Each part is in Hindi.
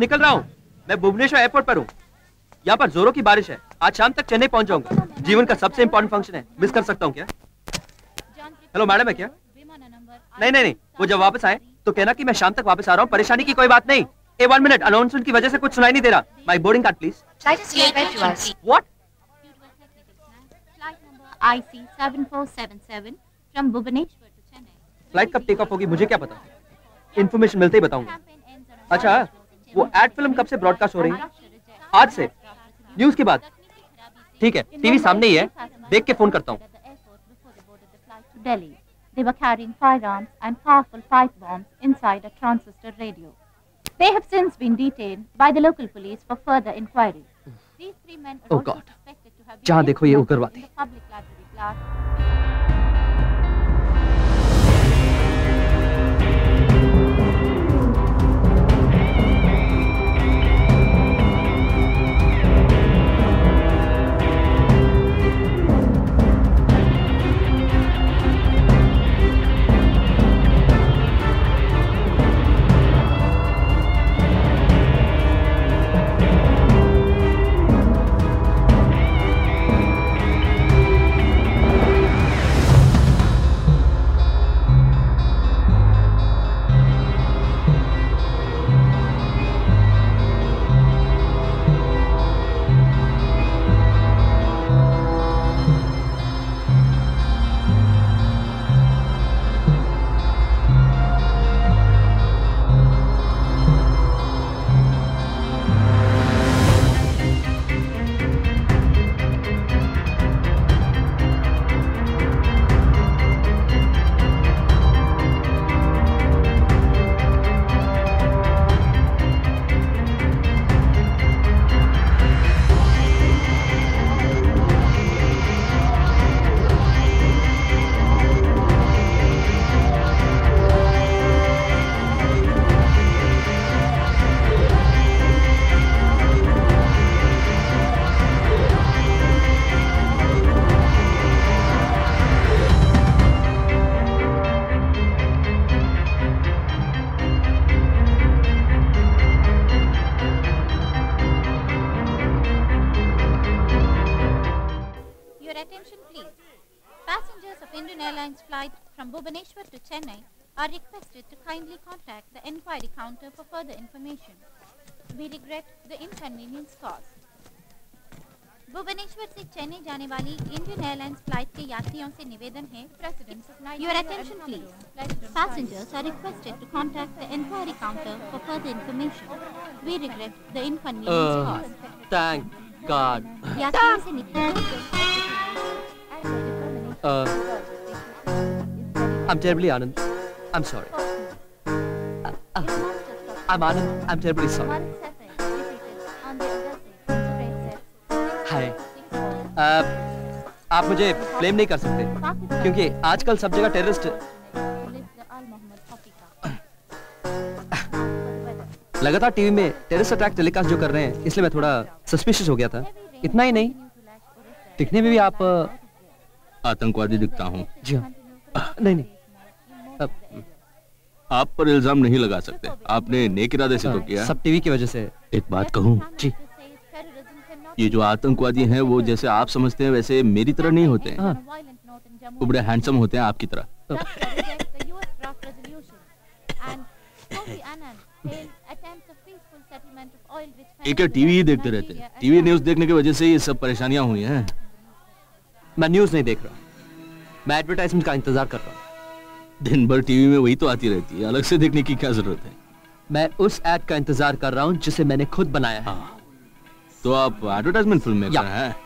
निकल रहा हूँ। मैं भुवनेश्वर एयरपोर्ट पर हूँ। यहाँ पर जोरों की बारिश है। आज शाम तक चेन्नई पहुँच जाऊँगा। जीवन का सबसे इम्पोर्टेंट फ़ंक्शन है। मिस कर सकता हूँ क्या? हेलो मैडम है क्या? नहीं नहीं नहीं। वो जब वापस आए तो कहना कि मैं शाम तक वापस आ रहा हूँ। परेशानी की कोई बात नहीं। ए वन मिनट अनाउंसमेंट की वजह से कुछ सुनाई नहीं दे रहा। My boarding card please Flight is delayed by two hours. What? IC 7477 from Bhubaneswar to Chennai. Flight कब टेक ऑफ़ होगी? मुझे क्या पता? इन्फॉर्मेशन मिलते ही बताऊँगा। अच्छा। वो एड फ़िल्म कब से ब्रॉडकास्ट हो रही है आज से न्यूज़ के बाद ठीक है टीवी सामने ही है देख के फ़ोन करता हूँ Delhi. They were carrying firearms and powerful pipe bombs inside a transistor radio. They have since been detained by the local police for further inquiry. These three men are Oh also God. suspected to have been जहाँ देखो ये involved उग्रवादी। in the public library blast. From Bhubaneswar to Chennai are requested to kindly contact the enquiry counter for further information. We regret the inconvenience caused. Bhubaneswar से चेन्नई जाने वाली इंडियन एयरलाइंस फ़्लाइट के यात्रियों से निवेदन है your attention please passengers are requested to contact the inquiry counter for further information we regret the inconvenience caused thank god यात्रियों से निवेदन I am terribly Anand I am sorry I am Anand I am terribly sorry hi आप मुझे ब्लेम नहीं कर सकते क्योंकि आजकल सब जगह टेररिस्ट लगातार टीवी में टेररिस्ट अटैक टेलीकास्ट जो कर रहे हैं इसलिए मैं थोड़ा सस्पिशियस हो गया था। इतना ही नहीं। दिखने में भी आप आतंकवादी दिखता हूँ। जी हाँ। नहीं नहीं। आप पर इल्ज़ाम नहीं लगा सकते। आपने नेक इरादे से तो किया। सब टीवी की वजह से। एक बात कहूँ। जी। ये जो आतंकवादी हैं वो जैसे आप समझते हैं वैसे मेरी तरह नहीं होते। हैं। हाँ। वो बड़े हैंडसम होते हैं आपकी तरह। एक क्या टीवी ही देखते रहते हैं। टीवी न्यूज़ देखने की वजह से ये सब परेशानियाँ हुई हैं। मैं न्यूज़ नहीं देख रहा। मैं एडवर्टाइजमेंट का इंतज़ार कर रहा हूँ। दिन भर टीवी में वही तो आती रहती है। अलग से देखने की क्या ज़रूरत है? मैं उस एड का इंतज़ार कर रहा हूँ जिसे मैंने खुद बनाया है। हाँ। तो आप एडवर्टाइजमेंट फ़िल्म या। हैं?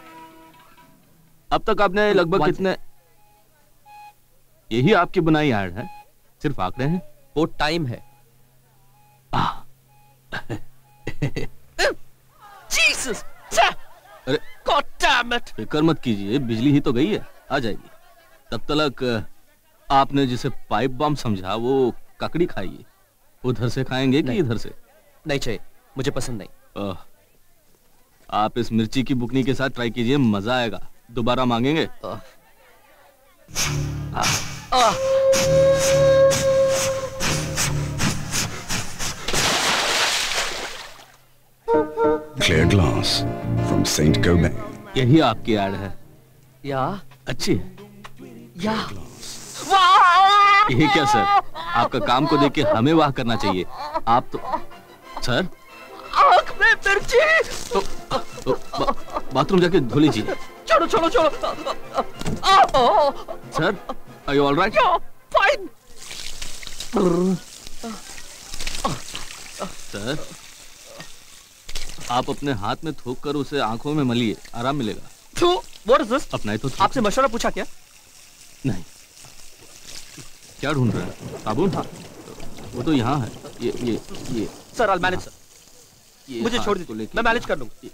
अब तक आपने लगभग कितने यही आपकी बनाई एड है? सिर्फ़ आंकड़े हैं? वो टाइम है। Jesus! अरे! फ़िक्र मत कीजिए बिजली ही तो गई है। आ जाएगी। तब तक आपने जिसे पाइप बम समझा वो ककड़ी खाइए उधर से खाएँगे कि इधर से? नहीं चाहिए मुझे पसंद नहीं। अ, आप इस मिर्ची की बुकनी के साथ ट्राई कीजिए मज़ा आएगा। दोबारा मांगेंगे? Clear glass from Saint Gobain. यही आपकी एड है। या। अच्छी है। या। ये क्या सर? आपका काम को देख के हमें वाह करना चाहिए। आप तो सर? आँख में मिर्ची। तो, तो, बा, बाथरूम जाके धो लीजिए। छोड़ो छोड़ो छोड़ो। Sir are you all right fine sir आप अपने हाथ में थूक कर उसे आँखों में मलिए। आराम मिलेगा। तो व्हाट इज़ दिस अपना ही तो आपसे मशवरा पूछा क्या? नहीं। क्या ढूंढ रहे हैं? साबुन वो तो यहाँ है। ये ये ये। सर आई मैनेज सर मुझे छोड़ दीजिए। मैं मैनेज कर लूँगा।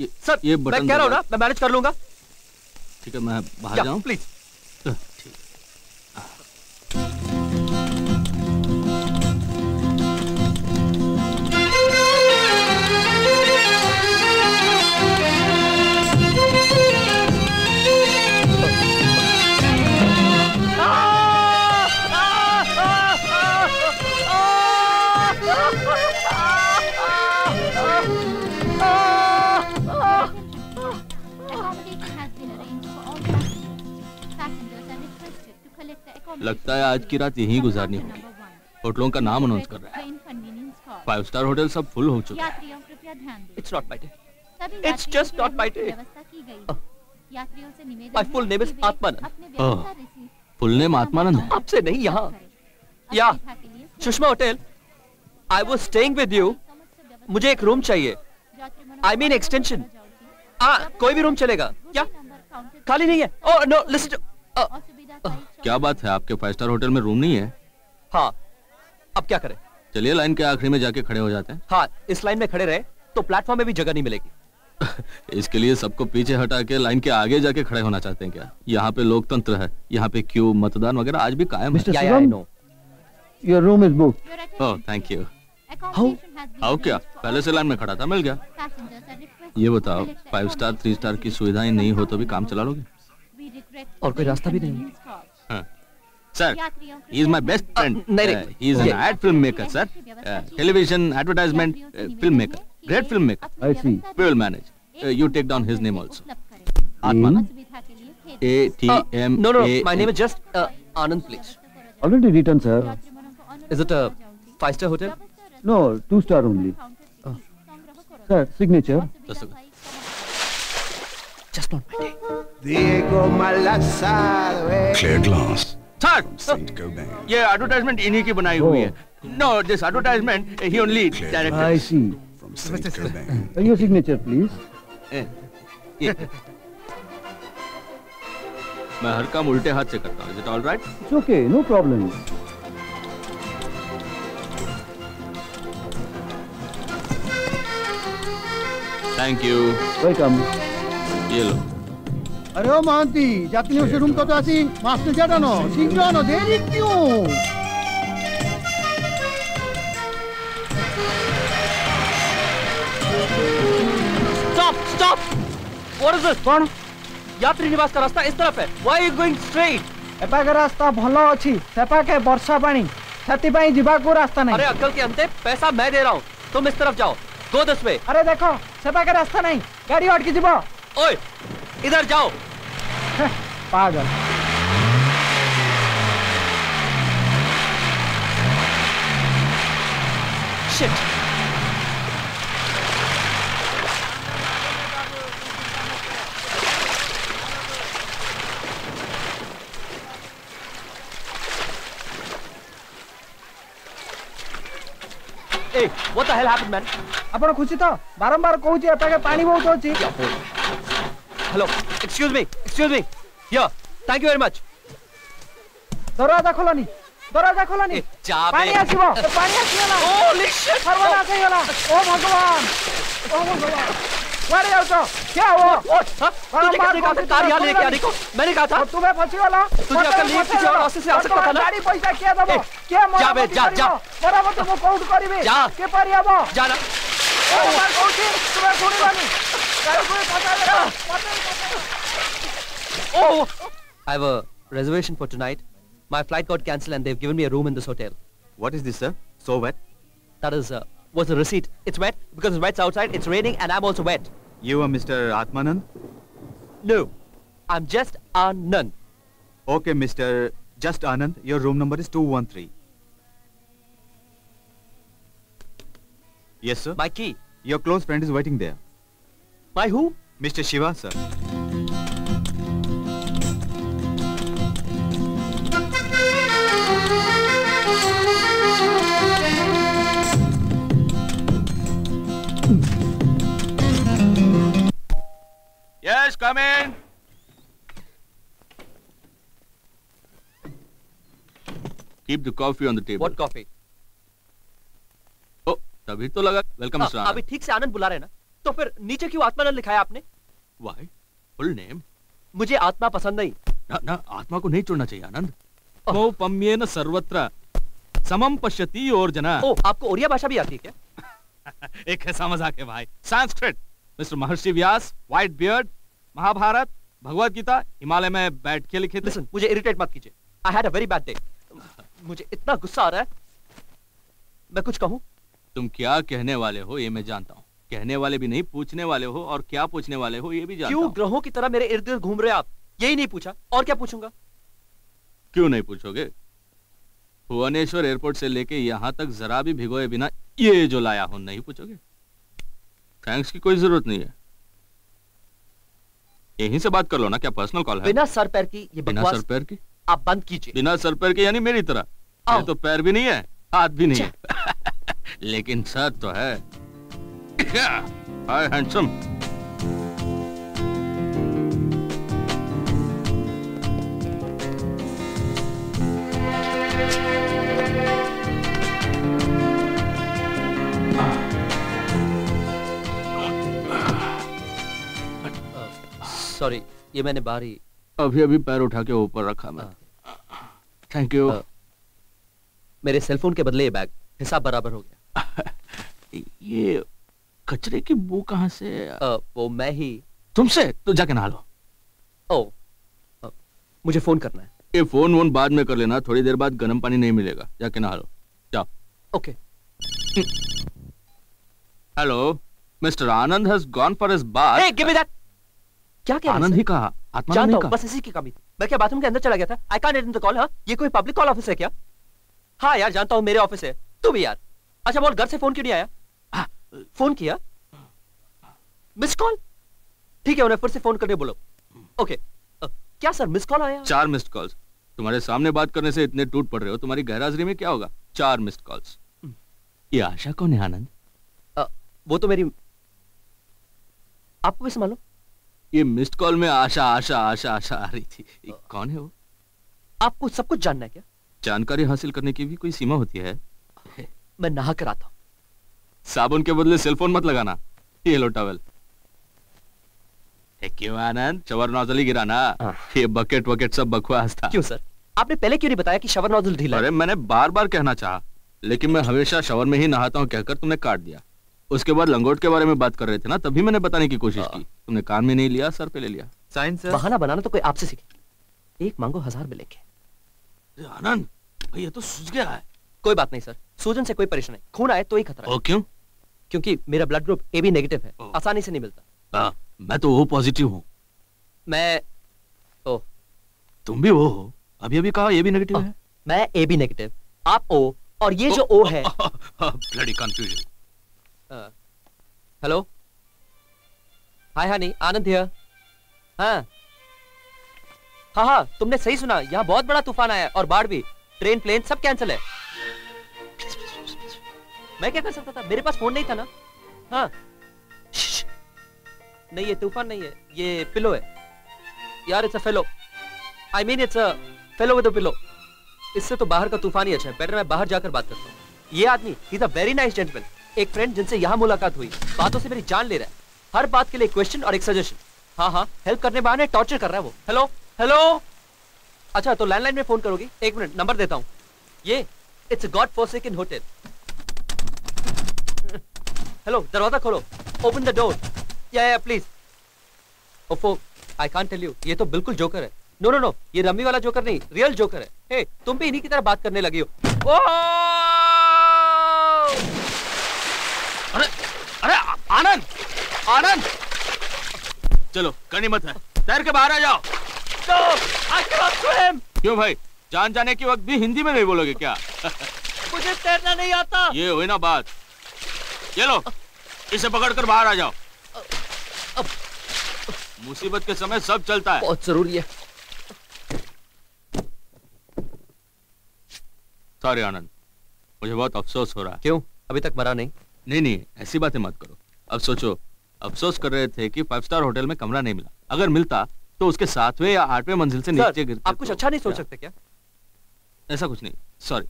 ये, सर ये मैं कह रहा हूँ ना। मैं मैनेज कर लूँगा। ठीक है मैं बाहर जाऊँ। प्लीज़ लगता है आज की रात यहीं गुजारनी होगी। होटलों का नाम अनाउंस कर रहा है. फाइव स्टार होटल सब फुल हो चुके हैं। यात्रियों कृपया इट्स नॉट माय डे सभी It's यात्रियों just के not my रहने की day. व्यवस्था की गई। है यात्रियों से निवेदन My है full name is कि वे आत्मानंद. अपने व्यवस्था रिसीव फुल नेम आत्मानंद है? आपसे नहीं यहाँ। या Sushma hotel I was staying with you मुझे एक रूम चाहिए। आई मीन एक्सटेंशन हाँ कोई भी रूम चलेगा। क्या खाली नहीं है। ओह नो लिसन एक क्या बात है? आपके फाइव स्टार होटल में रूम नहीं है? हाँ। अब क्या करें? चलिए लाइन के आखिरी में जाके खड़े हो जाते हैं। हाँ इस लाइन में खड़े रहे तो प्लेटफॉर्म में भी जगह नहीं मिलेगी। इसके लिए सबको पीछे हटा के लाइन के आगे जाके खड़े होना चाहते हैं क्या? यहाँ पे लोकतंत्र है यहाँ पे क्यू मतदान वगैरह आज भी कायम है। Your room is booked. You Accommodation has क्या पहले से लाइन में खड़ा था मिल गया। ये बताओ फाइव स्टार थ्री स्टार की सुविधाएँ नहीं हो तो भी काम चला लोगे? और कोई रास्ता भी नहीं। है। हाँ sir he is my best friend. He is an ad film maker sir television advertisement film maker great film maker I see. We will manage you take down his name also खेद A T M no no my name is just Anand please Already written, sir. Is it a five star hotel? No, two star only. Sir, signature. Just not my day. Diego Malazar, eh. Clear glass from Saint Gobain. ये एडवर्टाइजमेंट इन्हीं की बनाई हुई है no this advertisement he only Clear. I see. From Saint Gobain. Uh, your signature, please. मैं हर काम उल्टे हाथ से करता हूँ is it all right It's okay, no problem. Thank you Welcome. ये लो। अरे ओ मानती जाती नहीं उसे रूम तो तो ऐसी मास्टर जाता डानो सिंगल डानो देरी क्यों? Stop stop what is this कौन? यात्री निवास का रास्ता इस तरफ़ है। व्हाई यू गोइंग स्ट्रेट एपाके रास्ता भलो अछि सेपाके वर्षा पानी ସେଥିପାଇଁ को रास्ता नहीं अरे अकल के अंते पैसा मैं दे रहा हूँ। तुम इस तरफ़ जाओ। गो दिस वे अरे देखो सेपाके रास्ता नहीं। गाड़ी अटकी जीवो। ओए इधर जाओ। पागल। Shit Hey, what the hell happened, man? ଆପଣ ଖୁସି ତ ବାରମ୍ବାର କହୁଛି ଏପାକେ ପାଣି ବହୁତ ଅଛି Hello, excuse me, excuse me. Here, thank you very much. ଦରୱାଜା ଖୋଲନି ଦରୱାଜା ଖୋଲନି ଏ, ଯା ବେ। ପାଣି ଆସିବ ଏ, ପାଣି ଆସିଗଲା Holy shit! ସର୍ବନାଶ ହେଇଗଲା ଓ ଭଗବାନ ଓ ଭଗବାନ मारे तो क्या हुआ कार्य लेके आने को मैंने कहा था तुम्हें फंसी वाला तुझे अकल नहीं किसी और रास्ते से आ सकता था ना गाड़ी पैसा किया था क्या जा बे जा जा मेरा मत वो काउंट करीबे जा के पर आबो जा ना ओ मार काउंट तुम्हें थोड़ी वाली अरे कोई पता नहीं oh I have a reservation for tonight. My flight got cancelled and they've given me a room in this hotel. What is this, sir? So wet? That is uh, what's the receipt? It's wet because it's wet outside, it's raining, and I'm also wet. You are Mr. Atmanand? No, I'm just Anand. Okay, Mr. Just Anand. Your room number is 213. Yes, sir. My key. Your close friend is waiting there. My who? Mr. Shiva, sir. Come in keep the coffee on the table What coffee? ओ तभी तो लगा। वेलकम अ, मिस्टर अभी ठीक से आनंद बुला रहे हैं ना? तो फिर नीचे क्यों आत्मानंद लिखा है आपने? व्हाई फुल नेम मुझे आत्मा पसंद नहीं। ना ना आत्मा को नहीं छोड़ना चाहिए आनंद। मो पम्येन सर्वत्र समम पश्यति और जना। ओ आपको ओरिया भाषा भी आती है क्या? एक ऐसा मज़ाक है भाई। Sanskrit mister Maharshi Vyas white beard Mahabharat Bhagavad Gita Himalaya में बैठ के लिखे थे। मुझे इरिटेट मत कीजिए। I had a very bad day मुझे इतना गुस्सा आ रहा है। मैं कुछ कहूँ? तुम क्या कहने वाले हो ये मैं जानता हूँ। कहने वाले भी नहीं पूछने वाले हो और क्या पूछने वाले हो ये भी जानता क्यों ग्रहों की तरह मेरे इर्द गिर्द घूम रहे आप? यही नहीं पूछा। और क्या पूछूँगा? क्यों नहीं पूछोगे? भुवनेश्वर एयरपोर्ट से लेके यहाँ तक जरा भी भिगोए बिना ये जो लाया हो नहीं पूछोगे? थैंक्स की कोई ज़रूरत नहीं है। यहीं से बात कर लो ना क्या पर्सनल कॉल है? बिना सर पैर की ये बिना सर पैर की? आप बंद कीजिए। बिना सर पैर के यानी मेरी तरह। ये तो पैर भी नहीं है हाथ भी नहीं है। लेकिन सर तो है। हाय हैंडसम सॉरी ये मैंने बाहर ही अभी अभी पैर उठा के ऊपर रखा मैं। थैंक यू मेरे सेलफोन के बदले ये बैग हिसाब बराबर हो गया। ये कचरे की बू कहाँ से अ, वो मैं ही तुमसे? तो जाके नहा लो। ओ अ, मुझे फ़ोन करना है। ये फ़ोन वोन बाद में कर लेना थोड़ी देर बाद गर्म पानी नहीं मिलेगा। जाके नहा लो। जाओ। Okay hello mister Anand has gone for his bath hey give me that क्या कह आनंद ही कहा आत्मा जानता नहीं कहा। बस इसी की कमी। थी मैं क्या बाथरूम के अंदर चला गया था? I can't attend the call हाँ ये कोई पब्लिक कॉल ऑफ़िस है क्या? हाँ यार जानता हूँ मेरे ऑफ़िस है। तू भी यार। अच्छा बोल घर से फ़ोन क्यों नहीं आया? हाँ, फ़ोन किया। मिस कॉल ठीक है उन्हें फिर से फ़ोन करने बोलो। ओके क्या सर मिस कॉल आया? चार मिस्ड कॉल्स तुम्हारे सामने बात करने से इतने टूट पड़ रहे हो। तुम्हारी गैरहाजिरी में क्या होगा? चार मिस्ड कॉल्स ये आशा कौन है आनंद? वो तो मेरी आपको भी मालूम ये मिस्ड कॉल में आशा आशा आशा आशा आ रही थी। कौन है वो? आपको सब कुछ जानना है क्या? जानकारी हासिल करने की भी कोई सीमा होती है? मैं नहा कर आता हूँ। साबुन के बदले सेलफोन मत लगाना। ये लो टॉवल क्यों आनंद? चवर नौजली गिराना। हाँ। ये बकेट वकेट सब बकवास था। क्यों सर? आपने पहले क्यों नहीं बताया कि शवर नोजल ढीला अरे मैंने बार बार कहना चाहा लेकिन मैं हमेशा शवर में ही नहाता हूँ कहकर तुमने काट दिया। उसके बाद लंगोट के बारे में बात कर रहे थे ना तभी मैंने बताने की कोशिश की। तुमने कान में नहीं लिया सर पे ले लिया। Sign sir. बहाना बनाना तो कोई आपसे सीखे। एक मांगो हज़ार मिलेंगे अरे आनंद भाई ये तो सूझ गया है। कोई बात नहीं सर। सूजन से कोई परेशान नहीं। खून आए तो ही खतरा ओ क्यों? क्योंकि मेरा blood group A B negative है। आसानी से नहीं मिलता। आ, मैं तो वो पॉजिटिव हूँ। मैं ओ। तुम भी वो हो। अभी अभी कहा ये भी नेगेटिव है? मैं ए बी नेगेटिव आप ओ और ये जो ओ है। Bloody confusion hello hi honey Anand here हाँ हाँ हाँ तुमने सही सुना। यहाँ बहुत बड़ा तूफ़ान आया और बाढ़ भी। ट्रेन प्लेन सब कैंसिल है। मैं क्या कर सकता था? मेरे पास फ़ोन नहीं था ना? हाँ। नहीं, ये तूफ़ान नहीं है। ये पिलो है। यार it's a fellow I mean it's a fellow with a pillow इससे तो बाहर का तूफ़ान ही अच्छा है। बेटर मैं बाहर जाकर बात करता हूँ। ये आदमी is a very nice gentleman एक फ्रेंड जिनसे यहाँ मुलाकात हुई। बातों से मेरी जान ले रहा है। हर बात के लिए क्वेश्चन और एक सजेशन हाँ हाँ हेल्प करने बहाने टॉर्चर कर रहा है वो। हेलो हेलो अच्छा तो लैंडलाइन में फ़ोन करोगी? एक मिनट नंबर देता हूँ। ये it's god for second hotel hello दरवाज़ा खोलो। ओपन द डोर या प्लीज़ ओफो आई कांट टेल यू ये तो बिल्कुल जोकर है। नो नो नो ये रम्मी वाला जोकर नहीं रियल जोकर है। हे तुम भी इन्हीं की तरह बात करने लगी हो। ओ अरे अरे आनंद आनंद। चलो करनी मत है। तैर के बाहर आ जाओ। swim! क्यों भाई? जान जाने के वक्त भी हिंदी में नहीं बोलोगे क्या? मुझे तैरना नहीं आता। ये हुई ना बात। ये लो इसे पकड़कर बाहर आ जाओ। मुसीबत के समय सब चलता है। बहुत ज़रूरी है। सॉरी आनंद। मुझे बहुत अफसोस हो रहा है। क्यों? अभी तक मरा नहीं। नहीं नहीं ऐसी बातें मत करो। अब सोचो अफसोस कर रहे थे कि फाइव स्टार होटल में कमरा नहीं मिला। अगर मिलता तो उसके सातवें या आठवें मंजिल से नीचे गिरते आप कुछ तो अच्छा नहीं सोच सकते क्या? ऐसा कुछ नहीं सॉरी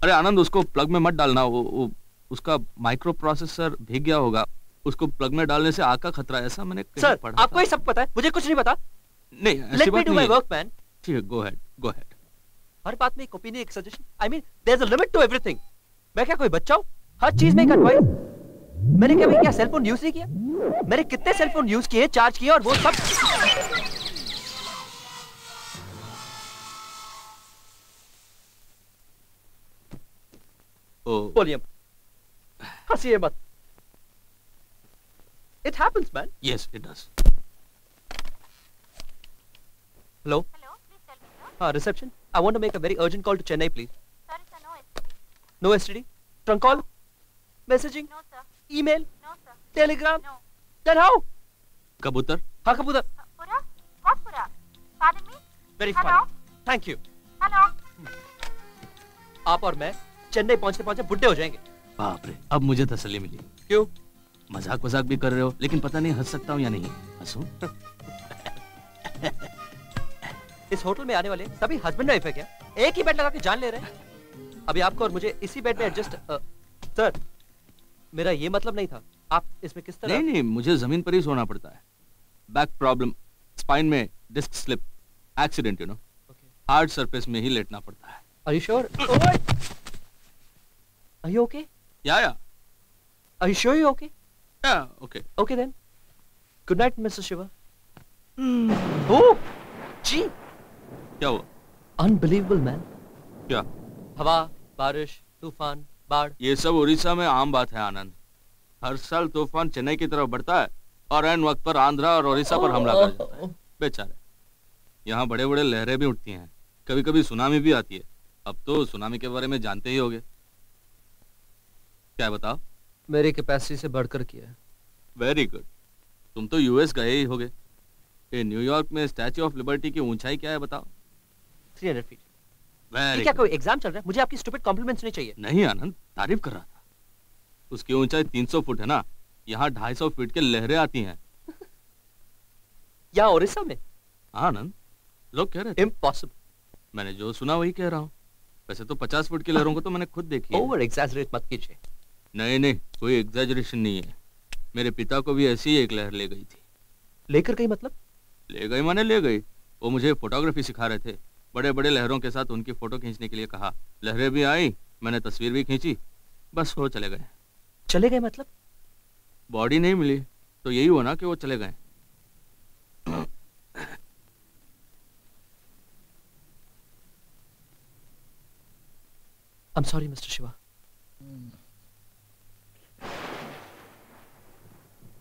अरे आनंद उसको प्लग में मत डालना वो, वो उसका माइक्रो प्रोसेसर भीग गया होगा। उसको प्लग में डालने से आग का खतरा ऐसा मैंने सर पढ़ा आपको। ही सब पता है? मुझे कुछ नहीं पता। नहीं ऐसी बात डू नहीं माय वर्क मैन ठीक है गो हेड गो हेड हर बात में एक ओपिनियन एक suggestion I mean there is a limit to everything मैं क्या कोई बच्चा हूँ? हर चीज़ में एडवाइस मैंने कभी क्या सेल फ़ोन यूज़ नहीं किया? मैंने कितने सेल फ़ोन यूज़ किए चार्ज किए और वो सब बोलिए। हंसिए मत। It happens man yes it does hello. हाँ reception I want to make a very urgent call to Chennai please Sir, it's a no STD. No STD trunk call messaging No, sir. Email No, sir. Telegram No. Then how कबूतर हाँ कबूतर Pura? What Pura? Pardon me? Very Hello? Funny thank you Hello? आप और मैं चेन्नई पहुँचते पहुँचते बुड्ढे हो जाएँगे बाप रे अब मुझे तसल्ली मिली क्यों मज़ाक मज़ाक भी कर रहे हो लेकिन पता नहीं हंस सकता हूँ या नहीं हंसू इस होटल में आने वाले सभी हस्बैंड वाइफ है क्या एक ही बेड लगा के जान ले रहे हैं अभी आपको और मुझे इसी बेड में एडजस्ट सर मेरा ये मतलब नहीं था आप इसमें किस तरह नहीं नहीं मुझे ज़मीन पर ही सोना पड़ता है बैक प्रॉब्लम स्पाइन में disc slip accident you know hard surface में ही लेटना पड़ता है Are you sure? Are you okay? या या Are you sure you're okay? या okay Okay then. Good night, Mr. Shiva. Oh, gee, क्या हुआ unbelievable man. क्या हवा, बारिश, तूफ़ान, बाढ़. ये सब उड़ीसा में आम बात है आनंद। हर साल तूफ़ान चेन्नई की तरफ़ बढ़ता है और एन वक्त पर आंध्रा और ओडिशा पर हमला कर जाता है। बेचारे। यहाँ बड़े बड़े लहरें भी उठती हैं। कभी कभी सुनामी भी आती है। अब तो सुनामी के बारे में जानते ही होगे। क्या बताओ? मेरी कैपेसिटी से बढ़कर किया वेरी गुड तुम तो यूएस गए ही होगे। न्यूयॉर्क में स्टैच्यू ऑफ़ लिबर्टी की ऊंचाई क्या है बताओ? 300 फीट ये क्या कोई एग्ज़ाम चल रहा है मुझे आपकी स्टूपिड कॉम्प्लीमेंट्स नहीं चाहिए। नहीं आनंद तारीफ़ कर रहा था। उसकी ऊंचाई 300 फुट है ना यहाँ 250 फीट के लहरें आती हैं। यहाँ ओडिशा में? हाँ आनंद लोग कह रहे थे। इम्पॉसिबल मैंने जो सुना वही कह रहा हूँ। वैसे तो 50 फुट की लहरों को तो मैंने खुद देखी ओवर एग्जैजरेट मत कीजिए। नहीं नहीं कोई एग्जैजरेशन नहीं है। मेरे पिता को भी ऐसी एक लहर ले गई थी। लेकर गई मतलब? ले गई माने ले गई। वो मुझे फोटोग्राफी सिखा रहे थे। बड़े बड़े लहरों के साथ उनकी फ़ोटो खींचने के लिए कहा लहरें भी आई मैंने तस्वीर भी खींची बस वो चले गए चले गए मतलब बॉडी नहीं मिली तो यही हुआ ना कि वो चले गए I'm sorry, Mr. Shiva.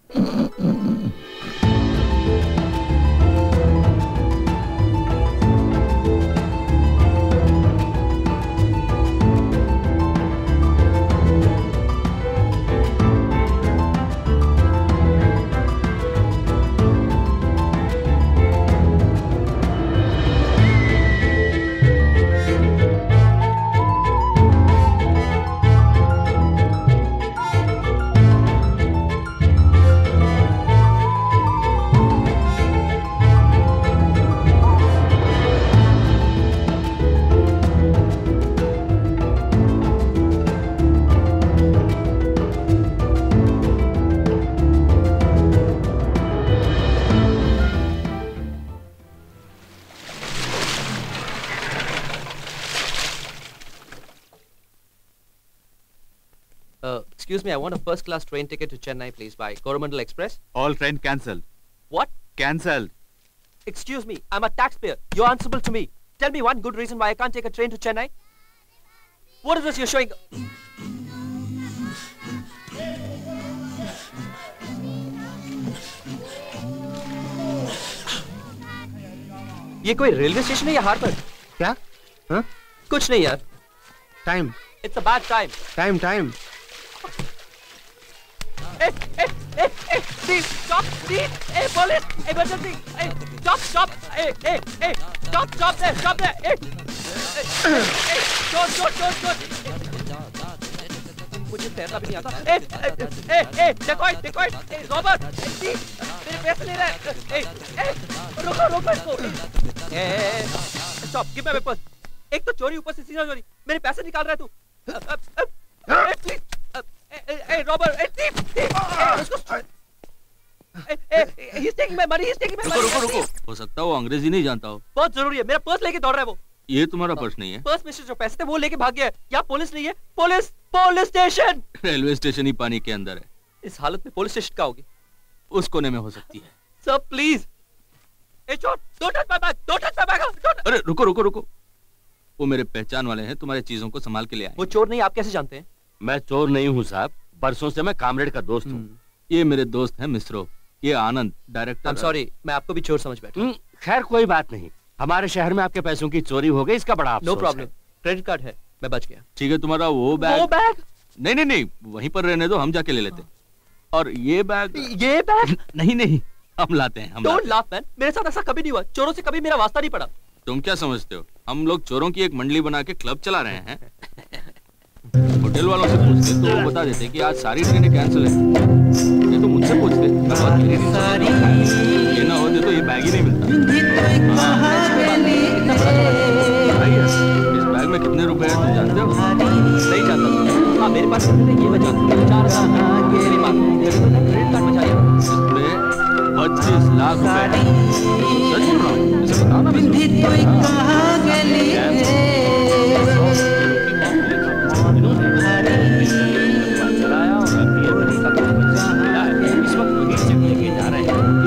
Uh, excuse me, I want a first class train ticket to Chennai, please, by Coromandel Express. All train cancelled. What? Cancelled. Excuse me, I'm a taxpayer. You're answerable to me. Tell me one good reason why I can't take a train to Chennai. What is this you're showing? ये कोई रेलवे स्टेशन है या हार्बर क्या हाँ कुछ नहीं यार time it's a bad time time time A A A A thief stop A police emergency A stop stop A A A stop stop there stop there ए ए चोर चोर चोर चोर मुझे तैरना भी नहीं आता ए ए ए ए डेकॉइट डेकॉइट ए रॉबर्ट ए thief मेरे पैसे ले रहा है ए ए रोको रोको इसको ए ए स्टॉप गिव मी पेपर्स एक तो चोरी ऊपर से सीधा चोरी मेरे पैसे निकाल रहा है तू hey please hey hey Robert hey hey hey he is taking my money he is taking my रुको मनी रुको रुको. हो सकता है वो अंग्रेज़ी नहीं जानता हो। बहुत ज़रूरी है मेरा पर्स लेके दौड़ रहा है वो। ये तुम्हारा पर्स नहीं है। पर्स में से जो पैसे थे वो लेके भाग गया है। यहाँ पुलिस नहीं है police police station railway station ही पानी के अंदर है। इस हालत में पुलिस स्टेशन का होगी? उस कोने में हो सकती है। सर प्लीज़ ए चोर don't touch my bag don't touch my bag अरे रुको रुको रुको। वो मेरे पहचान वाले हैं तुम्हारी चीज़ों को संभाल के ले आए वो चोर नहीं आप कैसे जानते हैं? मैं चोर नहीं हूँ साहब। बरसों से मैं कामरेड का दोस्त हूँ। ये मेरे दोस्त हैं मिस्रो। ये आनंद डायरेक्टर सॉरी मैं आपको भी चोर समझ बैठा हम्म, खैर कोई बात नहीं। हमारे शहर में आपके पैसों की चोरी हो गई इसका बड़ा नो प्रॉब्लम क्रेडिट कार्ड है मैं बच गया। ठीक है तुम्हारा वो बैग वो बैग नहीं नहीं नहीं वहीं पर रहने दो हम जाके ले लेते और ये बैग ये बैग नहीं नहीं हम लाते हैं हम डोंट लाफ मैन मेरे साथ ऐसा कभी नहीं हुआ। चोरों से कभी मेरा वास्ता नहीं पड़ा। तुम क्या समझते हो? हम लोग चोरों की एक मंडली बना के क्लब चला रहे हैं। होटल वालों से पूछते तो वो बता देते कि आज सारी ट्रेनें कैंसिल है। ये तो मुझसे पूछते। ये ना होते तो ये बैग ही नहीं मिलता। हाँ। इस बैग में कितने रुपए हैं तुम जानते हो? नहीं जानता हाँ मेरे पास कितने ये हूँ चार क्रेडिट कार्ड बचा इसमें पच्चीस लाख रुपए सच बोल रहा हूँ। बताओ ना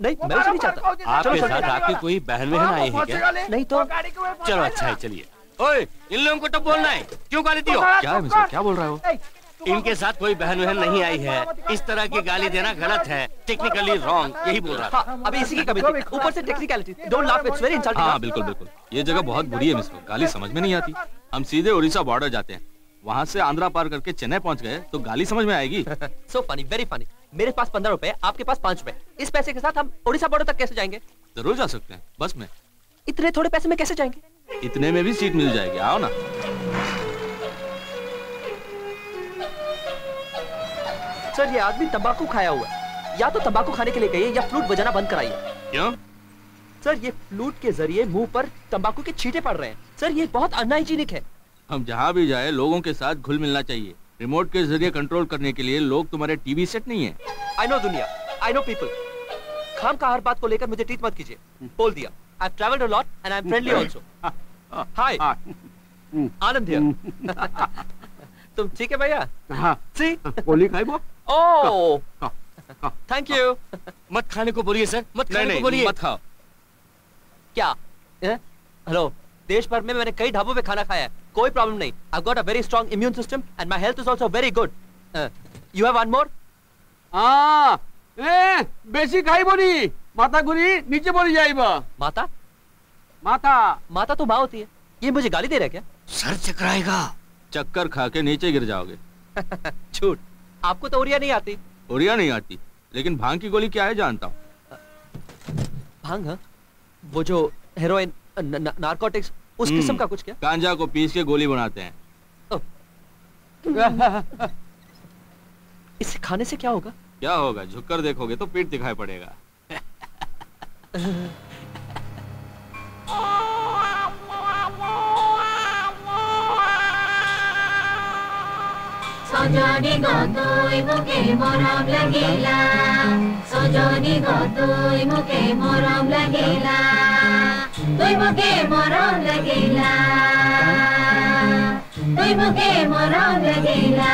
नहीं मैं उसे नहीं चाहता। आपके साथ आपकी कोई बहन बहन आई है क्या? नहीं तो चलो अच्छा है चलिए। ओए इन लोगों को तो बोलना है। क्यों गाली दियो? क्या है मिस्टर क्या बोल रहा हो? इनके साथ कोई बहन बहन नहीं आई है। इस तरह की गाली देना गलत है। टेक्निकली रॉन्ग यही बोल रहा था। हाँ अभी इसी की कमी ऊपर से technicality don't laugh it's very insulting हाँ बिल्कुल बिल्कुल। ये जगह बहुत बुरी है मिस्टर गाली समझ में नहीं आती। हम सीधे उड़ीसा बॉर्डर जाते हैं। वहाँ से आंध्रा पार करके चेन्नई पहुँच गए तो गाली समझ में आएगी। सो फनी वेरी फनी मेरे पास पंद्रह रुपए आपके पास पाँच रुपए। इस पैसे के साथ हम उड़ीसा बॉर्डर तक कैसे जाएँगे? ज़रूर जा सकते हैं बस में। इतने थोड़े पैसे में कैसे जाएँगे? इतने में भी सीट मिल जाएगी आओ ना। सर ये आदमी तंबाकू खाया हुआ है। या तो तंबाकू खाने के लिए गई है या फ्लूट बजाना बंद कराइए क्यों? सर ये फ्लूट के ज़रिए मुँह पर तंबाकू के छींटे पड़ रहे हैं। सर ये बहुत अनहाइजीनिक है। हम जहाँ भी जाए लोगों के साथ घुल मिलना चाहिए। रिमोट के ज़रिए कंट्रोल करने के लिए लोग तुम्हारे टीवी सेट नहीं है। आई नो दुनिया आई नो पीपल खाम का हर बात को लेकर मुझे ट्रीट मत कीजिए। बोल दिया। I travelled a lot and I am friendly also hi Anand here तुम ठीक है भैया? हाँ। सी गोली खाई वो? ओह थैंक यू मत खाने को बोलिए सर मत खाने को बोलिए। मत खाओ। क्या? हेलो देश भर में मैंने कई ढाबों पे खाना खाया है। कोई प्रॉब्लम नहीं। I got a very strong immune system and my health is also very good you have one more बेसी खाई बोली। माता गुरी नीचे बोली जाएगा माता? माता। माता तो माँ होती है। ये मुझे गाली दे रहा क्या? सर चकराएगा। चक्कर खा के नीचे गिर जाओगे। छूट आपको तो उड़िया नहीं आती। उड़िया नहीं आती। लेकिन भाँग की गोली क्या है जानता हूँ। भाँग हा? वो जो हेरोइन नारकोटिक्स उस हम्म। किस्म का कुछ क्या? गांजा को पीस के गोली बनाते हैं। इसे खाने से क्या होगा? क्या होगा? झुककर देखोगे तो पेट दिखाई पड़ेगा। সজনি গতই মুখে মরম লাগিলা সজনি গতই মুখে মরম লাগিলা তুই মুখে মরম লাগিলা তুই মুখে মরম লাগিলা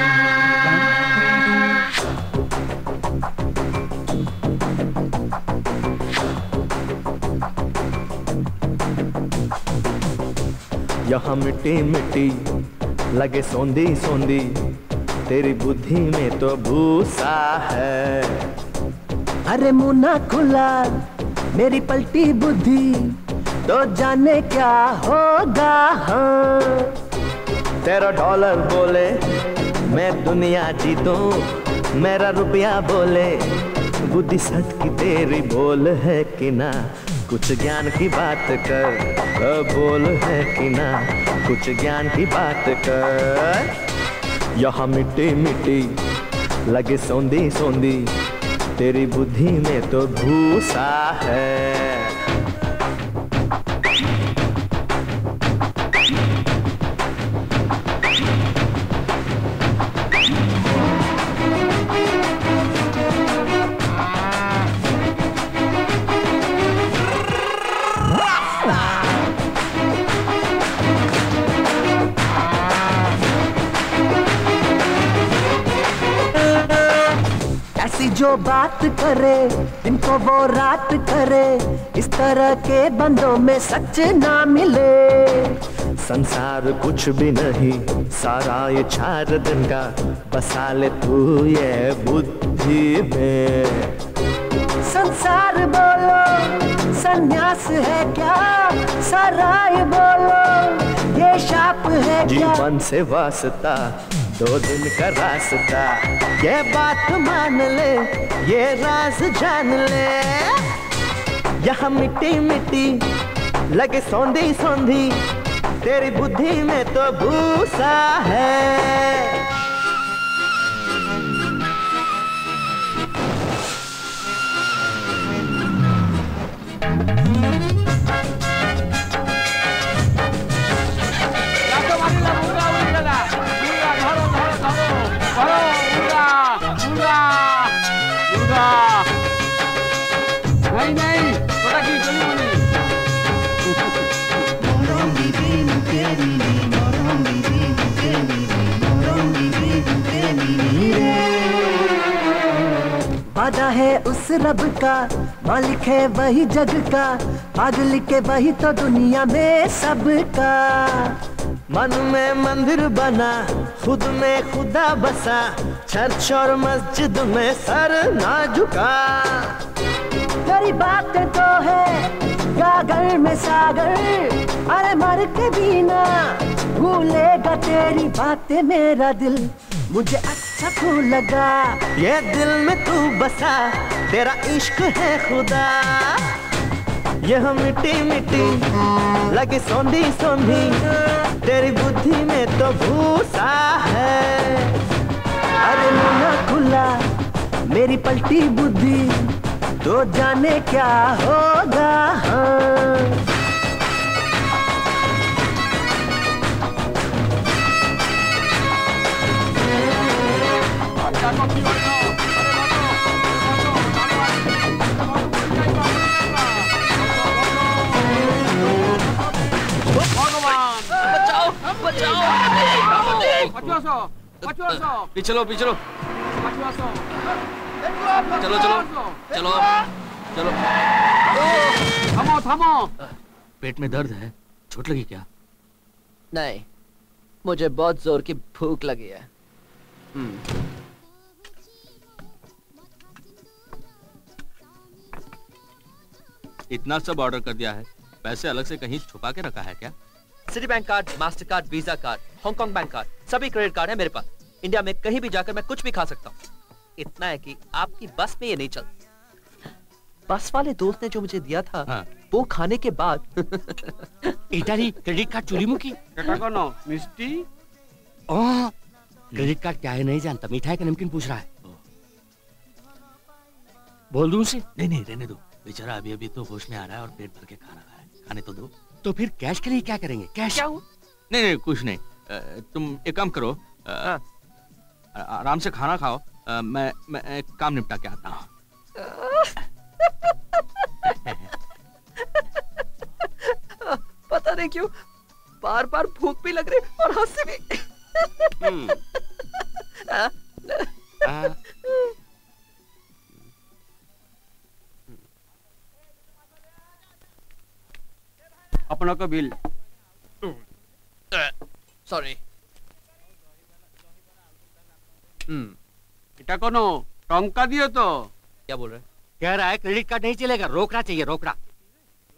यहाँ मिट्टी मिट्टी लगे सौंधी सौंधी तेरी बुद्धि में तो भूसा है। अरे मुन्ना खुला, मेरी पलटी बुद्धि तो जाने क्या होगा? हाँ। तेरा डॉलर बोले, मैं दुनिया जीतू, मेरा रुपया बोले, बुद्धि सट की तेरी बोल है कि ना? कुछ ज्ञान की बात कर, बोल है कि ना? कुछ ज्ञान की बात कर। यहाँ मिट्टी मिट्टी लगे सौंधी सोंदी। तेरी बुद्धि में तो भूसा है। जो बात करे इनको वो रात करे इस तरह के बंदों में सच ना मिले। संसार कुछ भी नहीं सारा ये चार दिन का बसा ले तू ये बुद्धि में। संसार बोलो संन्यास है क्या? सराय बोलो ये शाप है क्या? जीवन से वास्ता दो दिन का रास्ता। ये बात मान ले, ये राज जान ले। यहाँ मिट्टी मिट्टी, लगे सौंधी सौंधी, तेरी बुद्धि में तो भूसा है। रब का, मालिक है वही जग का पागल के वही तो दुनिया में सबका मन में मंदिर बना, खुद में खुदा बसा, चर्च और मस्जिद में सर ना झुका। तेरी बात तो है, गागर में सागर, अरे मर के भी ना भूलेगा तेरी बातें मेरा दिल। मुझे अच्छा तो लगा, ये दिल में तू बसा। तेरा इश्क है खुदा। यह मिट्टी मिट्टी लगी सोंधी सोंधी, तेरी बुद्धि में तो भूसा है। अरे मुन्ना खुला, मेरी पलटी बुद्धि तो जाने क्या होगा? हाँ। पिछलो पिछलो चलो चलो। चलो चलो। थमो थमो। पेट में दर्द है। चोट लगी क्या? नहीं। मुझे बहुत ज़ोर की भूख लगी है। इतना सब ऑर्डर कर दिया है। पैसे अलग से कहीं छुपा के रखा है क्या? Citibank card master card visa card Hong Kong bank card सभी क्रेडिट कार्ड है मेरे पास। इंडिया में कहीं भी जाकर मैं कुछ भी खा सकता हूँ। इतना है कि आपकी बस में ये नहीं चलता बस वाले दोस्त ने जो मुझे दिया था हाँ। वो खाने के बाद इटारी क्रेडिट कार्ड चोरी मुकी। मिस्टी? क्रेडिट कार्ड क्या है नहीं जानता। मीठा का नमकीन पूछ रहा है। बोल दूँ उसे? नहीं नहीं रहने दो। बेचारा अभी अभी तो होश में आ रहा है और पेट भर के खाना खा रहा है। खाने तो दो। तो फिर कैश के लिए क्या करेंगे? कैश क्या हुआ? नहीं नहीं कुछ नहीं। तुम एक काम करो। आराम से खाना खाओ। मैं मैं एक काम निपटा के आता हूँ। पता नहीं क्यों बार बार भूख भी लग रही और हँसी भी। अपना का बिल। सॉरी इटा कोनो टंका दियो तो। क्या बोल रहे कह रहा है क्रेडिट कार्ड नहीं चलेगा रोकना चाहिए रोकना।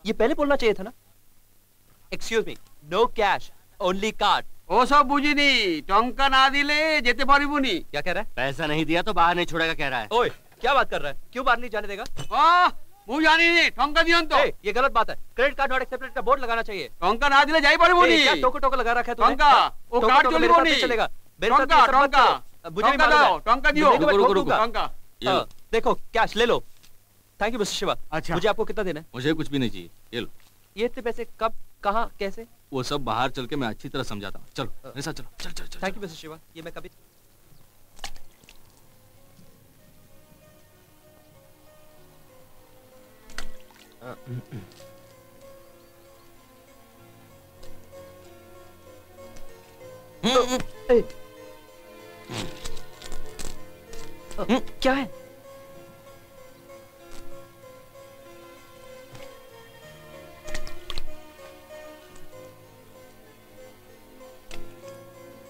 ये पहले बोलना चाहिए था ना? Excuse me no cash only card ओ सब बुझी बुझीनी टंका ना दिले जेते पारी बुनी क्या कह रहा है? पैसा नहीं दिया तो बाहर नहीं छोड़ेगा कह रहा है। ओए क्या बात कर रहा है? क्यों बाहर नहीं जाने देगा? वाह! मुँह जाने दियो तो। ये गलत बात है। क्रेडिट कार्ड नॉट एक्सेप्टेड का बोर्ड लगाना चाहिए। ना दिले जाई पड़े क्या टोको टोको लगा रखा है तूने? वो कार्ड चोरी चलेगा। दो तो दियो। रुको रुको देखो कैश ले लो। थैंक यू मिस्टर शिवा अच्छा। मुझे आपको कितना देना है? मुझे कुछ भी नहीं चाहिए। ये लो। ये इतने पैसे कब कहाँ कैसे? वो सब बाहर चल के मैं अच्छी तरह समझाता हूँ। चलो ऐसा चलो। चल चल थैंक यू मिस्टर शिवा ये मैं कभी ए, क्या है?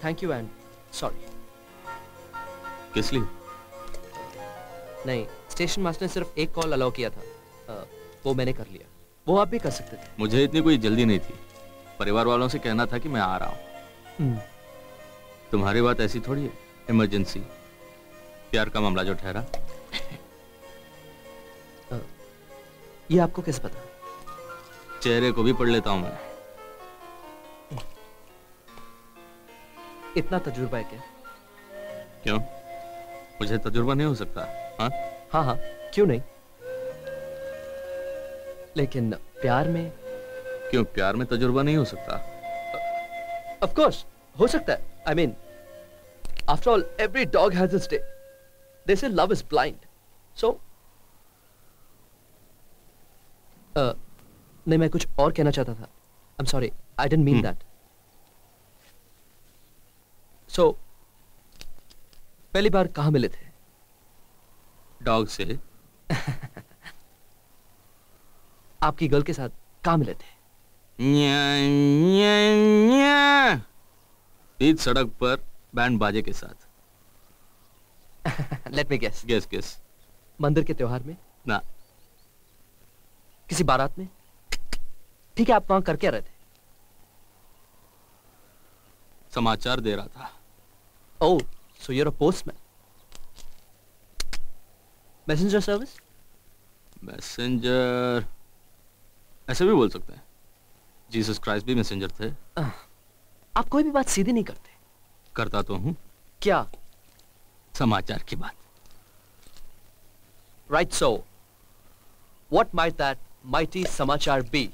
थैंक यू एंड सॉरी किस लिए? नहीं स्टेशन मास्टर ने सिर्फ़ एक कॉल अलाउ किया था। वो मैंने कर लिया। वो आप भी कर सकते थे। मुझे इतनी कोई जल्दी नहीं थी। परिवार वालों से कहना था कि मैं आ रहा हूँ। हम्म, तुम्हारी बात ऐसी थोड़ी है। इमरजेंसी प्यार का मामला जो ठहरा। ये आपको कैसे पता? चेहरे को भी पढ़ लेता हूँ मैं। इतना तजुर्बा है क्या? क्यों? मुझे तजुर्बा नहीं हो सकता हाँ? हाँ हाँ। क्यों नहीं? लेकिन प्यार में? क्यों प्यार में तजुर्बा नहीं हो सकता? ऑफ़ कोर्स हो सकता है। I mean after all every dog has its day they say love is blind so नहीं मैं कुछ और कहना चाहता था। I am sorry I didn't mean. That so पहली बार कहाँ मिले थे? डॉग से? आपकी गर्ल के साथ कहाँ मिले थे न्या, न्या, न्या। बीच सड़क पर बैंड बाजे के साथ। Let me guess guess guess मंदिर के त्योहार में? ना। किसी बारात में? ठीक है आप वहाँ कर क्या रहे थे। समाचार दे रहा था। ओह so you're a postman messenger service messenger ऐसे भी बोल सकते हैं। जीसस क्राइस्ट भी मैसेंजर थे। आप कोई भी बात सीधी नहीं करते। करता तो हूँ। क्या? समाचार की बात। Right so what might that mighty samachar be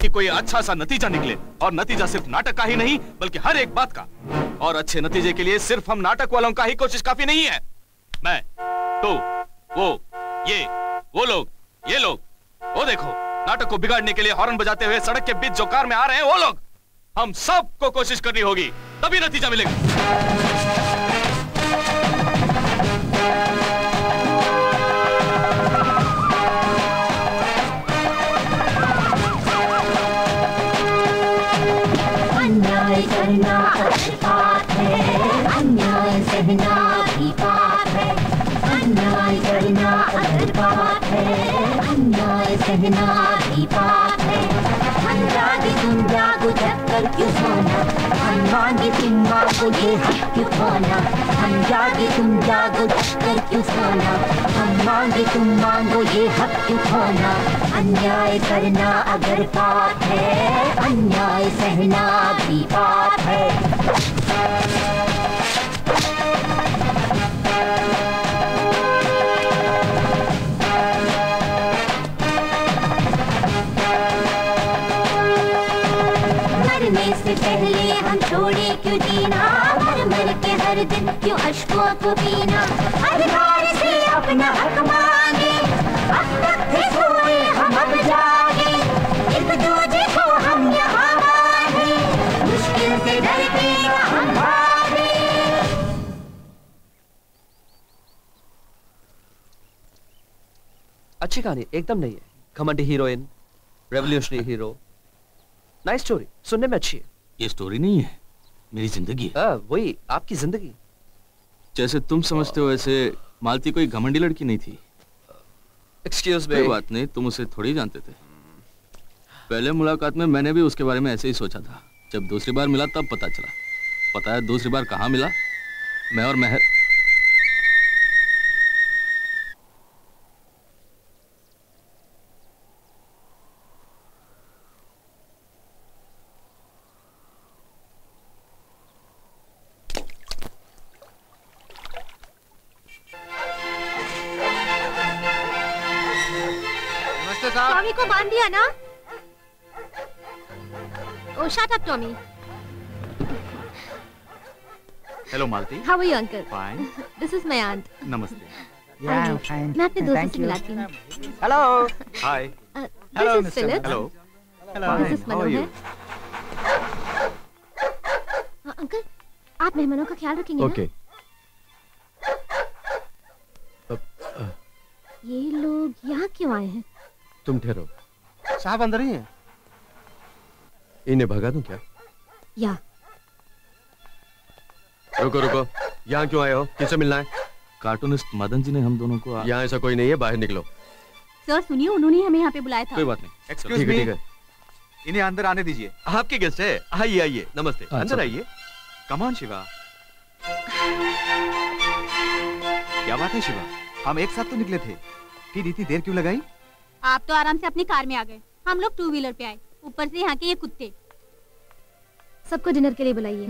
कि कोई अच्छा सा नतीजा निकले और नतीजा सिर्फ़ नाटक का ही नहीं बल्कि हर एक बात का। और अच्छे नतीजे के लिए सिर्फ़ हम नाटक वालों का ही कोशिश काफ़ी नहीं है। मैं, तू, वो, ये, वो लोग, ये लोग। वो देखो, नाटक को बिगाड़ने के लिए हॉर्न बजाते हुए सड़क के बीच जो कार में आ रहे हैं, वो लोग। हम सबको कोशिश करनी होगी, तभी नतीजा मिलेगा। मांगे तुम मांगो ये हक क्यों खोना। हम जागे तुम जागो कर क्यों सोना हम मांगे तुम मांगो, ये हक क्यों खोना? अन्याय करना अगर पाप है, अन्याय सहना भी पाप है। हर दिन क्यों अश्कों को पीना अधिकार से अपना हक मांगे अब तक थे सोए हम अब जागे। एक दूजे को हम यहाँ मांगे मुश्किल से डर के हम भागे। अच्छी कहानी एकदम नहीं है। घमंडी heroine revolutionary hero nice story सुनने में अच्छी है। ये स्टोरी नहीं है। मेरी ज़िंदगी वही आपकी ज़िंदगी। जैसे तुम समझते हो वैसे मालती कोई घमंडी लड़की नहीं थी। एक्सक्यूज कोई बात नहीं तुम उसे थोड़ी जानते थे। पहले मुलाकात में मैंने भी उसके बारे में ऐसे ही सोचा था। जब दूसरी बार मिला तब पता चला। पता है दूसरी बार कहाँ मिला? मैं और महर ओ shut up Tommy hello Malti how are you uncle fine this is my aunt नमस्ते मैं अपने दोस्त से मिलाती हूँ। Hello hi this is Philip hello this is Manohar हाँ, अंकल आप मेहमानों का ख्याल रखेंगे ना? ओके ये लोग यहाँ क्यों आए हैं? तुम ठहरो। साहब अंदर ही हैं। इन्हें भगा दूँ क्या? या। रुको रुको। यहाँ क्यों आए हो? किससे मिलना है? कार्टूनिस्ट मदन जी ने हम दोनों को यहाँ ऐसा कोई नहीं है बाहर निकलो। सर सुनिए उन्होंने हमें यहाँ पे बुलाया था। कोई बात नहीं। एक्सक्यूज ठीक है मी ठीक है। इन्हें अंदर आने दीजिए। आपके गेस्ट है? आइए आइए। नमस्ते। अच्छा। अंदर आइए। कम ऑन शिवा क्या बात है शिवा हम एक साथ तो निकले थे। फिर इतनी देर क्यों लगाई? आप तो आराम से अपनी कार में आ गए। हम लोग टू व्हीलर पे आए। ऊपर से यहाँ के ये कुत्ते। सबको डिनर के लिए बुलाइए।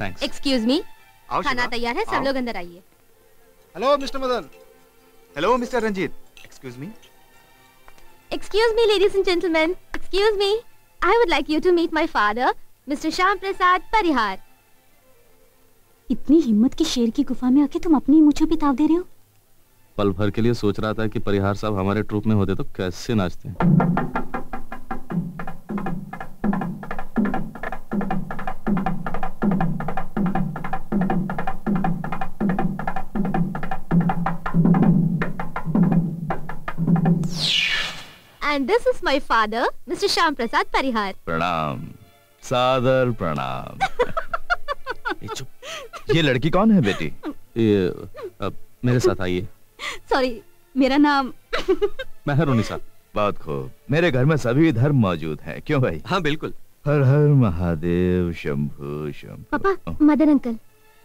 थैंक्स एक्सक्यूज मी खाना तैयार है सब लोग अंदर आइए। Hello mister Madan. Hello mister Ranjit. Excuse me Excuse me, ladies and gentlemen. Excuse me. I would like you to meet my father, Mr. Shyam Prasad Parihar. इतनी हिम्मत की शेर की गुफा में आके तुम अपनी मुझे भी ताव दे रहे हो? पल भर के लिए सोच रहा था कि परिहार साहब हमारे ट्रूप में होते तो कैसे नाचते। And this is my father, Mr. Sham Prasad Parihar. प्रणाम। सादर प्रणाम। चुप। ये लड़की कौन है बेटी? ये अब मेरे साथ आइए। Sorry, मेरा नाम मैं हूँ साहब बहुत खूब। मेरे घर में सभी धर्म मौजूद हैं। क्यों भाई? हाँ बिल्कुल। हर हर महादेव शंभु शंभु। पापा मदन अंकल।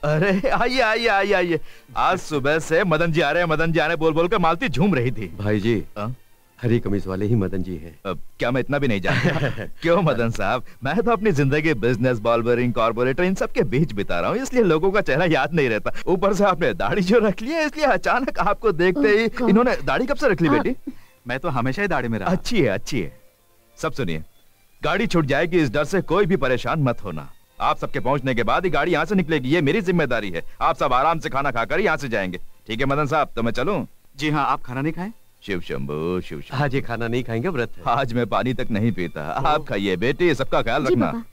अरे आइए आइए आइए आइए। आज सुबह से मदन जी आ रहे हैं मदन जी आ रहे बोल बोल कर मालती झूम रही थी। भाई जी हाँ? हरी कमीज वाले ही मदन जी हैं। अब क्या मैं इतना भी नहीं जानता? क्यों मदन साहब? मैं तो अपनी ज़िंदगी बिज़नेस बॉलबरिंग कॉर्पोरेटर इन सब के बीच बिता रहा हूँ इसलिए लोगों का चेहरा याद नहीं रहता। ऊपर से आपने दाढ़ी जो रख ली है इसलिए अचानक आपको देखते ही इन्होंने दाढ़ी कब से रख ली। बेटी? मैं तो हमेशा ही दाढ़ी में रहा। अच्छी है अच्छी है। सब सुनिए। गाड़ी छूट जाएगी इस डर से कोई भी परेशान मत होना। आप सबके पहुँचने के बाद ही गाड़ी यहाँ से निकलेगी ये मेरी ज़िम्मेदारी है। आप सब आराम से खाना खाकर यहाँ से जाएँगे। ठीक है मदन साहब तो मैं चलूँ। जी हाँ आप खाना नहीं खाए? शिव शंभु शिव शंभु। आज ये खाना नहीं खाएँगे व्रत आज मैं पानी तक नहीं पीता। आप खाइए बेटी सबका ख्याल रखना।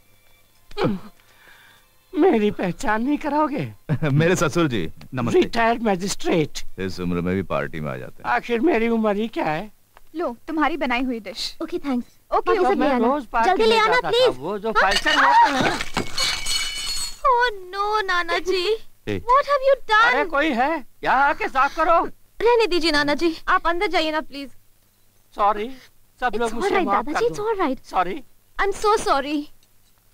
मेरी पहचान नहीं कराओगे? मेरे ससुर जी नमस्ते। रिटायर्ड मैजिस्ट्रेट इस उम्र में भी पार्टी में आ जाते हैं। आखिर मेरी उम्र ही क्या है? लो तुम्हारी बनाई हुई डिश ओके थैंक्स ओके सब ले आना। जल्दी ले आना, please। वो जो हाँ? फाइटर होते हैं। Oh no, Nana ji. Hey. What have you अरे कोई है? यहाँ आके साफ़ करो। रहने दीजिए नाना जी आप अंदर जाइए ना प्लीज़ सॉरी सब लोग मुझसे right, माफ़ दादाजी कर it's दो। right. Sorry I'm so sorry.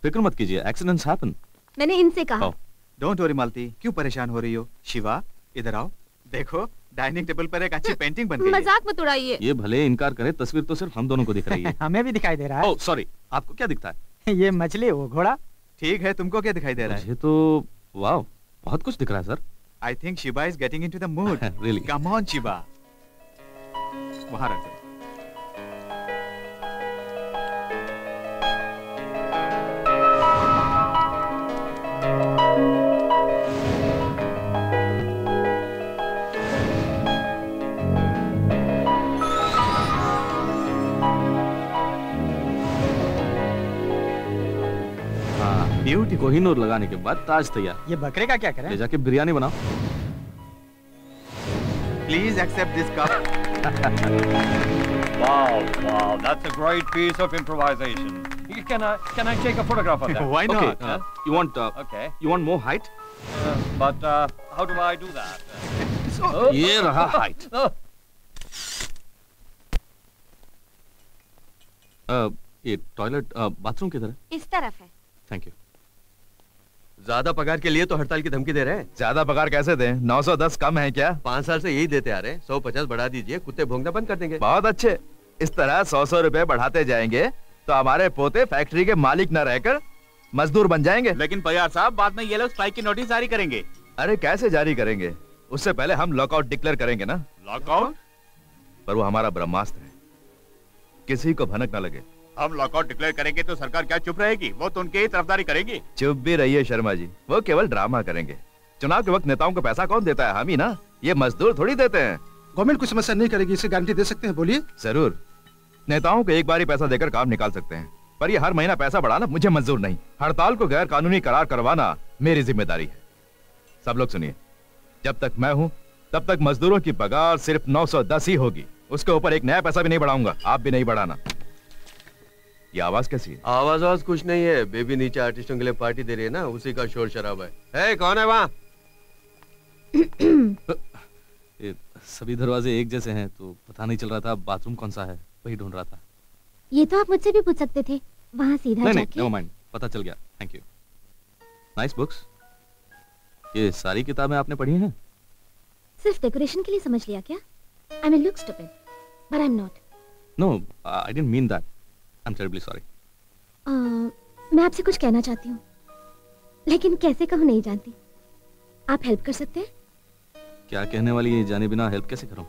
फ़िक्र मत कीजिए एक्सीडेंट्स हैपन मैंने इनसे कहा। Oh. डोंट वरी मालती क्यों परेशान हो रही हो? शिवा इधर आओ। देखो डाइनिंग टेबल पर एक अच्छी पेंटिंग बन गई है। मज़ाक मत उड़ाइए। ये भले इनकार करे तस्वीर तो सिर्फ़ हम दोनों को दिख रही है। हमें भी दिखाई दे रहा है। ओह सॉरी आपको क्या दिखता है? है ये मछली वो घोड़ा। ठीक है तुमको क्या दिखाई दे रहा है? मुझे तो वाह बहुत कुछ दिख रहा है sir. I think Shiba is getting into the mood. really? Come on, Shiba. Maharaja. रख दो हाँ कोहिनूर लगाने के बाद ताज तैयार ये बकरे का क्या करें ले जाके बिरयानी बनाओ please accept this cup Wow, wow, that's a great piece of improvisation. Can I can I take a photograph of that? Why not? Okay, uh, you want uh, Okay. you want more height? Uh, but uh, how do I do that? ये रहा height. Oh. Uh, ये टॉयलेट बाथरूम किधर है इस तरफ़ है थैंक यू ज़्यादा पगार के लिए तो हड़ताल की धमकी दे रहे हैं। ज़्यादा पगार कैसे दें? 910 कम है क्या? पाँच साल से यही देते आ रहे हैं। सौ पचास बढ़ा दीजिए कुत्ते भोंगना बंद कर देंगे। बहुत अच्छे। इस तरह सौ सौ रुपए बढ़ाते जाएँगे तो हमारे पोते फैक्ट्री के मालिक न रहकर मजदूर बन जाएँगे। लेकिन परियार साहब बाद में ये लोग स्ट्राइक की नोटिस जारी करेंगे। अरे कैसे जारी करेंगे? उससे पहले हम लॉकआउट डिक्लेयर करेंगे ना। लॉकआउट पर वो हमारा ब्रह्मास्त्र है। किसी को भनक न लगे। हम लॉकआउट डिक्लेयर करेंगे तो सरकार क्या चुप रहेगी? वो तो उनकी ही तरफदारी करेगी। चुप भी रहिए शर्मा जी। वो केवल ड्रामा करेंगे। चुनाव के वक्त नेताओं को पैसा कौन देता है? हम ही ना? ये मजदूर थोड़ी देते हैं। गवर्नमेंट कोई समस्या नहीं करेगी इसे गारंटी दे सकते हैं बोलिए। ज़रूर। नेताओं को एक बार ही पैसा देकर काम निकाल सकते हैं। पर ये हर महीना पैसा बढ़ाना मुझे मंजूर नहीं। हड़ताल को गैर कानूनी करार करवाना मेरी ज़िम्मेदारी है। सब लोग सुनिए। जब तक मैं हूँ तब तक मजदूरों की पगार सिर्फ़ 910 ही होगी। उसके ऊपर एक नया पैसा भी नहीं बढ़ाऊँगा। आप भी नहीं बढ़ाना। ये आवाज़ कैसी है? आवाज़ आवाज़ कुछ नहीं है। बेबी नीचे आर्टिस्टों के लिए पार्टी दे रही है ना उसी का शोर शराब है। Hey, कौन है वहाँ? सभी दरवाजे एक जैसे हैं तो पता नहीं चल रहा था बाथरूम कौन सा है वही ढूंढ रहा था। ये तो आप मुझसे भी पूछ सकते थे। वहाँ सीधा नहीं नहीं जाके नेवर माइंड पता चल गया। थैंक यू नाइस बुक्स ये सारी किताबें आपने पढ़ी हैं? सिर्फ़ डेकोरेशन के लिए समझ लिया क्या? I mean look stupid but I am not no I didn't mean that I am terribly sorry मैं आपसे कुछ कहना चाहती हूँ। लेकिन कैसे कहूँ नहीं जानती। आप हेल्प कर सकते हैं? क्या कहने वाली है जाने बिना हेल्प कैसे करूँ?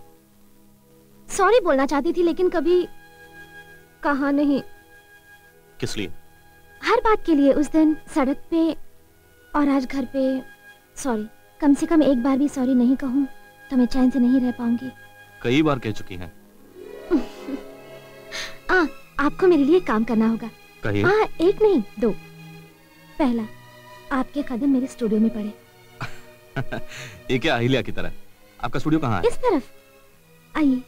सॉरी बोलना चाहती थी लेकिन कभी कहा नहीं। किस लिए? हर बात के लिए उस दिन सड़क पे और आज घर पे सॉरी कम से कम एक बार भी सॉरी नहीं कहूँ तो मैं चैन से नहीं रह पाऊँगी। कई बार कह चुकी हैं। आ, आपको मेरे लिए काम करना होगा। कहिए। हाँ एक नहीं दो। पहला आपके कदम मेरे स्टूडियो में पड़े। ये क्या अहिल्या की तरह? आपका स्टूडियो कहाँ है? इस तरफ़। आइए।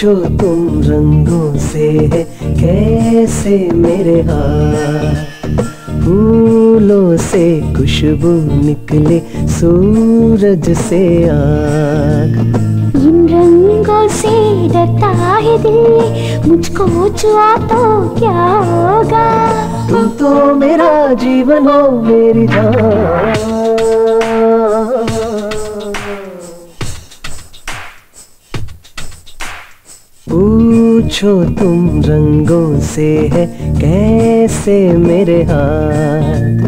पूछो तुम रंगों से है कैसे मेरे हाथ? फूलों से खुशबू निकले सूरज से आग। इन रंगों से डरता है दिल मुझको छुआ तो क्या होगा? तुम तो मेरा जीवन हो मेरी जान। पूछो तुम रंगों से है, कैसे मेरे हाथ?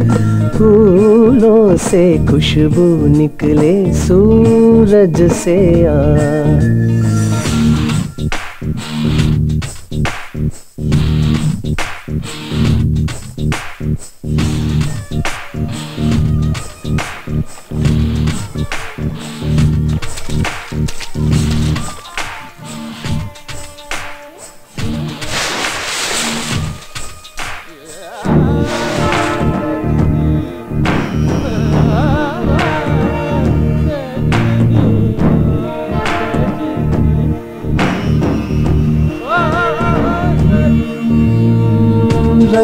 फूलों से खुशबू निकले, सूरज से आ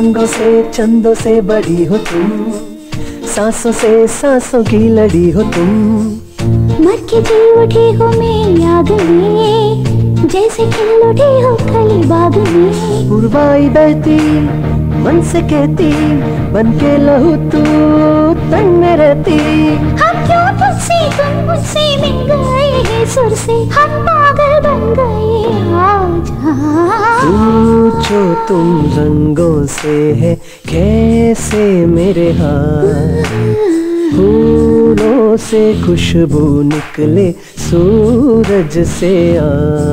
रंगों से चंदों से बड़ी हो तुम। सांसों से सांसों की लड़ी हो तुम। मर के जी उठी हो मेरी आग में जैसे खिल उठी हो कली बाग में। उर्वाई बहती मन से कहती बन के लहू तू तन में रहती। हम क्यों तुझसे तुम मुझसे मिल गए हैं सुर से? हम पूछो तुम रंगों से है कैसे मेरे हाथ? फूलों से खुशबू निकले सूरज से आ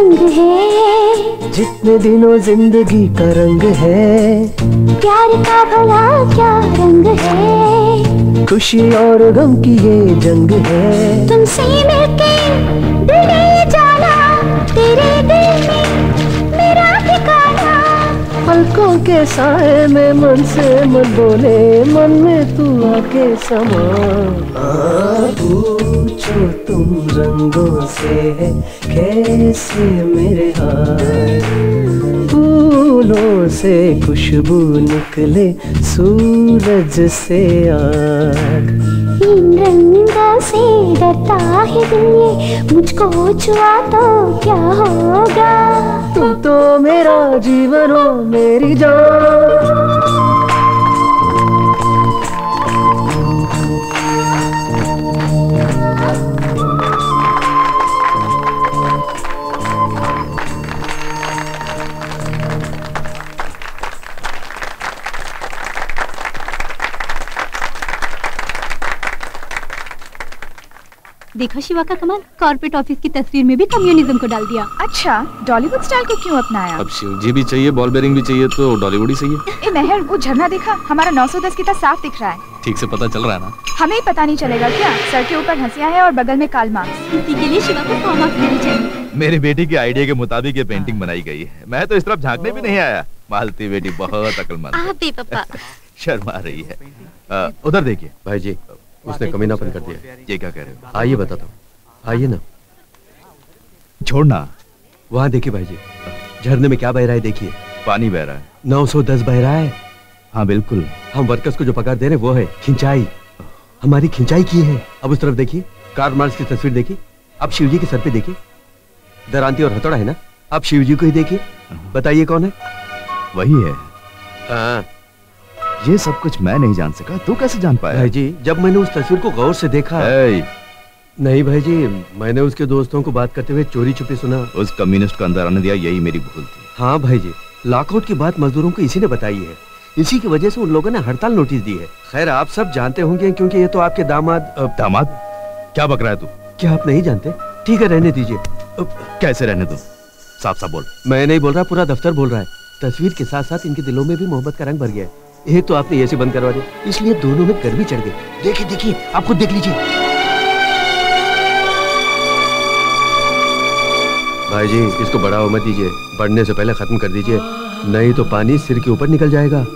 संग है। जितने दिनों ज़िंदगी का रंग है। प्यार का भला क्या रंग है? खुशी और गम की ये जंग है। तुमसे मिलके दिल ये जाना तेरे दिल में मेरा ठिकाना। पलकों के साए में मन से मन बोले मन में तू आके समा। आ, तुम रंगों से कैसे मेरे हाथ फूलों से खुशबू निकले सूरज से आग। इन रंगों से डरता है दिल ये मुझको छुआ तो क्या होगा? तुम तो मेरा जीवन हो मेरी जान। शिवा का कमाल कॉर्पोरेट ऑफ़िस की तस्वीर में भी कम्युनिज्म को डाल दिया। अच्छा डॉलीवुड स्टाइल को क्यों अपनाया? अब शिवजी भी चाहिए बॉल बेरिंग भी चाहिए तो डॉलीवुड ही चाहिए ए मेहर वो झरना देखा हमारा 910 कितना साफ़ दिख रहा है। ठीक से पता चल रहा है ना? हमें ही पता नहीं चलेगा क्या सर के ऊपर हंसिया है और बगल में काल मार्क्स। इसी के लिए शिवा को फॉर्म देनी चाहिए मेरी बेटी के आइडिया के मुताबिक ये पेंटिंग बनाई गई है। मैं तो इस तरफ़ झांकने भी नहीं आया। मालती बेटी बहुत अक्लमंद। है। आप भी पापा। शर्मा रही है। उधर देखिए। भाई जी उसने कमीनापन कर दिया। ये क्या कह रहे हो? आइए बताता हूँ आइए ना। छोड़ना। वहाँ देखिए भाई जी। झरने में क्या बह रहा है देखिए। पानी बह रहा है। नौ सौ दस बह रहा है। हाँ बिल्कुल। हम वर्कर्स को जो पगार दे रहे हैं वो है खिंचाई। हमारी खिंचाई की है। अब उस तरफ़ देखिए। कार्ल मार्क्स की तस्वीर देखिए अब शिव जी के सर पे देखिए। दरांती और हथौड़ा है ना? अब शिव जी को ही देखिए। बताइए कौन है? वही है। हाँ। ये सब कुछ मैं नहीं जान सका तू कैसे जान पाया? भाई जी जब मैंने उस तस्वीर को गौर से देखा नहीं भाई जी मैंने उसके दोस्तों को बात करते हुए चोरी छुपी सुना। उस कम्युनिस्ट को अंदर आने दिया यही मेरी भूल थी। हाँ भाई जी लॉकआउट की बात मजदूरों को इसी ने बताई है। इसी की वजह से उन लोगों ने हड़ताल नोटिस दी है। खैर आप सब जानते होंगे क्योंकि ये तो आपके दामाद अ, दामाद? क्या बक रहा है तू? क्या आप नहीं जानते? ठीक है रहने दीजिए। अ, कैसे रहने दो? साफ़ साफ़ बोल। मैं नहीं बोल रहा पूरा दफ्तर बोल रहा है। तस्वीर के साथ साथ इनके दिलों में भी मोहब्बत का रंग भर गया है। एक तो आपने ऐसे बंद करवा दिया। इसलिए दोनों में गर्मी चढ़ गई। देखिए देखिए, आप खुद देख लीजिए। भाई जी, इसको बढ़ावा मत दीजिए। बढ़ने से पहले खत्म कर दीजिए। नहीं तो पानी सिर के ऊपर निकल जाएगा।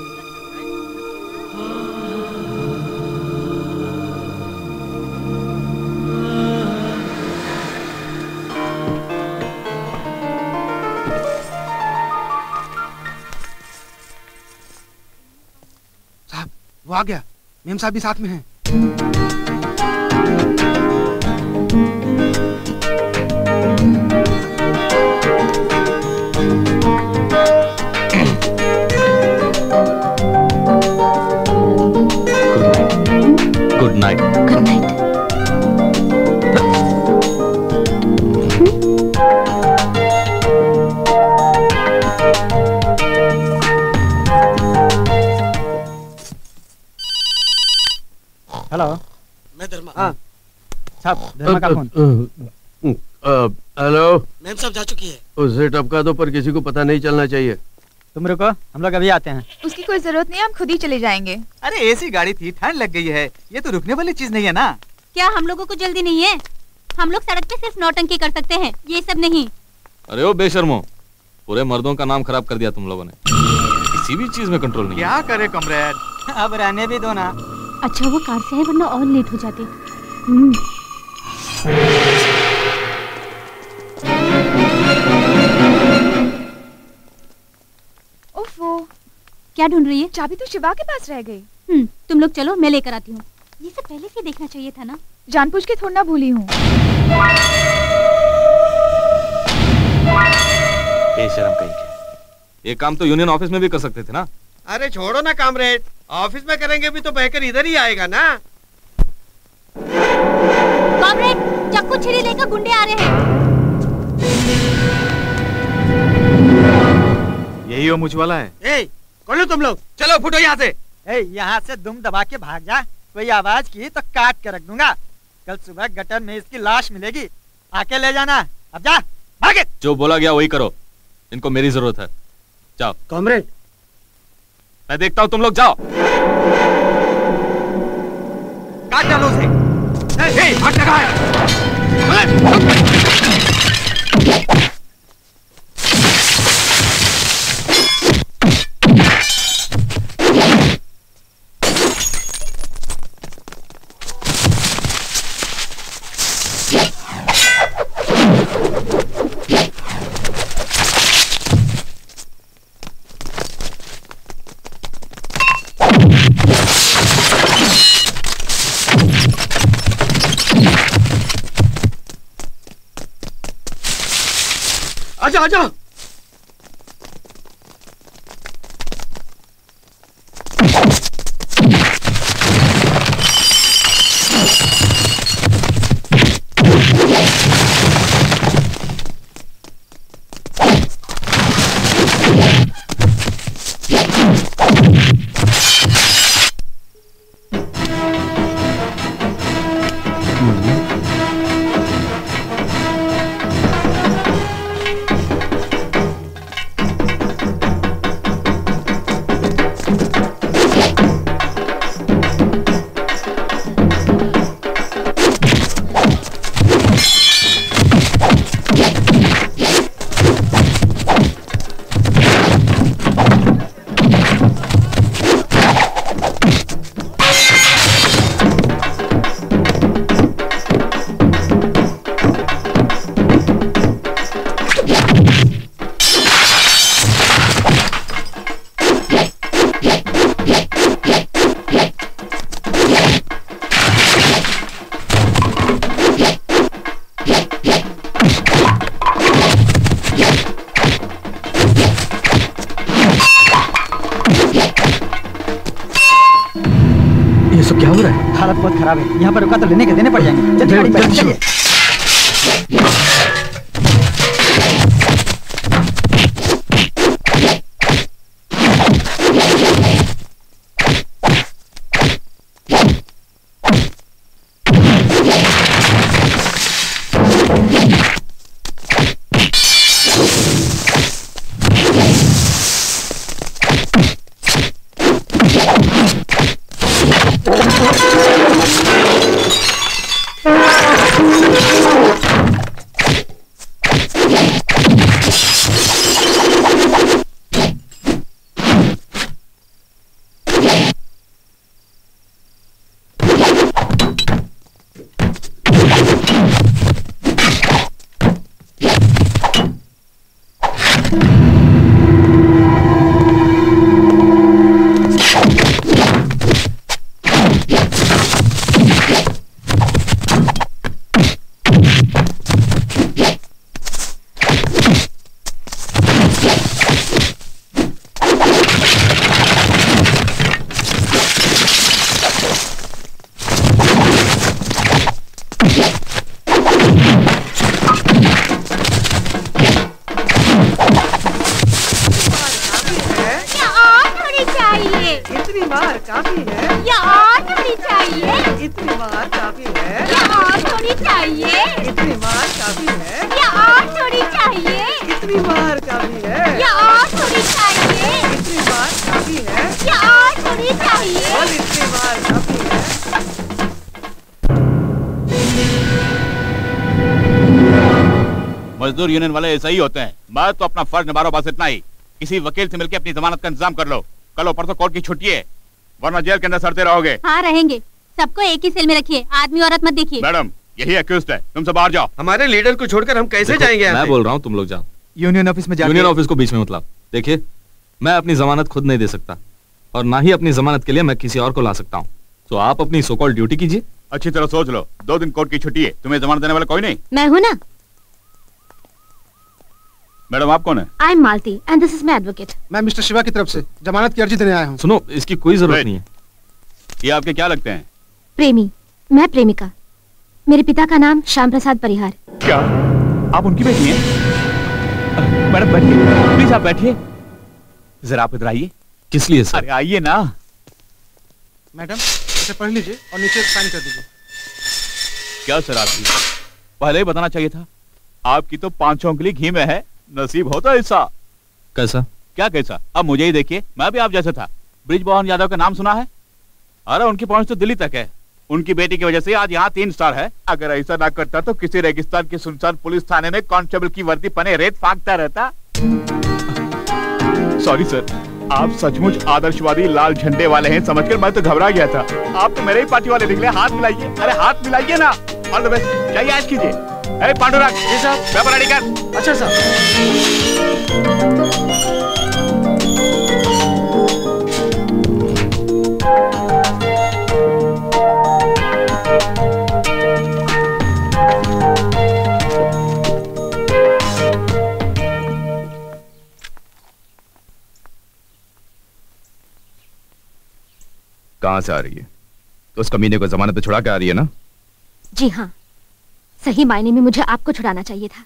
वो आ गया मेम साहब भी साथ में हैं। का फ़ोन? हेलो? मैम साहब जा चुकी है। उसे टपका दो पर किसी को पता नहीं चलना चाहिए। तुम रुको हम लोग अभी आते हैं। उसकी कोई ज़रूरत नहीं हम खुद ही चले जाएँगे। अरे ऐसी गाड़ी थी ठंड लग गई है। ये तो रुकने वाली चीज़ नहीं है ना? क्या हम लोगों को जल्दी नहीं है? हम लोग सड़क पे सिर्फ़ नौटंकी कर सकते हैं ये सब नहीं। अरे ओ बेशर्मो पूरे मर्दों का नाम खराब कर दिया तुम लोगों ने। किसी भी चीज़ में कंट्रोल नहीं क्या करे कमरेड अब रहने भी दो ना। अच्छा वो कार से है वरना और लेट हो जाते। हम्म। ओफो क्या ढूंढ रही है? चाबी तो शिवा के पास रह गई। हम्म तुम लोग चलो मैं लेकर आती हूँ। ये सब पहले से देखना चाहिए था ना? जानबूझ के थोड़ा ना भूली हूँ। बेशरम कहीं के? ये काम तो यूनियन ऑफ़िस में भी कर सकते थे ना? अरे छोड़ो ना कामरेड ऑफ़िस में करेंगे भी तो बहकर इधर ही आएगा ना? कॉमरेड चक्कू छिरी लेकर गुंडे आ रहे हैं। यही वो मुझ वाला है। ए कौन हो तुम लोग? चलो फुटो यहाँ से। ए यहाँ से दुम दबा के भाग जा। कोई आवाज़ की तो काट के रख दूँगा। कल सुबह गटर में इसकी लाश मिलेगी। आके ले जाना। अब जा भागे। जो बोला गया वही करो। इनको मेरी ज़रूरत है। जाओ। कॉमरेड। मैं देखता हूँ तुम लोग जाओ। काट डालो उसे। ए, ए, हाथ लगा है आजा आजा खराब है। यहाँ पर रुका तो लेने के देने पड़ जाएँगे। यूनियन वाले ऐसा ही होते हैं। मैं तो अपना फ़र्ज़ निभा रहा हूँ, बस इतना ही। किसी वकील से मिलकर अपनी जमानत का इंतज़ाम कर लो। कल परसों कोर्ट की छुट्टी है वरना जेल के अंदर सड़ते रहोगे। हाँ रहेंगे। सबको एक ही सेल में रखिए आदमी औरत मत देखिए। मैडम यही अक्यूज है। तुम सब बाहर जाओ। हमारे लीडर को छोड़कर हम कैसे जाएँगे मैं बोल रहा हूँ तुम लोग जाओ। यूनियन ऑफ़िस में यूनियन ऑफ़िस को बीच में मतलब देखिए मैं अपनी जमानत खुद नहीं दे सकता। और ना ही अपनी जमानत के लिए मैं किसी और को ला सकता हूँ। तो आप अपनी सोकॉल ड्यूटी कीजिए। अच्छी तरह सोच लो। दो दिन कोर्ट की छुट्टी है। तुम्हें जमानत देने वाला कोई नहीं। मैं हूँ ना? मैडम आप कौन है? I am Malti and this is my advocate मैं मिस्टर शिवा की तरफ़ से जमानत की अर्जी देने आया हूँ। सुनो इसकी कोई ज़रूरत नहीं है। ये आपके क्या लगते हैं? प्रेमी मैं प्रेमिका। मेरे पिता का नाम श्याम प्रसाद परिहार। क्या? आप उनकी बेटी हैं? मैडम बैठिए। प्लीज़ आप बैठिए। जरा आप इधर आइए। किस लिए सर? अरे आइए ना। मैडम इसे पढ़ लीजिए और नीचे साइन कर दीजिए। क्या सर आपकी? पहले ही बताना चाहिए था। आपकी तो पाँचों उंगली घी में है। नसीब होता ऐसा कैसा? क्या कैसा? अब मुझे ही देखिए मैं भी आप जैसे था। ब्रिजमोहन यादव का नाम सुना है? अरे उनकी पहुँच तो दिल्ली तक है। उनकी बेटी की वजह से आज यहाँ तीन स्टार है। अगर ऐसा ना करता तो किसी रेगिस्तान के सुनसान पुलिस थाने में कांस्टेबल की वर्दी पने रेत फांकता रहता। सॉरी सर आप सचमुच आदर्शवादी लाल झंडे वाले हैं समझकर मैं तो घबरा गया था। आप तो मेरे ही पार्टी वाले निकले हाथ मिलाइए। अरे हाथ मिलाइए ना। ऑल द बेस्ट जाइए आज कीजिए। अरे पांडुरंग। जी साहब पेपर रेडी कर। अच्छा साहब कहाँ से आ रही है? तो उस कमीने को जमानत पे छुड़ा के आ रही है ना? जी हाँ। सही मायने में मुझे आपको छुड़ाना चाहिए था।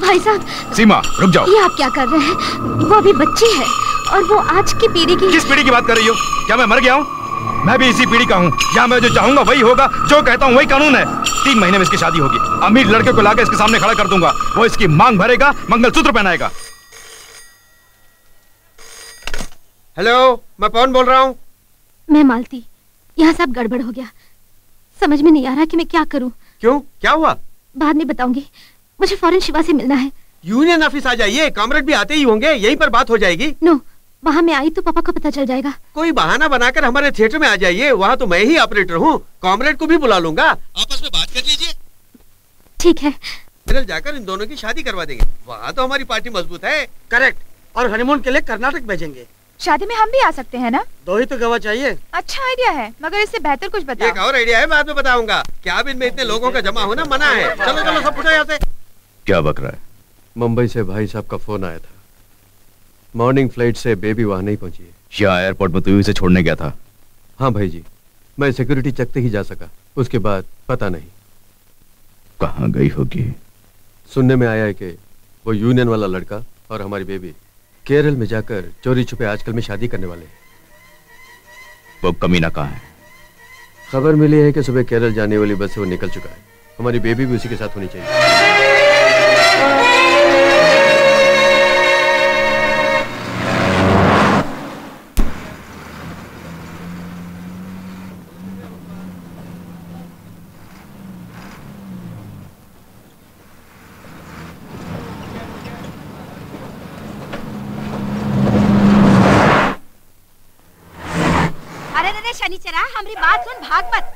भाई साहब सीमा रुक जाओ। ये आप क्या कर रहे हैं? वो अभी बच्ची है और वो आज की पीढ़ी की किस पीढ़ी की बात कर रही हो? क्या मैं मर गया हूँ? मैं भी इसी पीढ़ी का हूँ। यहाँ मैं जो चाहूँगा वही होगा जो कहता हूँ वही कानून है। तीन महीने में इसकी शादी होगी। अमीर लड़के को लाकर इसके सामने खड़ा कर दूँगा। वो इसकी मांग भरेगा मंगलसूत्र पहनाएगा। हेलो मैं पवन बोल रहा हूँ? मैं मालती। यहाँ सब गड़बड़ हो गया। समझ में नहीं आ रहा कि मैं क्या करूँ। क्यों? क्या हुआ? बाद में बताऊँगी। मुझे फ़ौरन शिवा से मिलना है। यूनियन ऑफ़िस आ जाइए। कॉमरेड भी आते ही होंगे। यहीं पर बात हो जाएगी। नो वहाँ मैं आई तो पापा को पता चल जाएगा। कोई बहाना बनाकर हमारे थिएटर में आ जाइए। वहाँ तो मैं ही ऑपरेटर हूँ। कॉमरेड को भी बुला लूँगा। आपस में बात कर लीजिए। ठीक है। जाकर इन दोनों की शादी करवा देंगे। वहाँ तो हमारी पार्टी मज़बूत है। करेक्ट और हनीमून के लिए कर्नाटक भेजेंगे। शादी में हम भी आ सकते हैं ना? दो ही तो गवाह चाहिए। अच्छा आइडिया है मगर इससे बेहतर कुछ बताओ। एक और आइडिया है बाद में बताऊँगा। कैबिन में इतने लोगों का जमा होना मना है। चलो चलो सब उठो यहाँ से। क्या बक रहा है? मुंबई से भाई साहब का फ़ोन आया था। मॉर्निंग फ़्लाइट से बेबी वहाँ नहीं पहुँची है। या एयरपोर्ट में तू इसे छोड़ने गया था। हाँ भाई जी मैं सिक्योरिटी चेक तक ही जा सका। उसके बाद पता नहीं। कहाँ गई होगी? सुनने में आया है कि वो यूनियन वाला लड़का और हमारी बेबी। केरल में जाकर चोरी छुपे आजकल में शादी करने वाले। वो कमीना कहा है? खबर मिली है कि सुबह केरल जाने वाली बस से वो निकल चुका है। हमारी बेबी भी उसी के साथ होनी चाहिए। बात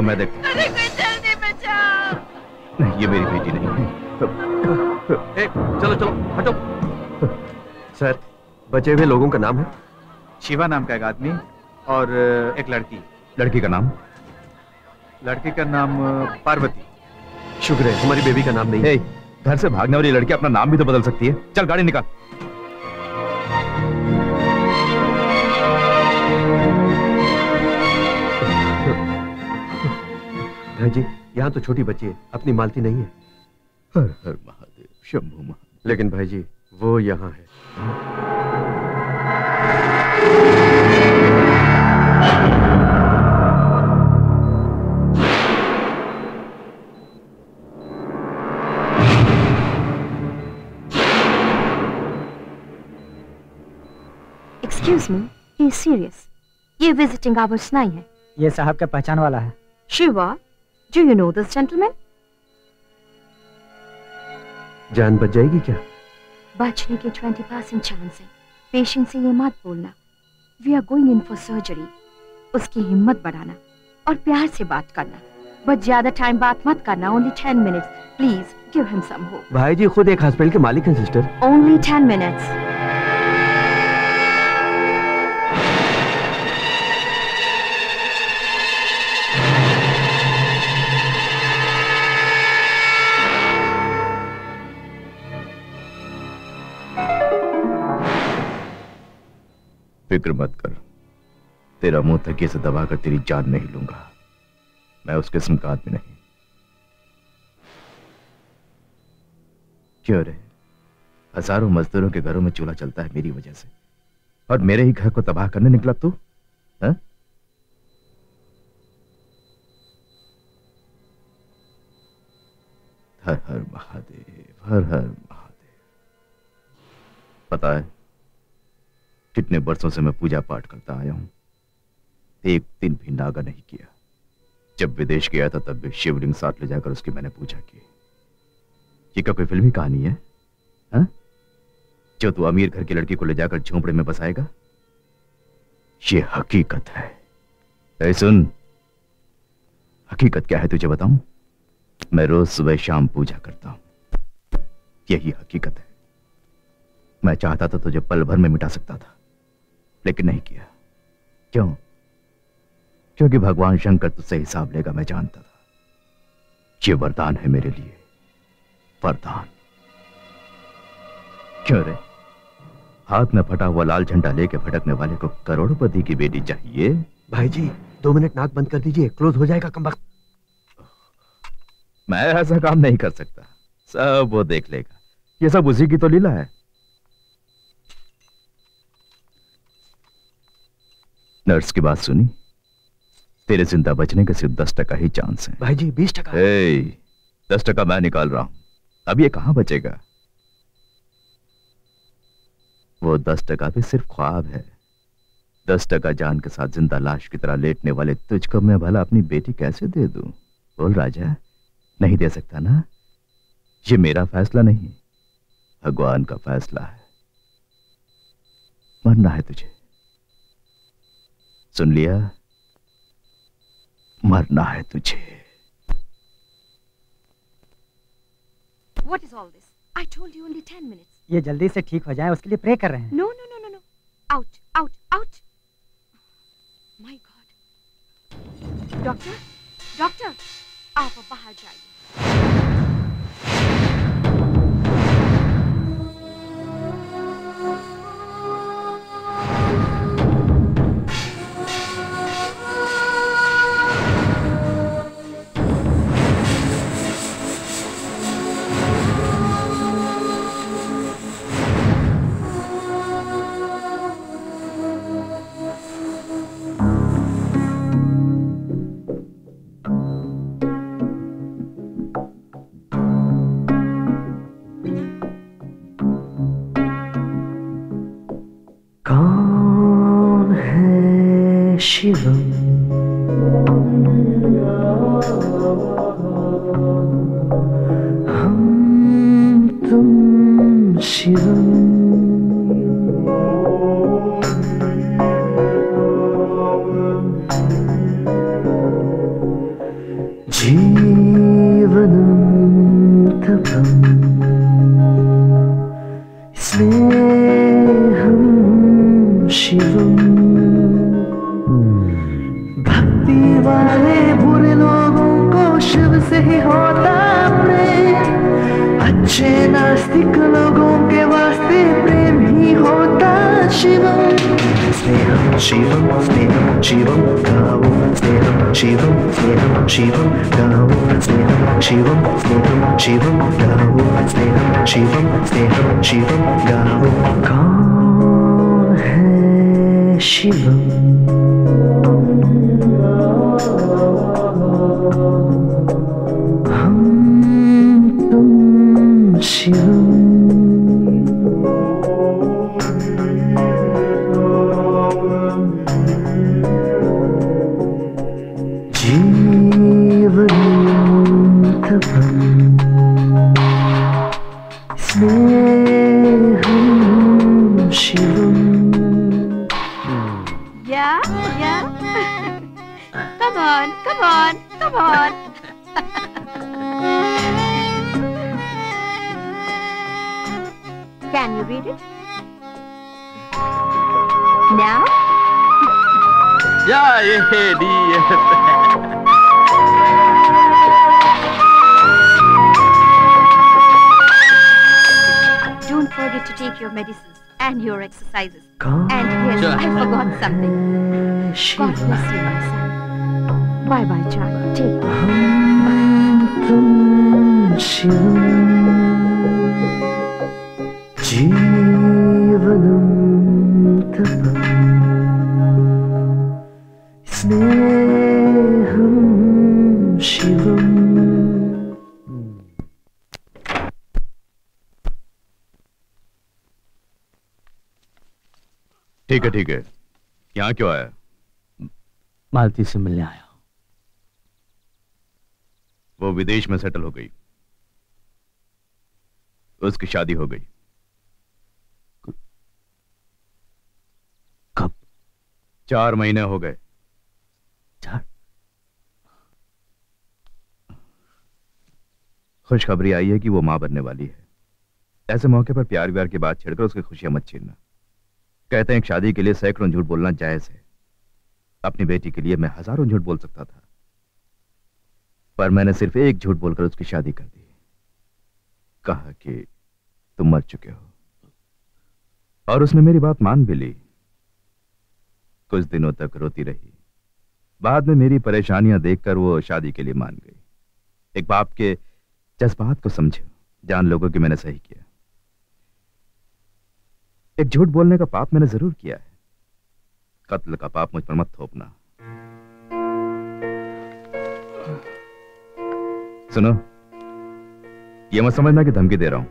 रुको मैं देखता अरे कोई जल्दी बचाओ। नहीं ये मेरी बेटी नहीं है। ए, चलो चलो हटो। सर बचे हुए लोगों का नाम है? शिवा नाम का एक आदमी और एक लड़की। लड़की का नाम? लड़की का नाम पार्वती। शुक्र है हमारी बेबी का नाम नहीं ए, घर से भागने वाली लड़की अपना नाम भी तो बदल सकती है। चल गाड़ी निकाल। भाई जी यहाँ तो छोटी बच्ची है अपनी मालती नहीं है। हर हर महादेव शंभु महादेव। लेकिन भाई जी वो यहाँ है। एक्सक्यूज मी ही सीरियस ये विजिटिंग आवर्स नहीं है ये साहब का पहचान वाला है। Shiva do you know this gentleman जान बच जाएगी क्या? बचने के 20 परसेंट चांस है। पेशेंट से ये मत बोलना। We are going in for surgery उसकी हिम्मत बढ़ाना और प्यार से बात करना। बट ज़्यादा टाइम बात मत करना only ten minutes please give him some hope भाई जी खुद एक हॉस्पिटल के मालिक हैं सिस्टर ओनली टेन मिनट्स फ़िक्र मत कर। तेरा मुँह तकिए से दबाकर तेरी जान नहीं लूँगा। मैं उस किस्म का आदमी नहीं। क्यों रे? हज़ारों मजदूरों के घरों में चूल्हा चलता है मेरी वजह से। और मेरे ही घर को तबाह करने निकला तू? हर हर महादेव, हर हर महादेव। पता है कितने वर्षों से मैं पूजा पाठ करता आया हूँ। एक दिन भी नागा नहीं किया। जब विदेश गया था, तब भी शिवलिंग साथ ले जाकर उसकी मैंने पूजा की। ये क्या कोई फिल्मी कहानी है? हा? जो तू अमीर घर की लड़की को ले जाकर झोंपड़े में बसाएगा? ये हकीकत है। ऐ सुन। हकीकत क्या है तुझे बताऊँ? मैं रोज सुबह शाम पूजा करता हूँ। यही हकीकत है। मैं चाहता था तुझे पल भर में मिटा सकता था। लेकिन नहीं किया। क्यों? क्योंकि भगवान शंकर तुझसे हिसाब लेगा मैं जानता था। ये वरदान है मेरे लिए। वरदान। क्यों रे? हाथ में फटा हुआ लाल झंडा लेके भटकने वाले को करोड़पति की बेटी चाहिए? भाई जी दो मिनट नाक बंद कर दीजिए क्लोज हो जाएगा कम वक्त मैं ऐसा काम नहीं कर सकता। सब वो देख लेगा। ये सब उसी की तो लीला है। नर्स की बात सुनी? तेरे ज़िंदा बचने के सिर्फ़ दस टका ही चांस है। भाई जी बीस टका। दस टका मैं निकाल रहा हूँ। अब ये कहाँ बचेगा? वो दस टका भी सिर्फ़ ख्वाब है। दस टका जान के साथ ज़िंदा लाश की तरह लेटने वाले तुझको मैं भला अपनी बेटी कैसे दे दूँ? बोल राजा नहीं दे सकता ना? ये मेरा फैसला नहीं भगवान का फैसला है। मरना है तुझे। सुन लिया। मरना है तुझे। What is all this? I told you only ten minutes. ये जल्दी से ठीक हो जाए उसके लिए प्रे कर रहे हैं। No no no no no out out out my god doctor doctor आप बाहर जाइए। cheap And yes, Sure. I forgot something. God bless you, my son. Bye bye, child. Take care. तुम ठीक है ठीक है। यहाँ क्यों आया? मालती से मिलने आया। वो विदेश में सेटल हो गई। उसकी शादी हो गई। कब? चार महीने हो गए। चार? खुशखबरी आई है कि वो माँ बनने वाली है। ऐसे मौके पर प्यार व्यार की बात छेड़कर उसकी खुशियाँ मत छीनना। कहते हैं शादी के लिए सैकड़ों झूठ बोलना जायज़ है। अपनी बेटी के लिए मैं हज़ारों झूठ बोल सकता था। पर मैंने सिर्फ़ एक झूठ बोलकर उसकी शादी कर दी। कहा कि तुम मर चुके हो। और उसने मेरी बात मान भी ली। कुछ दिनों तक रोती रही। बाद में मेरी परेशानियाँ देखकर वो शादी के लिए मान गई। एक बाप के जज्बात को समझो। जान लोगों कि मैंने सही किया। एक झूठ बोलने का पाप मैंने ज़रूर किया है। कत्ल का पाप मुझ पर मत थोपना। सुनो, ये मत समझना कि धमकी दे रहा हूँ।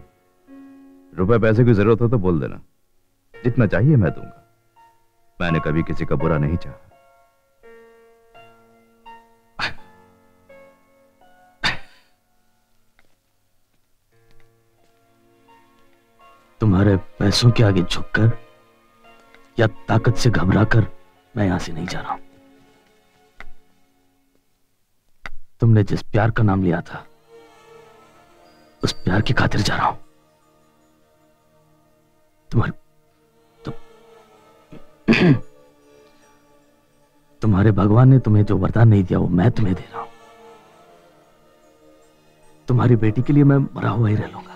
रुपए पैसे की ज़रूरत हो तो बोल देना। जितना चाहिए मैं दूँगा। मैंने कभी किसी का बुरा नहीं चाहा। तुम्हारे पैसों के आगे झुककर या ताकत से घबराकर मैं यहाँ से नहीं जा रहा हूँ। तुमने जिस प्यार का नाम लिया था उस प्यार की खातिर जा रहा हूँ। तुम्हारे तुम, तुम्हारे भगवान ने तुम्हें जो वरदान नहीं दिया वो मैं तुम्हें दे रहा हूँ। तुम्हारी बेटी के लिए मैं मरा हुआ ही रह लूँगा।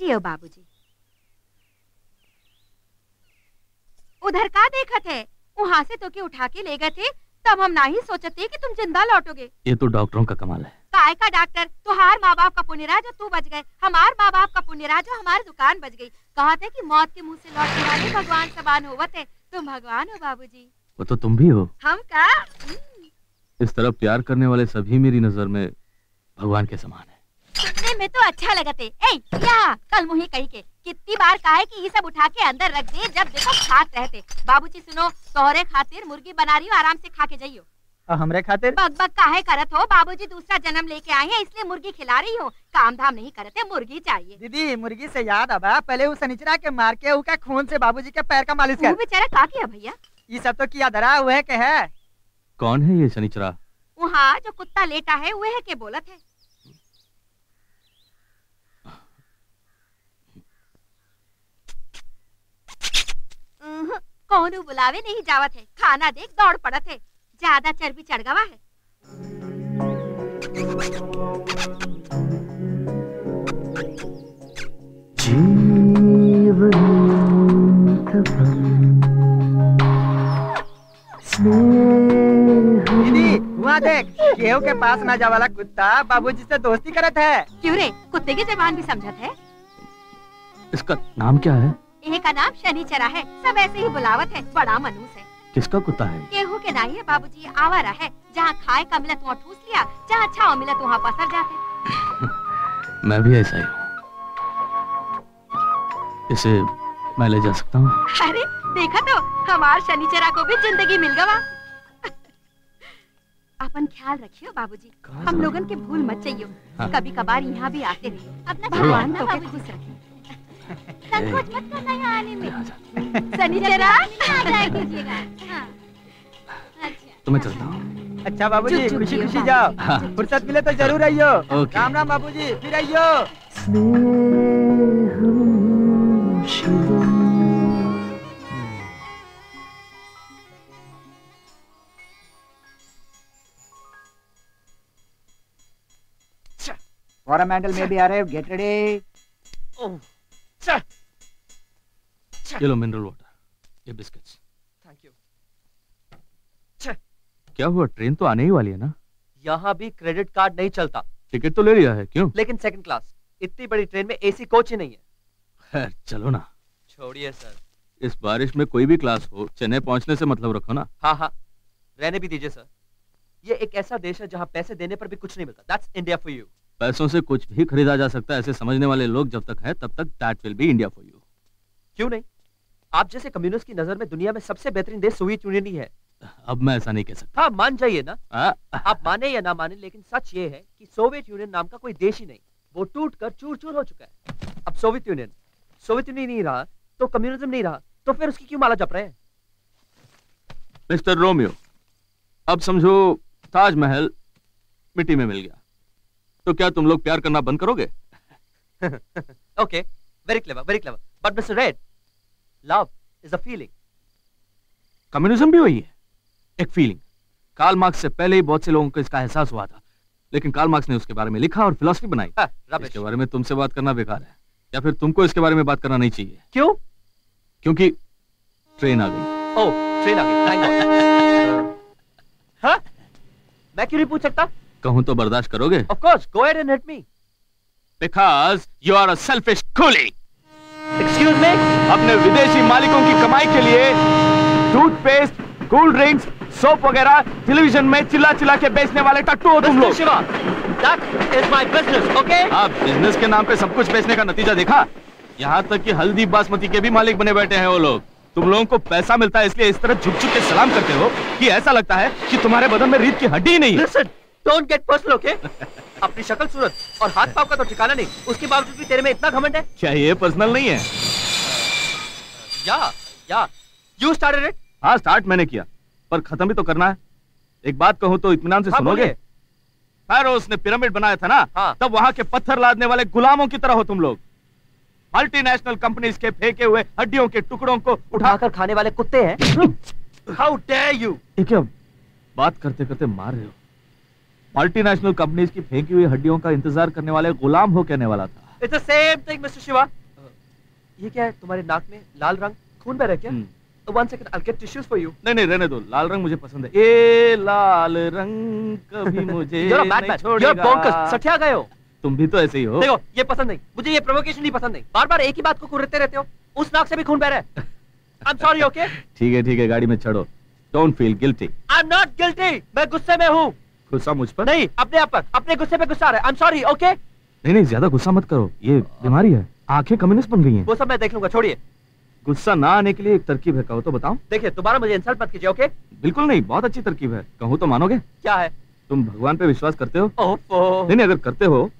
जुग जियो बाबूजी? उधर का देखत है? वहाँ से तो के उठा के ले गए थे तब हम ना ही सोचते कि तुम ज़िंदा लौटोगे। ये तो डॉक्टरों का कमाल है। काय का डॉक्टर? तुहार माँ बाप का पुण्यराज और तू बच गए। हमार माँ बाप का पुण्यराज और हमारी दुकान बच गई। कहा थे कि मौत के मुँह से लौटने वाले भगवान सबान होवत है। तुम भगवान हो बाबूजी। वो तो तुम भी हो। हम का? इस तरह प्यार करने वाले सभी मेरी नज़र में भगवान के समान सुनने में तो अच्छा लगते। ए या कल मुही कही के। कितनी बार कहा है कि ये सब उठा के अंदर रख दे जब देखो खात रहते। बाबूजी सुनो तोहरे खातिर मुर्गी बना रही हो आराम से खा के जाइयो। हमरे खातिर? बग बग काहे करत हो? बाबूजी दूसरा जन्म लेके आए हैं इसलिए मुर्गी खिला रही हो। काम धाम नहीं करते मुर्गी चाहिए। दीदी मुर्गी से याद आबा पहले वो सनिचरा के मार के उसका खून से बाबूजी के पैर का मालिश वो कर बेचारा का किया भैया? ये सब तो किया धरा हुए के है। कौन है ये शनिचरा? वहाँ जो कुत्ता लेटा है वह के बोलत है। कौनो बुलावे नहीं जावत है। खाना देख दौड़ पड़त है। ज़्यादा चर्बी चढ़ गवा है दीदी वहाँ देख केहू के पास ना जावाला कुत्ता बाबूजी से दोस्ती करत है। क्यों रे? कुत्ते की जबान भी समझत है? इसका नाम क्या है? एक का नाम शनिचरा है। सब ऐसे ही बुलावत है। बड़ा मनूस है। किसका कुत्ता है? केहू के नहीं है बाबूजी। आवारा है। जहाँ खाए का मिलत वहाँ ठूस लिया। जहाँ छाव मिलत वहाँ पसर जाते। मैं भी ऐसा ही हूँ। इसे मैं ले जा सकता हूँ? अरे देखा तो। हमार शनिचरा को भी ज़िंदगी मिल गवा। अपन ख्याल रखियो बाबूजी। हम लोगन के भूल मत चाहिए हाँ। कभी कभार यहाँ भी आते। रहिए अपना। भगवान तो के खुश रखे संकोच मत करना यहाँ आने में शनिचरा आ जाया हाँ। तो मैं चलता हूँ अच्छा बाबूजी खुशी खुशी जाओ हाँ। फुर्सत मिले तो ज़रूर आइयो। राम राम बाबूजी फिर आइयो Coromandel may be arrived. Get ready. ये लो मिनरल वाटर ये बिस्किट्स थैंक यू क्या हुआ? ट्रेन तो आने ही वाली है ना? यहाँ भी क्रेडिट कार्ड नहीं चलता। टिकट तो ले लिया है क्यों? लेकिन सेकंड क्लास इतनी बड़ी ट्रेन में एसी कोच ही नहीं है। खैर चलो ना। छोड़िए सर इस बारिश में कोई भी क्लास हो चेन्नई पहुँचने से मतलब रखो ना। हाँ हाँ। रहने भी दीजिए सर ये एक ऐसा देश है जहाँ पैसे देने पर भी कुछ नहीं मिलता। दैट्स इंडिया फॉर यू पैसों से कुछ भी खरीदा जा सकता है ऐसे समझने वाले लोग जब तक हैं तब तक that will be India for you क्यों नहीं? आप जैसे कम्युनिस्ट की नज़र में दुनिया में सबसे बेहतरीन देश सोवियत यूनियन ही। है अब मैं ऐसा नहीं कह सकता। हाँ मान जाइए ना। हाँ? आप माने या ना माने लेकिन सच ये है कि सोवियत यूनियन नाम का कोई देश ही नहीं। वो टूट कर चूर चूर हो चुका है। अब सोवियत यूनियन सोवियत यूनियन नहीं रहा तो कम्युनिज्म नहीं रहा तो फिर उसकी क्यों माला जप रहे हैं? मिस्टर रोमियो अब समझो ताजमहल मिट्टी में मिल गया। तो क्या तुम लोग प्यार करना बंद करोगे? Okay very clever very clever but mister red love is a feeling communism भी वही है एक फीलिंग कार्ल मार्क्स से पहले ही बहुत से लोगों को इसका एहसास हुआ था लेकिन कार्ल मार्क्स ने उसके बारे में लिखा और फिलोसफी बनाई. इसके बारे में तुमसे बात करना बेकार है या फिर तुमको इसके बारे में बात करना नहीं चाहिए. क्यों? क्योंकि ट्रेन आ गई. ओह ट्रेन आ गई हाँ? मैं क्यों नहीं पूछ सकता? कहूँ तो बर्दाश्त करोगे? Of course go ahead and hit me because you are a selfish coolie excuse me अपने विदेशी मालिकों की कमाई के लिए टूथपेस्ट कोल्ड ड्रिंक्स सोप वगैरह टेलीविज़न में चिल्ला चिल्ला के बेचने वाले टट्टू हो तुम लोग। Shiva that is my business okay आप बिज़नेस के नाम पे सब कुछ बेचने का नतीजा देखा? यहाँ तक कि हल्दी बासमती के भी मालिक बने बैठे हैं वो लोग। तुम लोगों को पैसा मिलता है इसलिए इस तरह झुक झुक के सलाम करते हो कि ऐसा लगता है कि तुम्हारे बदन में रीत की हड्डी ही नहीं है। डोंट गेट पर्सनल ओके अपनी शक्ल सूरत और हाथ पाव का तो ठिकाना नहीं उसके बावजूद भी तेरे में इतना घमंड है। क्या ये पर्सनल नहीं है? या या यू स्टार्टेड इट हाँ स्टार्ट मैंने किया पर खत्म भी तो करना है। एक बात कहूँ तो इत्मीनान से हाँ, सुनोगे। फायरोस ने पिरामिड बनाया था ना हाँ। तब वहाँ के पत्थर लादने वाले गुलामों की तरह हो तुम लोग। मल्टीनेशनल कंपनीज़ के फेंके हुए हड्डियों के टुकड़ों को उठाकर खाने वाले कुत्ते हैं। हाउ डेयर यू बात करते करते मार रहे हो। मल्टीनेशनल कंपनीज़ की फेंकी हुई हड्डियों का इंतज़ार करने वाले गुलाम हो कहने वाला था। It's the same thing mister Shiva ये क्या है? तुम्हारे नाक में लाल रंग खून बह रहा है क्या? One second I get tissues for you नहीं नहीं रहने दो। लाल रंग मुझे पसंद है। ए लाल रंग कभी मुझे नहीं छोड़ेगा। Bonkers. सठिया गए हो। तुम भी तो ऐसे ही हो। देखो ये पसंद नहीं। मुझे ये प्रोवोकेशन नहीं पसंद नहीं। बार बार एक ही बात को कुरते रहते हो। उस नाक से भी खून बह रहा है। आई एम सॉरी ओके ठीक है ठीक है गाड़ी में चढ़ो। Don't feel guilty I am not guilty मैं गुस्से में हूँ। गुस्सा मुझ पर? नहीं अपने आप पर। अपने गुस्से पे गुस्सा आ रहा है। आई एम सॉरी ओके नहीं नहीं ज़्यादा गुस्सा मत करो। ये बीमारी है। आँखें कम्युनिस्ट बन गई हैं। वो सब मैं देख लूँगा छोड़िए। गुस्सा ना आने के लिए एक तरकीब है कहो तो बताओ देखिए दोबारा मुझे इंसल्ट मत कीजिए ओके बिल्कुल नहीं बहुत अच्छी तरकीब है। कहूँ तो मानोगे? क्या है? तुम भगवान पे विश्वास करते हो? ओफो नहीं नहीं अगर करते हो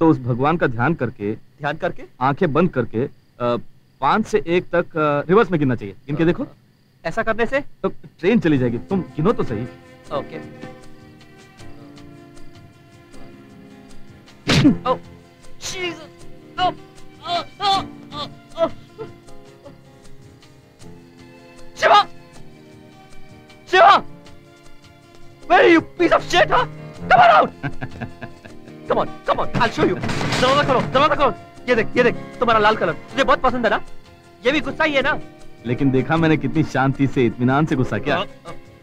तो उस भगवान का ध्यान करके ध्यान करके? आँखें बंद करके पाँच से एक तक रिवर्स में गिनना चाहिए। इनके देखो। ऐसा करने से? तो ट्रेन चली जाएगी। तुम गिनो तो सही। Okay. Oh, Jesus! Oh, oh, oh, oh, oh. Shiva! Shiva! Where are you, piece of shit, huh? Come on out! come on, come on, I'll show you. दरवाज़ा खोलो, दरवाज़ा खोलो. ये देख, ये देख, तुम्हारा लाल कलर. तुझे बहुत पसंद है ना? ये भी गुस्सा ही है ना? लेकिन देखा मैंने कितनी शांति से इत्मीनान से गुस्सा किया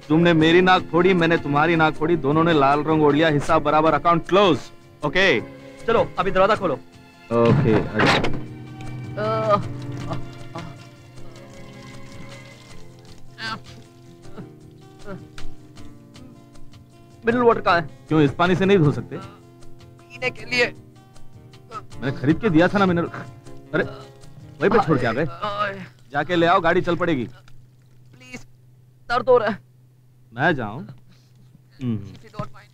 तुमने मेरी नाक फोड़ी मैंने तुम्हारी नाक फोड़ी दोनों ने लाल रंग ओढ़ लिया हिसाब बराबर अकाउंट क्लोज ओके चलो, अभी दरवाज़ा खोलो. ओके मिनरल वाटर कहाँ है? क्यों इस पानी से नहीं धो सकते? पीने के लिए. मैंने खरीद के दिया था ना मैंने अरे वहीं पे छोड़ के आ गए। जाके ले आओ गाड़ी चल पड़ेगी। प्लीज़ दर्द हो रहा है. मैं जाऊँ हम्म। If you don't mind.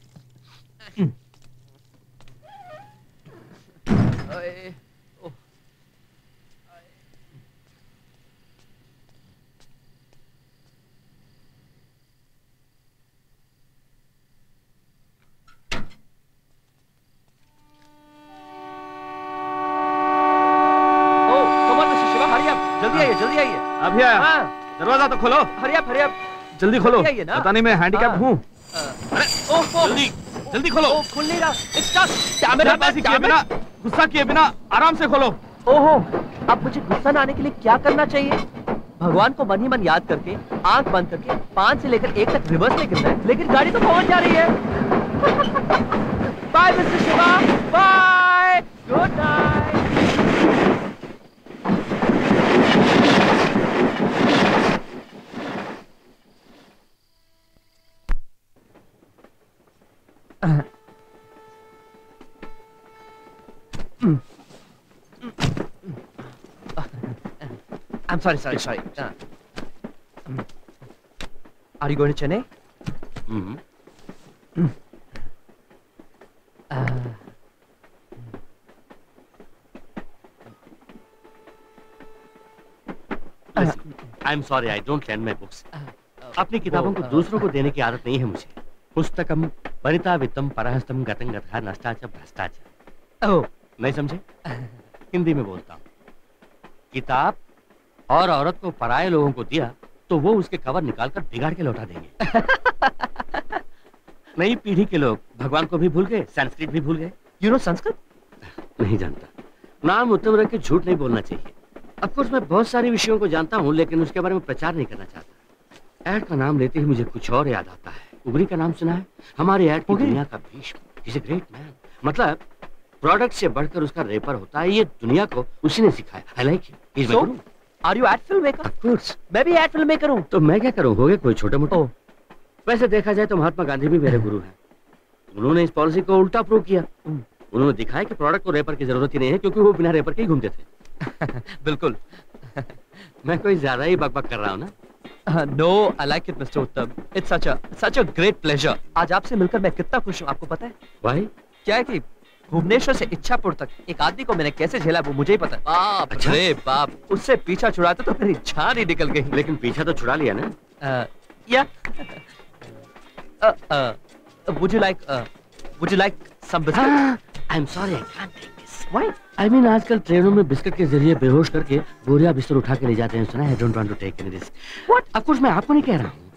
I, oh. Oh, come on, Mr. Shiva, hurry up. जल्दी आइए, जल्दी आइए. अभी आया हाँ, दरवाज़ा तो खोलो hurry up. जल्दी खोलो ना। पता नहीं मैं हैंडीकैप हाँ। हूँ. जल्दी जल्दी खोलो। खुल नहीं रहा. कैमरा. बिना गुस्सा किए बिना आराम से खोलो। ओहो अब मुझे गुस्सा ना आने के लिए क्या करना चाहिए? भगवान को मन ही मन याद करके आँख बंद करके पाँच से लेकर एक तक रिवर्स में गिरना है लेकिन गाड़ी तो पहुँच जा रही है। Bye mister Shiva bye good night I'm sorry, sorry, sorry. Uh, mm. are you going to Chennai? Hmm Uh, I am sorry I don't land my books अपनी किताबों को दूसरों को देने की आदत नहीं है मुझे पुस्तकम वनिता वित्तम परहस्तम गतंग गथा नष्टाच भ्रष्टाचार ओह। नहीं समझे? हिंदी में बोलता हूँ। किताब और औरत को पराये लोगों को दिया तो वो उसके कवर निकाल कर बिगाड़ के लौटा देंगे। नई पीढ़ी के लोग भगवान को भी भूल गए संस्कृत भी भूल गए। You know Sanskrit? नहीं जानता। नाम उत्तम रख के झूठ नहीं बोलना चाहिए। अब कोर्स मैं बहुत सारे विषयों को जानता हूँ लेकिन उसके बारे में प्रचार नहीं करना चाहता। ऐड का नाम लेते ही मुझे कुछ और याद आता है। उबरी का नाम सुना है? हमारे ऐड की दुनिया का भीष्म इज़ ग्रेट मैन मतलब प्रोडक्ट से बढ़कर उसका रेपर होता है ये दुनिया को उसी ने सिखाया I like you is So, are you ad film maker? Of course. मैं भी ad film maker हूँ। तो मैं क्या करूँ? हो गए कोई छोटे मोटे? वैसे देखा जाए तो महात्मा गांधी भी मेरे गुरु हैं। उन्होंने इस पॉलिसी को उल्टा प्रूव किया। उन्होंने दिखाया कि प्रोडक्ट को रेपर की ज़रूरत ही नहीं है क्योंकि वो बिना रेपर के ही घूमते थे। बिल्कुल। मैं कोई ज़्यादा ही बकबक कर रहा हूँ ना? No I like it mister Uttam it's such a such a great pleasure आज आपसे मिलकर मैं कितना खुश हूँ आपको पता है? भाई क्या है कि भुवनेश्वर से इच्छापुर तक एक आदमी को मैंने कैसे झेला वो मुझे ही पता है। बाप अच्छा? रे बाप। उससे पीछा छुड़ाते तो मेरी जान ही निकल गई। लेकिन पीछा तो छुड़ा लिया ना? Uh, yeah would you like uh, would you like some biscuit? I am sorry I can't take why I mean आजकल ट्रेनों में बिस्किट के ज़रिए बेहोश करके बोरिया बिस्तर उठा के ले जाते हैं सुना है? Don't want to take any this what of course मैं आपको नहीं कह रहा हूँ।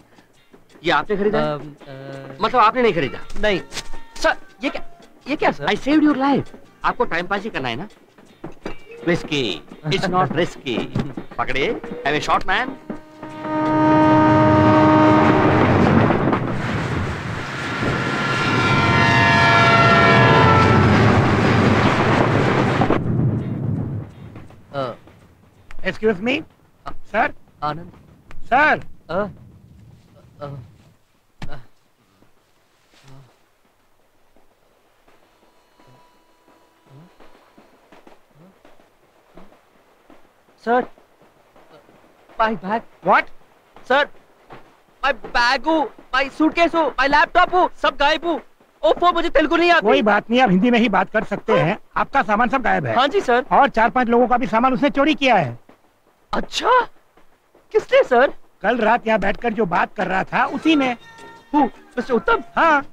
ये आपने खरीदा है? मतलब आपने नहीं खरीदा? नहीं। सर ये क्या ये क्या? Sir I saved your life आपको टाइम पास ही करना है ना? रिस्की इट्स नॉट रिस्की पकड़े have a shot man excuse me sir Anand sir sir my bag. What? Sir? My bag हो my suitcase हो my laptop हो सब गायब हो ओफो मुझे तेलुगु नहीं आती कोई बात नहीं आप हिंदी में ही बात कर सकते हैं। आपका सामान सब गायब है। हाँ जी सर और चार पाँच लोगों का भी सामान उसने चोरी किया है। अच्छा? किसने सर? कल रात यहाँ बैठकर जो बात कर रहा था उसी ने। मिस्टर उत्तम? हाँ।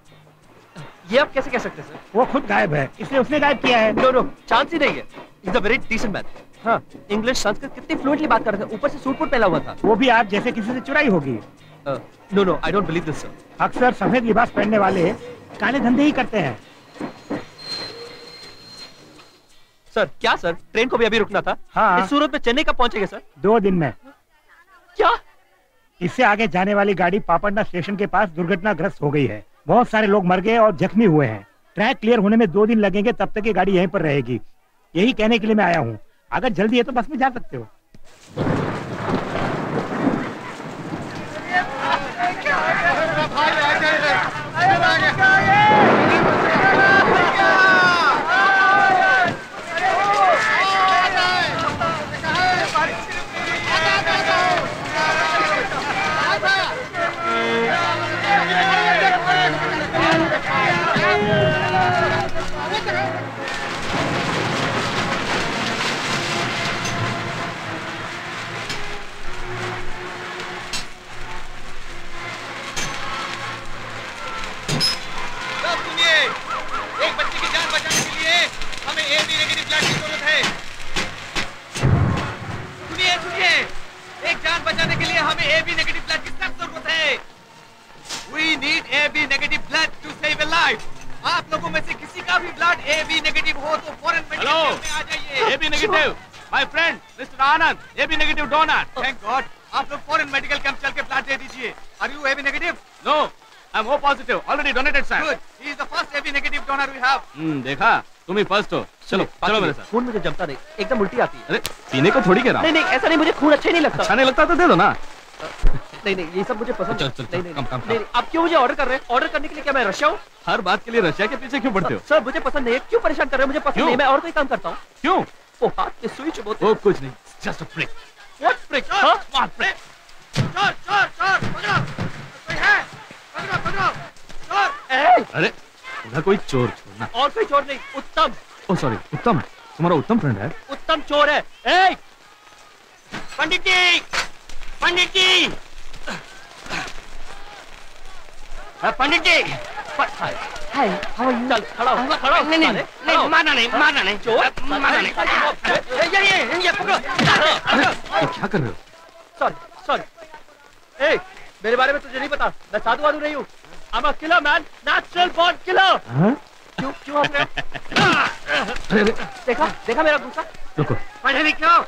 ये आप कैसे कह सकते हैं सर? वो खुद गायब है। इसलिए उसने गायब किया है। नो नो चांस ही नहीं है। Is a very decent man हाँ। इंग्लिश संस्कृत कितनी फ्लुएंटली बात कर रहे थे। ऊपर से सूट बूट पहना हुआ था। वो भी आप जैसे किसी से चुराई होगी। No no I don't believe this sir अक्सर सफ़ेद लिबास पहनने वाले काले धंधे ही करते हैं। सर क्या सर? ट्रेन को भी अभी रुकना था? हाँ। इस सूरत में चेन्नई कब पहुँचेंगे सर? दो दिन में। क्या? इससे आगे जाने वाली गाड़ी पापड़ना स्टेशन के पास दुर्घटनाग्रस्त हो गई है। बहुत सारे लोग मर गए और जख्मी हुए हैं। ट्रैक क्लियर होने में दो दिन लगेंगे तब तक ये गाड़ी यहीं पर रहेगी। यही कहने के लिए मैं आया हूँ। अगर जल्दी है तो बस में जा सकते हो। सब हमें बी नेगेटिव ब्लड की सख्त ज़रूरत है। We need a B negative blood to save a आप लोगों में से किसी का भी ब्लड बी नेगेटिव हो तो फ़ौरन मेडिकल में आ जाइए। B negative my friend mister Anand B negative donor thank god आप लोग फॉरेन मेडिकल कैंप चल के ब्लड दे दीजिए। Are you AB negative no I am O positive already donated sir good he is the first AB negative donor we have hmm देखा? तुम ही फ़र्स्ट हो। चलो चलो मेरे साथ। खून मुझे जमता नहीं एकदम उल्टी आती है। अरे पीने को थोड़ी कह रहा नहीं हूँ नहीं ऐसा नहीं मुझे खून अच्छा ही नहीं लगता। अच्छा नहीं लगता तो दे दो ना। नहीं नहीं ये सब मुझे पसंद चल चल नहीं चल नहीं कम कम नहीं नहीं, आप क्यों मुझे ऑर्डर कर रहे हैं? ऑर्डर करने के लिए क्या मैं रशिया हूँ हर बात के लिए रशिया के पीछे क्यों पड़ते हो? सर मुझे पसंद नहीं है। क्यों परेशान कर रहे हो? मुझे पसंद नहीं मैं और कोई काम करता हूँ। क्यों? वो हाथ के सुई चुभोते वो कुछ नहीं। Just a break what break हाँ ब्रेक चोर चोर चोर पकड़ो कोई है? पकड़ो पकड़ो चोर ए, अरे उधर कोई चोर छोड़ना और कोई चोर नहीं उत्तम। ओ सॉरी उत्तम। तुम्हारा उत्तम फ्रेंड है। उत्तम चोर है। ए पंडित जी! पंडित जी। अ, Pandit ji. Hi. How are you चल खड़ा हो खड़ा हो। नहीं नहीं नहीं मारना नहीं मारना नहीं। चोर मारना नहीं। ये ये ये पकड़ो। क्या कर रहे हो? सॉरी सॉरी ए मेरे बारे में तुझे नहीं पता। मैं साधु वाधु नहीं हूँ। I'm a killer man, natural born killer. हाँ? क्यों क्यों हो? अरे। देखा देखा मेरा गुस्सा? रुको। पढ़े लिखे हो?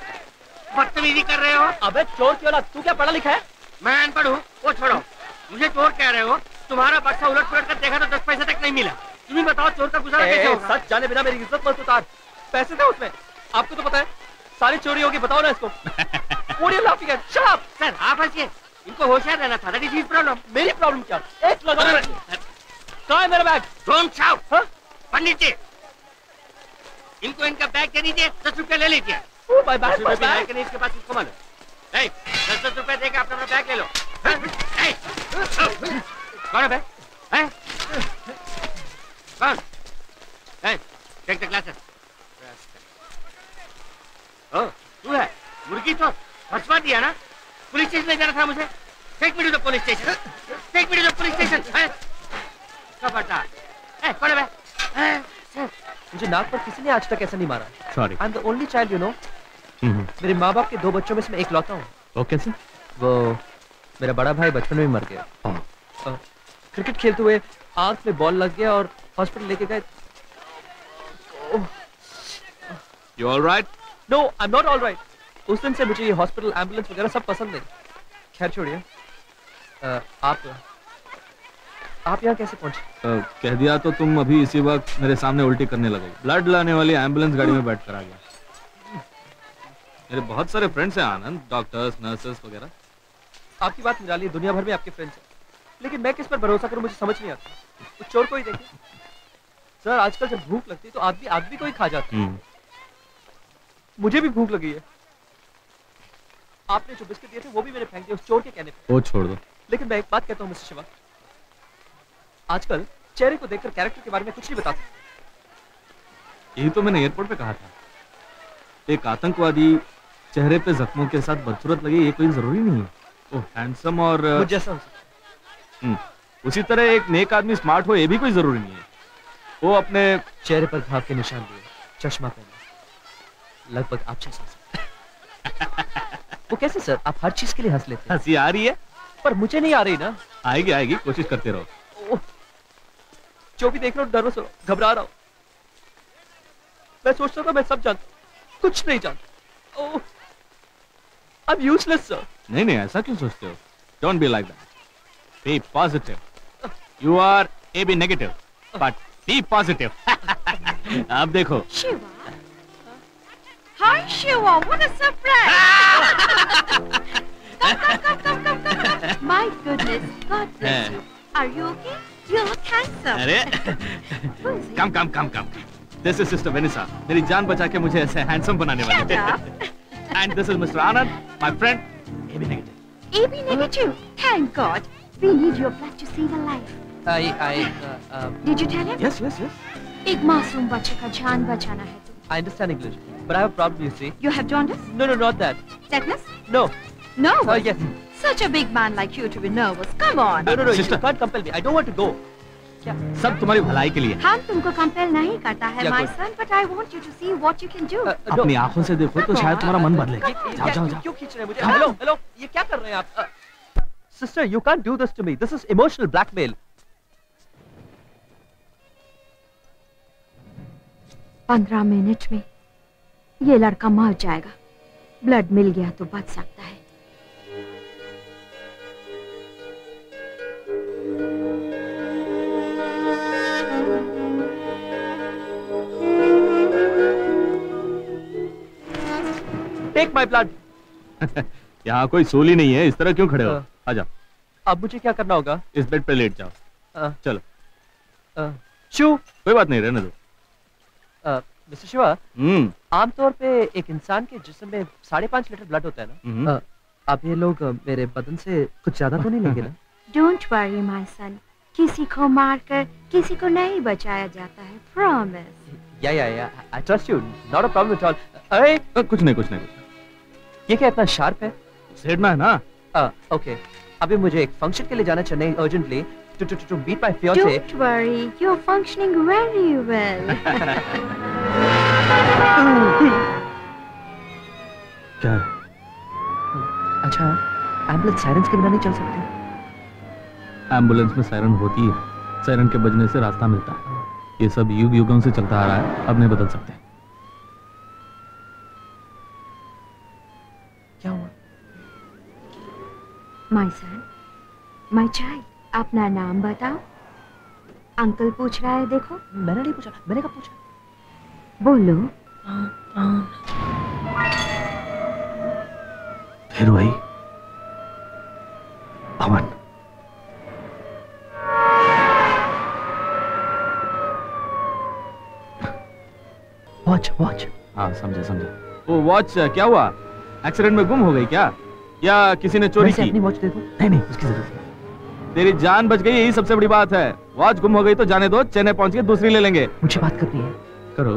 बदतमीजी कर रहे हो? अबे चोर क्यों ना तू क्या पढ़ा लिखा है? मैं अनपढ़ हूँ वो छोड़ो। मुझे चोर कह रहे हो तुम्हारा बक्सा उलट पुलट कर देखा तो दस पैसे तक नहीं मिला। तुम ही बताओ चोर का गुजारा कैसे होगा? सच जाने बिना मेरी इज़्ज़त मत उतार। पैसे थे उसमें। आपको तो पता है सारी चोरी होगी बताओ ना इसको। laughing at? Shut up! Sir आप हंसिए। इनको होशियार रहना था दैट इज़ प्रॉब्लम मेरी प्रॉब्लम क्या? एक लगा कहाँ है मेरा bag don't shout Pandit ji इनको इनका बैग दे दीजिए दस रुपए ले लीजिए। है. कि इसके पास इसको दस दस रुपए देके अपना अपना बैग ले लो। हाँ? कौन है बैग हैं? कौन? ए, टेक द ओ तू है? मुर्गी तो फंसवा दिया ना? पुलिस स्टेशन ले जाना था मुझे। Take me to the police station take me to the police station हैं? कपटा ए, कौन है बैग मुझे नाक पर किसी ने आज तक ऐसा नहीं मारा। Sorry I am the only child you know मेरे माँ बाप के दो बच्चों में से मैं एक लौता हूँ। वो कैसे वो मेरा बड़ा भाई बचपन में ही मर गया। अ, क्रिकेट खेलते हुए आँख में बॉल लग गया और हॉस्पिटल लेके गए। You all right no I am not all right उस दिन से मुझे ये हॉस्पिटल एंबुलेंस वगैरह सब पसंद नहीं। खैर छोड़िए। आप आप यहाँ कैसे पहुँचे? कह दिया तो तुम अभी इसी वक्त मेरे सामने उल्टी करने लगोगे। ब्लड लाने वाली एंबुलेंस गाड़ी में बैठ कर आ गया। मेरे बहुत सारे फ्रेंड्स हैं आनंद डॉक्टर्स नर्सेस वगैरह। आपकी बात निराली दुनिया भर में आपके फ्रेंड्स हैं। लेकिन मैं किस पर भरोसा करूँ मुझे समझ नहीं आता। उस चोर को ही देखिए सर आजकल जब भूख लगती है तो आदमी आदमी को ही खा जाता है। मुझे भी भूख लगी है। आपने जो बिस्किट दिए थे वो भी मैंने फेंक दिए उस चोर के कहने पे। वो छोड़ दो। लेकिन मैं एक बात कहता हूँ मिस्टर शिवा। आजकल चेहरे को देखकर कैरेक्टर के बारे में कुछ नहीं बता सकते यही तो मैंने एयरपोर्ट पे कहा था। एक आतंकवादी चेहरे पे जख्मों के साथ बदसूरत लगे ये कोई ज़रूरी नहीं है। वो हैंडसम और जैसा हम्म, उसी तरह एक नेक आदमी स्मार्ट हो ये भी कोई ज़रूरी नहीं है। वो अपने चेहरे पर घाव के निशान दिए चश्मा पहना। लगभग आप जैसा वो कैसे सर? आप हर चीज़ के लिए हंस लेते हैं। हँसी आ रही है? पर मुझे नहीं आ रही ना। आएगी आएगी कोशिश करते रहो। जो भी देख रहा हूँ रहा हूँ, घबरा रहा हूँ। मैं सोचता था मैं सब जानता कुछ नहीं जानता। ओह। एम यूजलेस सर नहीं नहीं ऐसा क्यों सोचते हो don't be like that be positive you are a B negative but be positive अब देखो Shiva. Hi, Shiva. What a surprise! come, come, come, come, come, come, come. My goodness. God bless you. Are you okay? You look handsome. अरे come come come come this is sister Vanessa मेरी जान बचा के मुझे ऐसे हैंडसम बनाने वाली and This is mister Anand my friend A B negative AB negative. Thank God. We need your blood to save a life. I I uh, Did you tell him? Yes yes yes एक मासूम बच्चे का जान बचाना है तो I understand English but I have a problem you see You have jaundice? no no not that Tetanus? no Nervous? uh, yes Such a big man like you to be nervous. Come on. no no no you Sister. can't compel me I don't want to go सब तुम्हारी भलाई के लिए। है। हम तुमको कंपेल नहीं करता है good. son, but I want you to see what you can do. अपनी आँखों से देखो तो शायद तुम्हारा मन बदलेगा ये- ये जाओ जाओ जाओ। क्यों खींच रहे हैं मुझे? हेलो हेलो ये क्या कर रहे हैं आप? Sister you can't do this to me this is emotional blackmail पंद्रह मिनट में ये लड़का मर जाएगा। ब्लड मिल गया तो बच सकता है। टेक माय ब्लड यहाँ कोई सोली नहीं है इस तरह क्यों खड़े हो? हाँ। आ जाओ। अब मुझे क्या करना होगा? इस बेड पे लेट जाओ। अ, चलो। अ, शू कोई बात नहीं रहने दो। Mister Shiva hmm. आमतौर पे एक इंसान के जिस्म में साढ़े पाँच लीटर ब्लड होता है हम्म। ना अ, अब ये लोग मेरे बदन से कुछ ज़्यादा तो नहीं लेंगे ना? डोंट वरी माय सन किसी को मारकर किसी को नहीं बचाया जाता है प्रॉमिस या या या I trust you not a problem at all अरे! कुछ नहीं कुछ नहीं कुछ ये क्या इतना शार्प है? सेठना है। ना अ, ओके अभी मुझे एक फ़ंक्शन के लिए जाना Chennai urgently to to to meet my fiance don't worry you are functioning very well क्या? अच्छा एंबुलेंस साइरेंस के बिना नहीं चल सकती? एंबुलेंस में सायरन होती है। सायरन के बजने से रास्ता मिलता है। ये सब युग युगों से चलता आ रहा है। अब नहीं बदल सकते क्या हुआ माय सन माय चाइल्ड अपना नाम बताओ। अंकल पूछ रहा है देखो। मैंने नहीं पूछा मैंने कब पूछा? बोलो। फिर वही। अमन। वॉच वॉच हाँ समझा समझा। वो वॉच क्या हुआ? एक्सीडेंट में गुम हो गई क्या? या किसी ने चोरी की? अपनी वॉच दे दो नहीं नहीं उसकी ज़रूरत नहीं। तेरी जान बच गई यही सबसे बड़ी बात है। वॉच गुम हो गई तो जाने दो चेन्नई पहुँच के दूसरी ले लेंगे। मुझे बात करनी है। करो।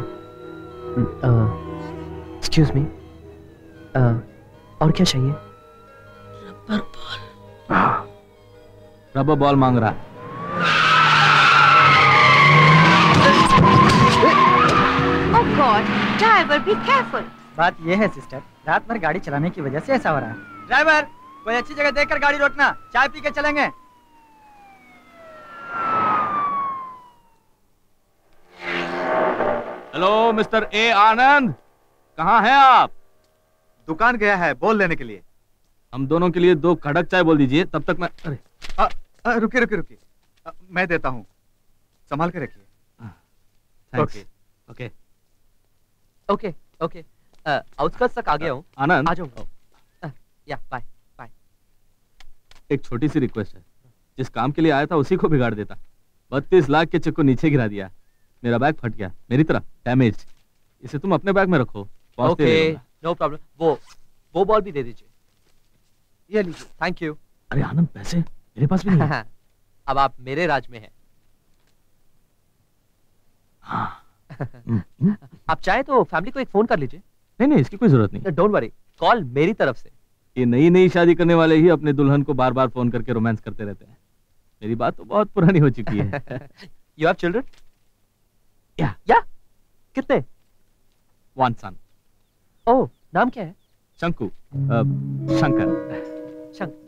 एक्सक्यूज मी और क्या चाहिए? Rubber ball. रबर बॉल मांग रहा। है Oh God, driver, be careful. बात यह है सिस्टर रात भर गाड़ी चलाने की वजह से ऐसा हो रहा है। ड्राइवर कोई अच्छी जगह देखकर गाड़ी रोकना चाय पी के चलेंगे। Hello mister A Anand. कहाँ हैं आप? दुकान गया है बोल लेने के लिए। हम दोनों के लिए दो कड़क चाय बोल दीजिए तब तक मैं अरे। आ, आ, रुकिए रुकिए रुकिए। आ, मैं देता हूँ। संभाल के रखिए। Okay. Okay okay okay outskirts तक आ गया हूँ। आनंद। आ जाऊँगा या बाय बाय एक छोटी सी रिक्वेस्ट है। जिस काम के लिए आया था उसी को बिगाड़ देता। बत्तीस लाख के चेक को नीचे गिरा दिया। मेरा बैग फट गया। मेरी तरह डैमेज इसे तुम अपने बैग में रखो। ओके नो प्रॉब्लम वो वो बॉल भी दे दीजिए। ये लीजिए। थैंक यू अरे आनंद पैसे? मेरे पास भी नहीं अब आप मेरे राज में हैं। आप चाहे तो फैमिली को एक फ़ोन कर लीजिए। नहीं नहीं इसकी कोई ज़रूरत नहीं। डोंट वरी कॉल मेरी तरफ़ से। ये नई नई शादी करने वाले ही अपने दुल्हन को बार बार फ़ोन करके रोमांस करते रहते हैं। मेरी बात तो बहुत पुरानी हो चुकी है। यू हैव चिल्ड्रन या या कितने? वन सन ओह नाम क्या है? शंकु। शंकर। शंकर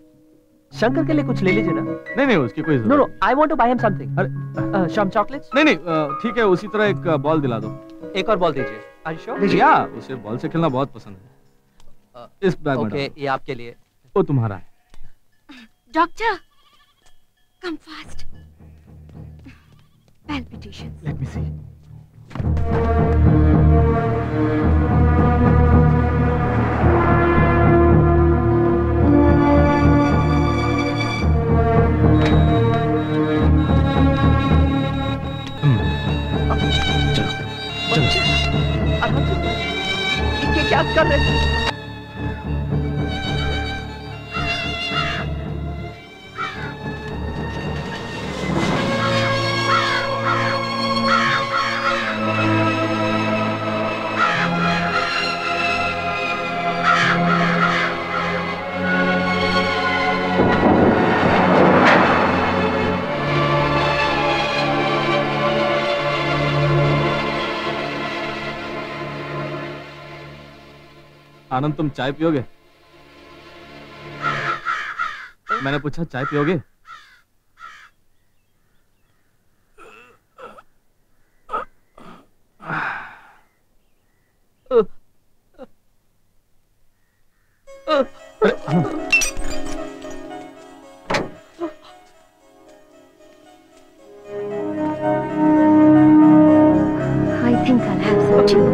शंकर के लिए कुछ ले लीजिए ना। नहीं नहीं उसकी कोई no no I want to buy him something some chocolates नहीं नहीं ठीक है उसी तरह एक बॉल दिला दो। एक और बॉल दीजिए। आर यू श्योर या उसे बॉल से खेलना बहुत पसंद है। इस बैग में ओके ये आपके लिए। वो तुम्हारा है। Doctor come fast Palpitations. Let me say क्या कर रहे हैं? आनंद तुम चाय पियोगे मैंने पूछा चाय पियोगे I think I'll have some tea.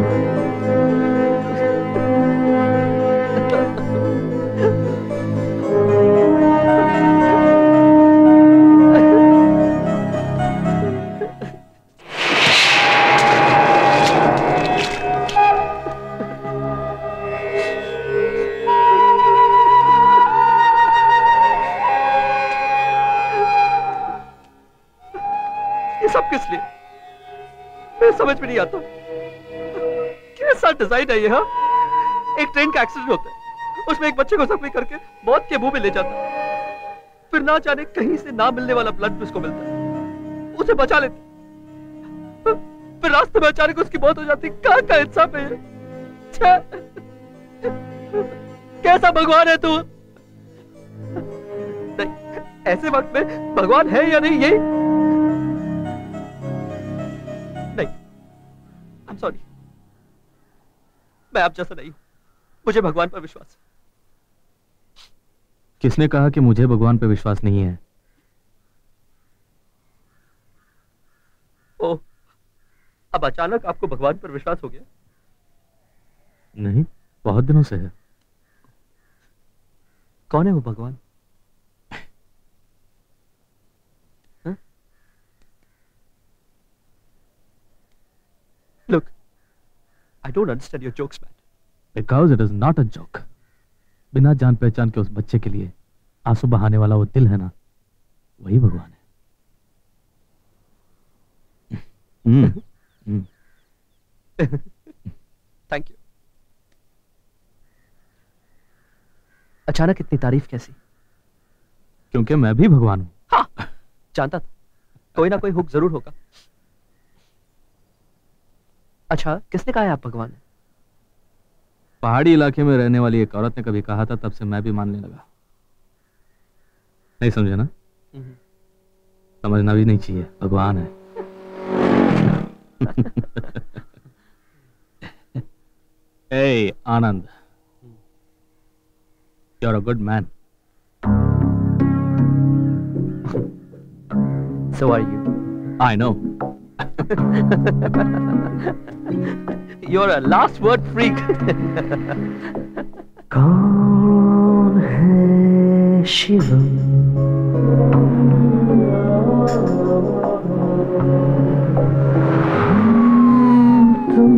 ये हाँ? एक ट्रेन का एक्सीडेंट होता है। उसमें एक बच्चे को जख्मी करके मौत के मुँह में ले जाता फिर ना जाने कहीं से ना मिलने वाला ब्लड उसको मिलता है। उसे बचा लेते फिर रास्ते में अचानक उसकी मौत हो जाती कहाँ का इंसाफ है कैसा भगवान है तू? ऐसे वक्त में भगवान है या नहीं ये? नहीं। आई एम सॉरी मैं आप जैसा नहीं हूँ। मुझे भगवान पर विश्वास है। किसने कहा कि मुझे भगवान पर विश्वास नहीं है? ओ अब अचानक आपको भगवान पर विश्वास हो गया? नहीं बहुत दिनों से है। कौन है वो भगवान हाँ? Look, I don't understand your jokes, man. Because it is not a joke बिना जान पहचान के उस बच्चे के लिए आँसू बहाने वाला वो दिल है ना? वही भगवान है। थैंक यू अचानक इतनी तारीफ़ कैसी? क्योंकि मैं भी भगवान हूँ। हाँ जानता था। कोई ना कोई हुक ज़रूर होगा। अच्छा किसने कहा है आप भगवान हैं? पहाड़ी इलाके में रहने वाली एक औरत ने कभी कहा था तब से मैं भी मानने लगा नहीं समझे ना हम्म। समझना भी नहीं चाहिए भगवान है hey Anand you're a good man So are you. I know. You're a last word freak. कौन है शिवम हम तुम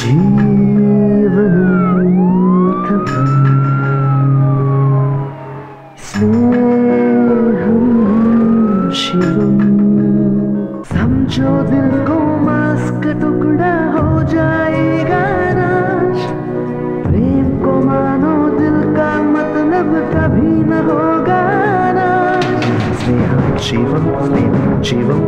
जीवन शिवम स्नेहम शिवम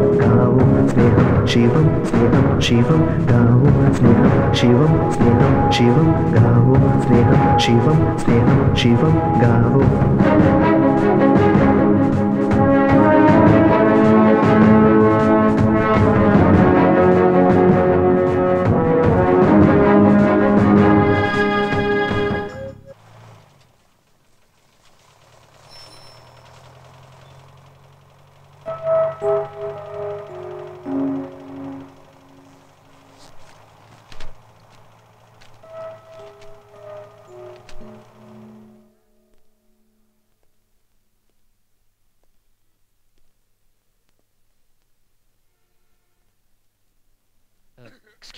स्नेह, शिव स्नेह, शिव, गाव गाओ शिव, स्नेह, शिव, गाव गाओ Shiv Shivam Shiv Shivam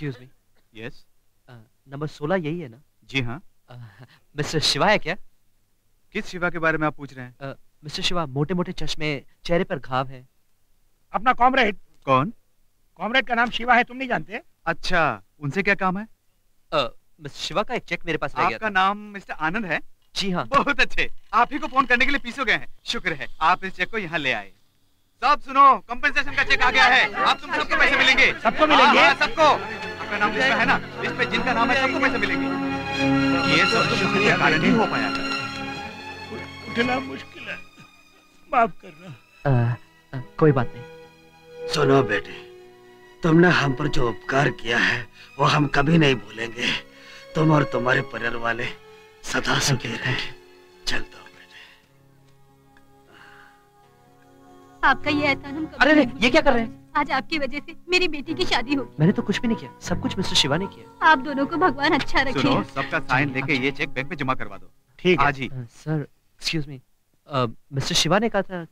excuse me yes number सोलह यही है ना? जी हाँ। मिस्टर शिवा है क्या? किस शिवा के बारे में आप पूछ रहे हैं? मिस्टर शिवा मोटे मोटे चश्मे चेहरे पर घाव है। अपना कॉमरेड कौन? कॉमरेड का नाम शिवा है तुम नहीं जानते? अच्छा उनसे क्या काम है? मिस्टर शिवा का एक चेक मेरे पास आपका नाम मिस्टर आनंद है? जी हाँ। बहुत अच्छे। आप ही को फ़ोन करने के लिए पीछे गए हैं। शुक्र है आप इस चेक को यहाँ ले आए। सब सुनो कंपनसेशन का चेक आ गया है। आप तुम सबको पैसे मिलेंगे। सबको मिलेंगे? हाँ, हाँ, सबको। आपका नाम लिस्ट है ना लिस्ट पे जिनका नाम है सबको पैसे मिलेंगे। ये सब तो शुक्रिया कारण ही हो पाया। उठना मुश्किल है। माफ़ करना। कोई बात नहीं। सुनो बेटे तुमने हम पर जो उपकार किया है वो हम कभी नहीं भूलेंगे। तुम और तुम्हारे परिवार वाले सदा सुखी रहे। चल दो आपका ये एहसान हम कभी अरे नहीं अरे, ये क्या कर रहे हैं? आज आपकी वजह से मेरी बेटी की शादी होगी। मैंने तो कुछ भी नहीं किया। सब कुछ मिस्टर शिवा ने किया आप दोनों को भगवान अच्छा रखे। सुनो सबका साइन लेके ये चेक बैंक में जमा करवा दो। ठीक आज ही। Sir excuse me mister Shiva ने कहा था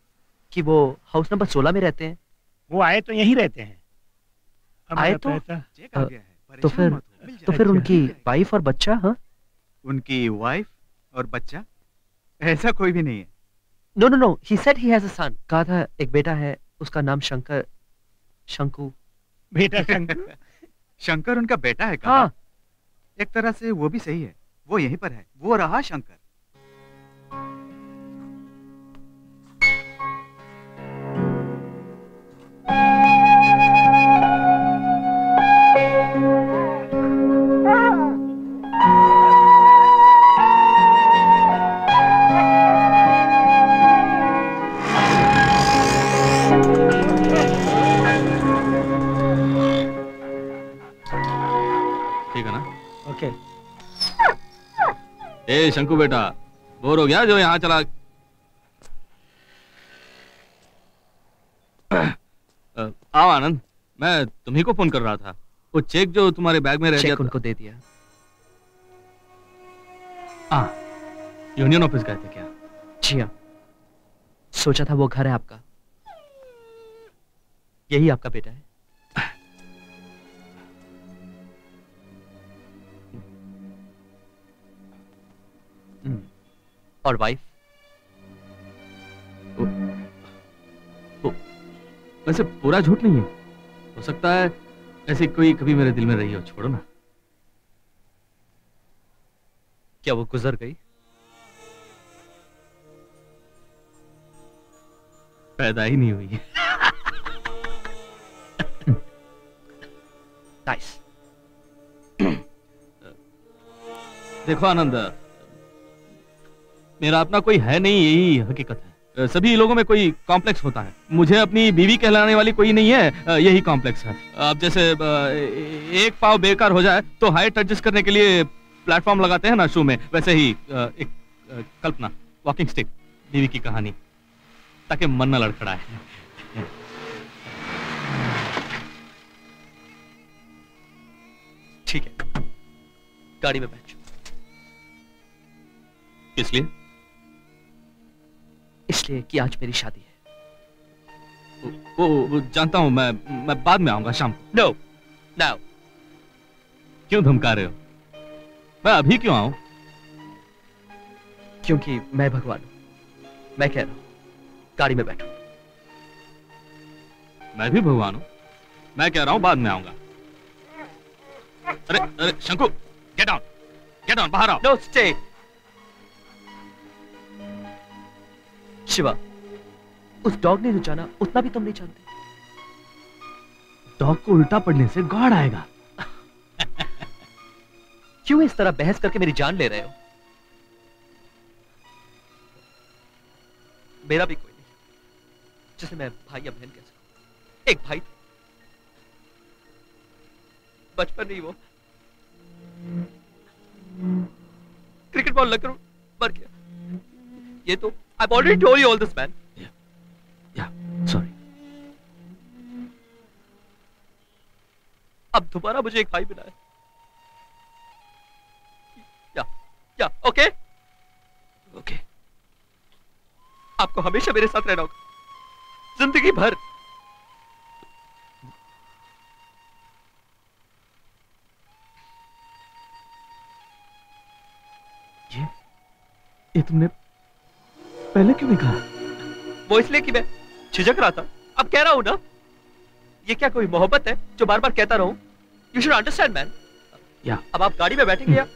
कि वो हाउस नंबर 16 में रहते हैं। वो आए तो यहीं रहते हैं। आए तो? पैसा। तो फिर तो फिर उनकी वाइफ और बच्चा हाँ? उनकी वाइफ और बच्चा? ऐसा कोई भी नहीं है। No no no he said he has a son कहा था एक बेटा है उसका नाम शंकर शंकु। बेटा शंकु? शंकर उनका बेटा है कहा? हाँ। एक तरह से वो भी सही है। वो यहीं पर है। वो रहा शंकर। ए शंकु बेटा बोर हो गया जो यहाँ चला? आओ आनंद मैं तुम्ही को फ़ोन कर रहा था। वो चेक जो तुम्हारे बैग में रह गया उनको दे दिया। हाँ यूनियन ऑफ़िस गए थे क्या? जी हाँ। सोचा था वो घर है आपका। यही आपका बेटा है? और वाइफ वैसे पूरा झूठ नहीं है। हो सकता है ऐसी कोई कभी मेरे दिल में रही हो, छोड़ो ना। क्या वो गुजर गई? पैदा ही नहीं हुई। देखो आनंद मेरा अपना कोई है नहीं, यही हकीकत है। सभी लोगों में कोई कॉम्प्लेक्स होता है। मुझे अपनी बीवी कहलाने वाली कोई नहीं है यही कॉम्प्लेक्स है। अब जैसे एक पाव बेकार हो जाए तो हाइट एडजस्ट करने के लिए प्लेटफॉर्म लगाते हैं ना शू में, वैसे ही एक कल्पना वॉकिंग स्टिक बीवी की कहानी, ताकि मन न लड़खड़ाए। ठीक है। गाड़ी में बैठ इसलिए इसलिए कि आज मेरी शादी है। वो, वो जानता हूँ मैं मैं बाद में आऊँगा शाम को। नो नाउ क्यों धमका रहे हो? मैं अभी क्यों आऊँ? क्योंकि मैं भगवान हूँ। मैं कह रहा हूँ गाड़ी में बैठो। मैं भी भगवान हूँ। मैं कह रहा हूँ बाद में आऊँगा। अरे अरे शंकु गेट डाउन गेट डाउन बाहर आओ। नो स्टे शिवा, उस डॉग ने जाना उतना भी तुम नहीं जानते। डॉग को उल्टा पड़ने से गॉड आएगा। क्यों इस तरह बहस करके मेरी जान ले रहे हो? मेरा भी कोई नहीं, जिसे मैं भाई या बहन कह सकूँ। एक भाई बचपन में ही वो। क्रिकेट बॉल लगकर मर गया। ये तो I already told you all this man sorry अब दोबारा मुझे एक भाई मिला है। या या ओके ओके आपको हमेशा मेरे साथ रहना होगा। ज़िंदगी भर। ये ये तुमने पहले क्यों नहीं कहा? वो इसलिए कि मैं झिझक रहा था। अब कह रहा हूँ ना ये क्या कोई मोहब्बत है जो बार बार कहता रहूँ? यू शुड अंडरस्टैंड मैन या। अब आप गाड़ी में बैठेंगे या?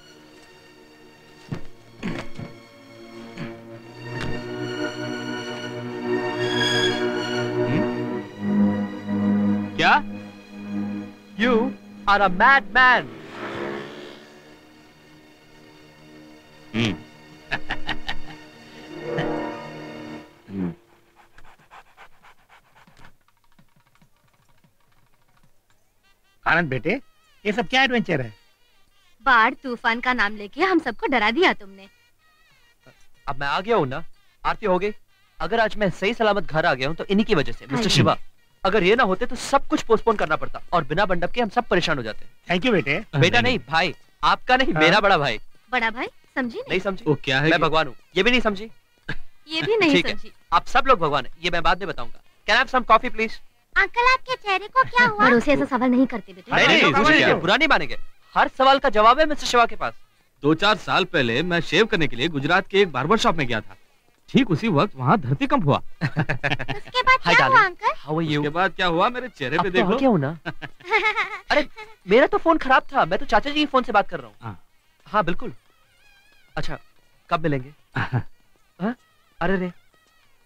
क्या? You are a mad man Anand बेटे ये सब क्या एडवेंचर है? बाढ़ तूफ़ान का नाम लेके हम सबको डरा दिया तुमने। अब मैं आ गया हूँ ना? आरती हो गई? अगर आज मैं सही सलामत घर आ गया हूँ तो इन्हीं की वजह से मिस्टर हाँ। शिवा। अगर ये ना होते तो सब कुछ पोस्टपोन करना पड़ता और बिना मंडप के हम सब परेशान हो जाते। थैंक यू बेटे। बेटा नहीं भाई आपका नहीं हाँ। मेरा बड़ा भाई। बड़ा भाई समझी नहीं? नहीं समझी। वो क्या है मैं भगवान हूँ। ये भी नहीं समझी? ये भी नहीं समझी। आप सब लोग भगवान है। ये मैं बाद में बताऊँगा। Can have some coffee please uncle आपके चेहरे को क्या हुआ? बड़ों से ऐसा सवाल नहीं करते बेटे। नहीं नहीं नहीं, दूसरी नहीं, बुरा नहीं मानेंगे। हर सवाल का जवाब है मिस्टर शिवा के पास। दो चार साल पहले मैं शेव करने के लिए गुजरात के एक बार्बर शॉप में गया था। ठीक उसी वक्त वहाँ धरती कंप हुआ। उसके बाद क्या हुआ अंकल? How are you? उसके बाद क्या हुआ? मेरे चेहरे पे तो देखो। गया हूँ ना? अरे मेरा तो फ़ोन खराब था। मैं तो चाचा जी के फ़ोन से बात कर रहा हूँ। हाँ। हाँ बिल्कुल। अच्छा कब मिलेंगे? हाँ? अरे रे।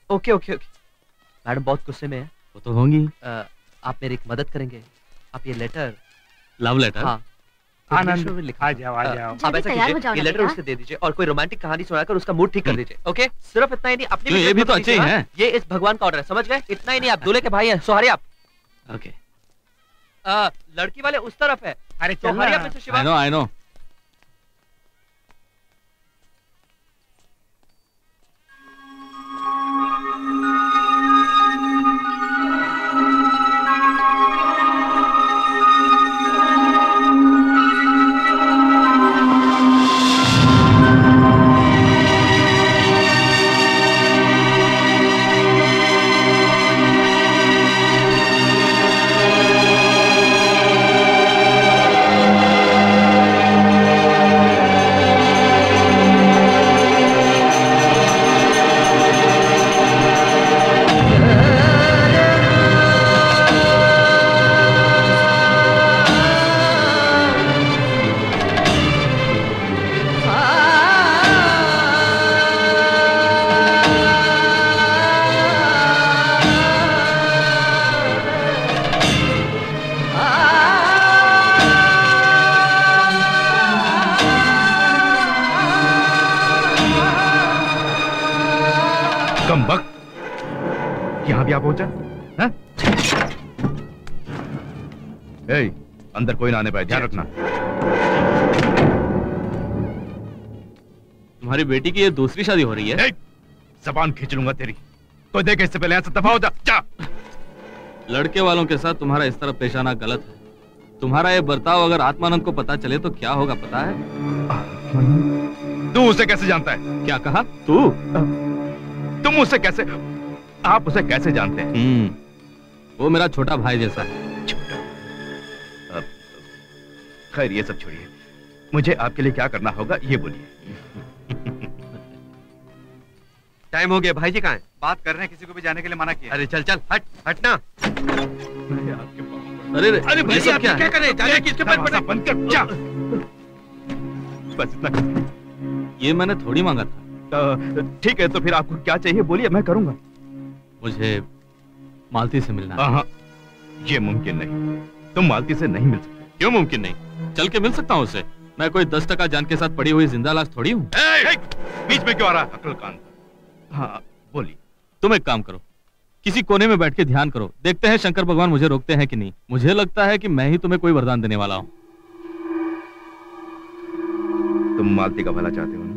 Okay okay okay. मैडम बहुत गुस्से में है। वो तो होंगी। अ, आप मेरी एक मदद करेंगे? आप ये लेटर लव लेटर हाँ। आनंद, लिखा आ जाओ, आ जाओ। आप ऐसा कीजिए ये लेटर। दे दीजिए और कोई रोमांटिक कहानी सुनाकर उसका मूड ठीक कर दीजिए ओके सिर्फ़ इतना ही नहीं अपनी ये भी तो अच्छे ही? ये इस भगवान का ऑर्डर है समझ गए? इतना ही नहीं आप दूल्हे के भाई हैं सो आप। ओके लड़की वाले उस तरफ़ है। अरे तो चल hurry up mister Shiva. I know I know अंदर कोई ना आने पाए ध्यान रखना। तुम्हारी बेटी की ये दूसरी शादी हो रही है। जबान खींच लूँगा तेरी। कोई देखे इससे पहले यहाँ से दफ़ा हो जा। जा। लड़के वालों के साथ तुम्हारा इस तरह पेश आना गलत है। तुम्हारा ये बर्ताव अगर आत्मानंद को पता चले तो क्या होगा पता है? तू उसे कैसे जानता है? क्या कहा? तू? तुम उसे कैसे आप उसे कैसे जानते हैं? हम्म वो मेरा छोटा भाई जैसा है। खैर ये सब छोड़िए। मुझे आपके लिए क्या करना होगा ये बोलिए। टाइम हो गया। भाई जी कहाँ बात कर रहे हैं किसी को भी जाने के लिए मना किया। अरे चल चल हट हटना अरे अरे ये भाई आप क्या क्या? कर जाने किसके बंद कर जा। बस इतना ये मैंने थोड़ी मांगा था। ठीक है तो फिर आपको क्या चाहिए बोलिए मैं करूँगा। मुझे मालती से मिलना है। हाँ। ये मुमकिन नहीं। तुम मालती से नहीं मिल सकते। क्यों मुमकिन नहीं? चल के मिल सकता हूँ उससे मैं कोई दस टका जान के साथ पड़ी हुई ज़िंदा लाश थोड़ी हूँ। बीच में क्यों आ रहा? अकल कान हाँ बोलिए। तुम एक काम करो। किसी कोने में बैठ के ध्यान करो। देखते हैं शंकर भगवान मुझे रोकते हैं कि नहीं। मुझे लगता है कि मैं ही तुम्हें कोई वरदान देने वाला हूँ। तुम मालती का भला चाहते हो ना?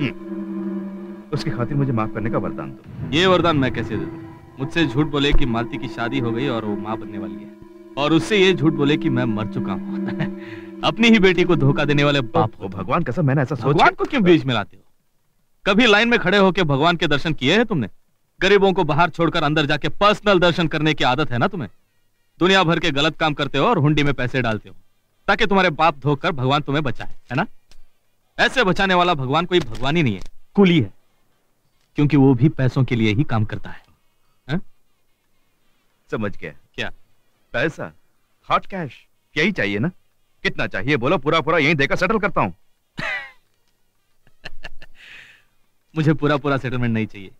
हम्म। उसकी खातिर मुझे माफ़ करने का वरदान दो। ये वरदान मैं कैसे दे दूँ? मुझसे झूठ बोले कि मालती की शादी हो गई और वो माँ बनने वाली है। और उससे ये झूठ बोले कि मैं मर चुका हूँ। अपनी ही बेटी को धोखा देने वाले बाप ओ भगवान कसम मैंने ऐसा सोच भगवान को क्यों बीच में लाते हो? कभी लाइन में खड़े होकर भगवान के दर्शन किए हैं तुमने? गरीबों को बाहर छोड़कर अंदर जाके पर्सनल दर्शन करने की आदत है ना तुम्हें? दुनिया भर के गलत काम करते हो और हुंडी में पैसे डालते हो ताकि तुम्हारे बाप धोकर भगवान तुम्हें बचाए है ना? ऐसे बचाने वाला भगवान कोई भगवान ही नहीं है कुली है क्योंकि वो भी पैसों के लिए ही काम करता है, है? समझ गया। क्या? पैसा हॉट कैश यही चाहिए ना? कितना चाहिए बोलो पूरा पूरा यही देकर सेटल करता हूँ। मुझे पूरा पूरा सेटलमेंट नहीं चाहिए।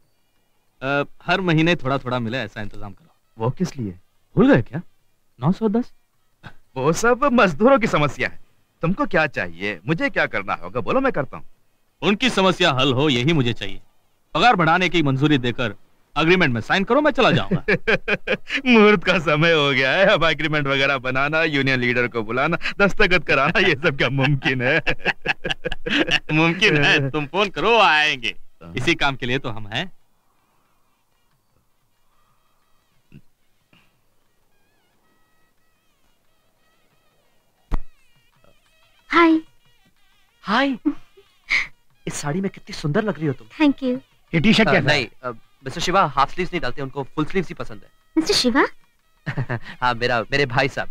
अ, हर महीने थोड़ा थोड़ा मिले ऐसा इंतज़ाम करो। वो किस लिए? भूल गए क्या? नौ सौ दस? वो सब मजदूरों की समस्या है। तुमको क्या चाहिए? मुझे क्या करना होगा? बोलो मैं करता हूँ। उनकी समस्या हल हो यही मुझे चाहिए। पगार बढ़ाने की मंजूरी देकर अग्रीमेंट में साइन करो मैं चला जाऊँगा। मुहूर्त का समय हो गया है। अब अग्रीमेंट वगैरह बनाना यूनियन लीडर को बुलाना दस्तखत कराना ये सब क्या मुमकिन है? मुमकिन है। तुम फ़ोन करो आएँगे। इसी काम के लिए तो हम हैं। हाय हाय इस साड़ी में कितनी सुंदर लग रही हो तुम। थैंक यू ये टी शर्ट कैसा है? नहीं अ, मिस्टर शिवा हाफ़ स्लीव्स नहीं डालते उनको फुल स्लीव्स ही पसंद है। मिस्टर शिवा? है मेरा मेरे भाई साहब।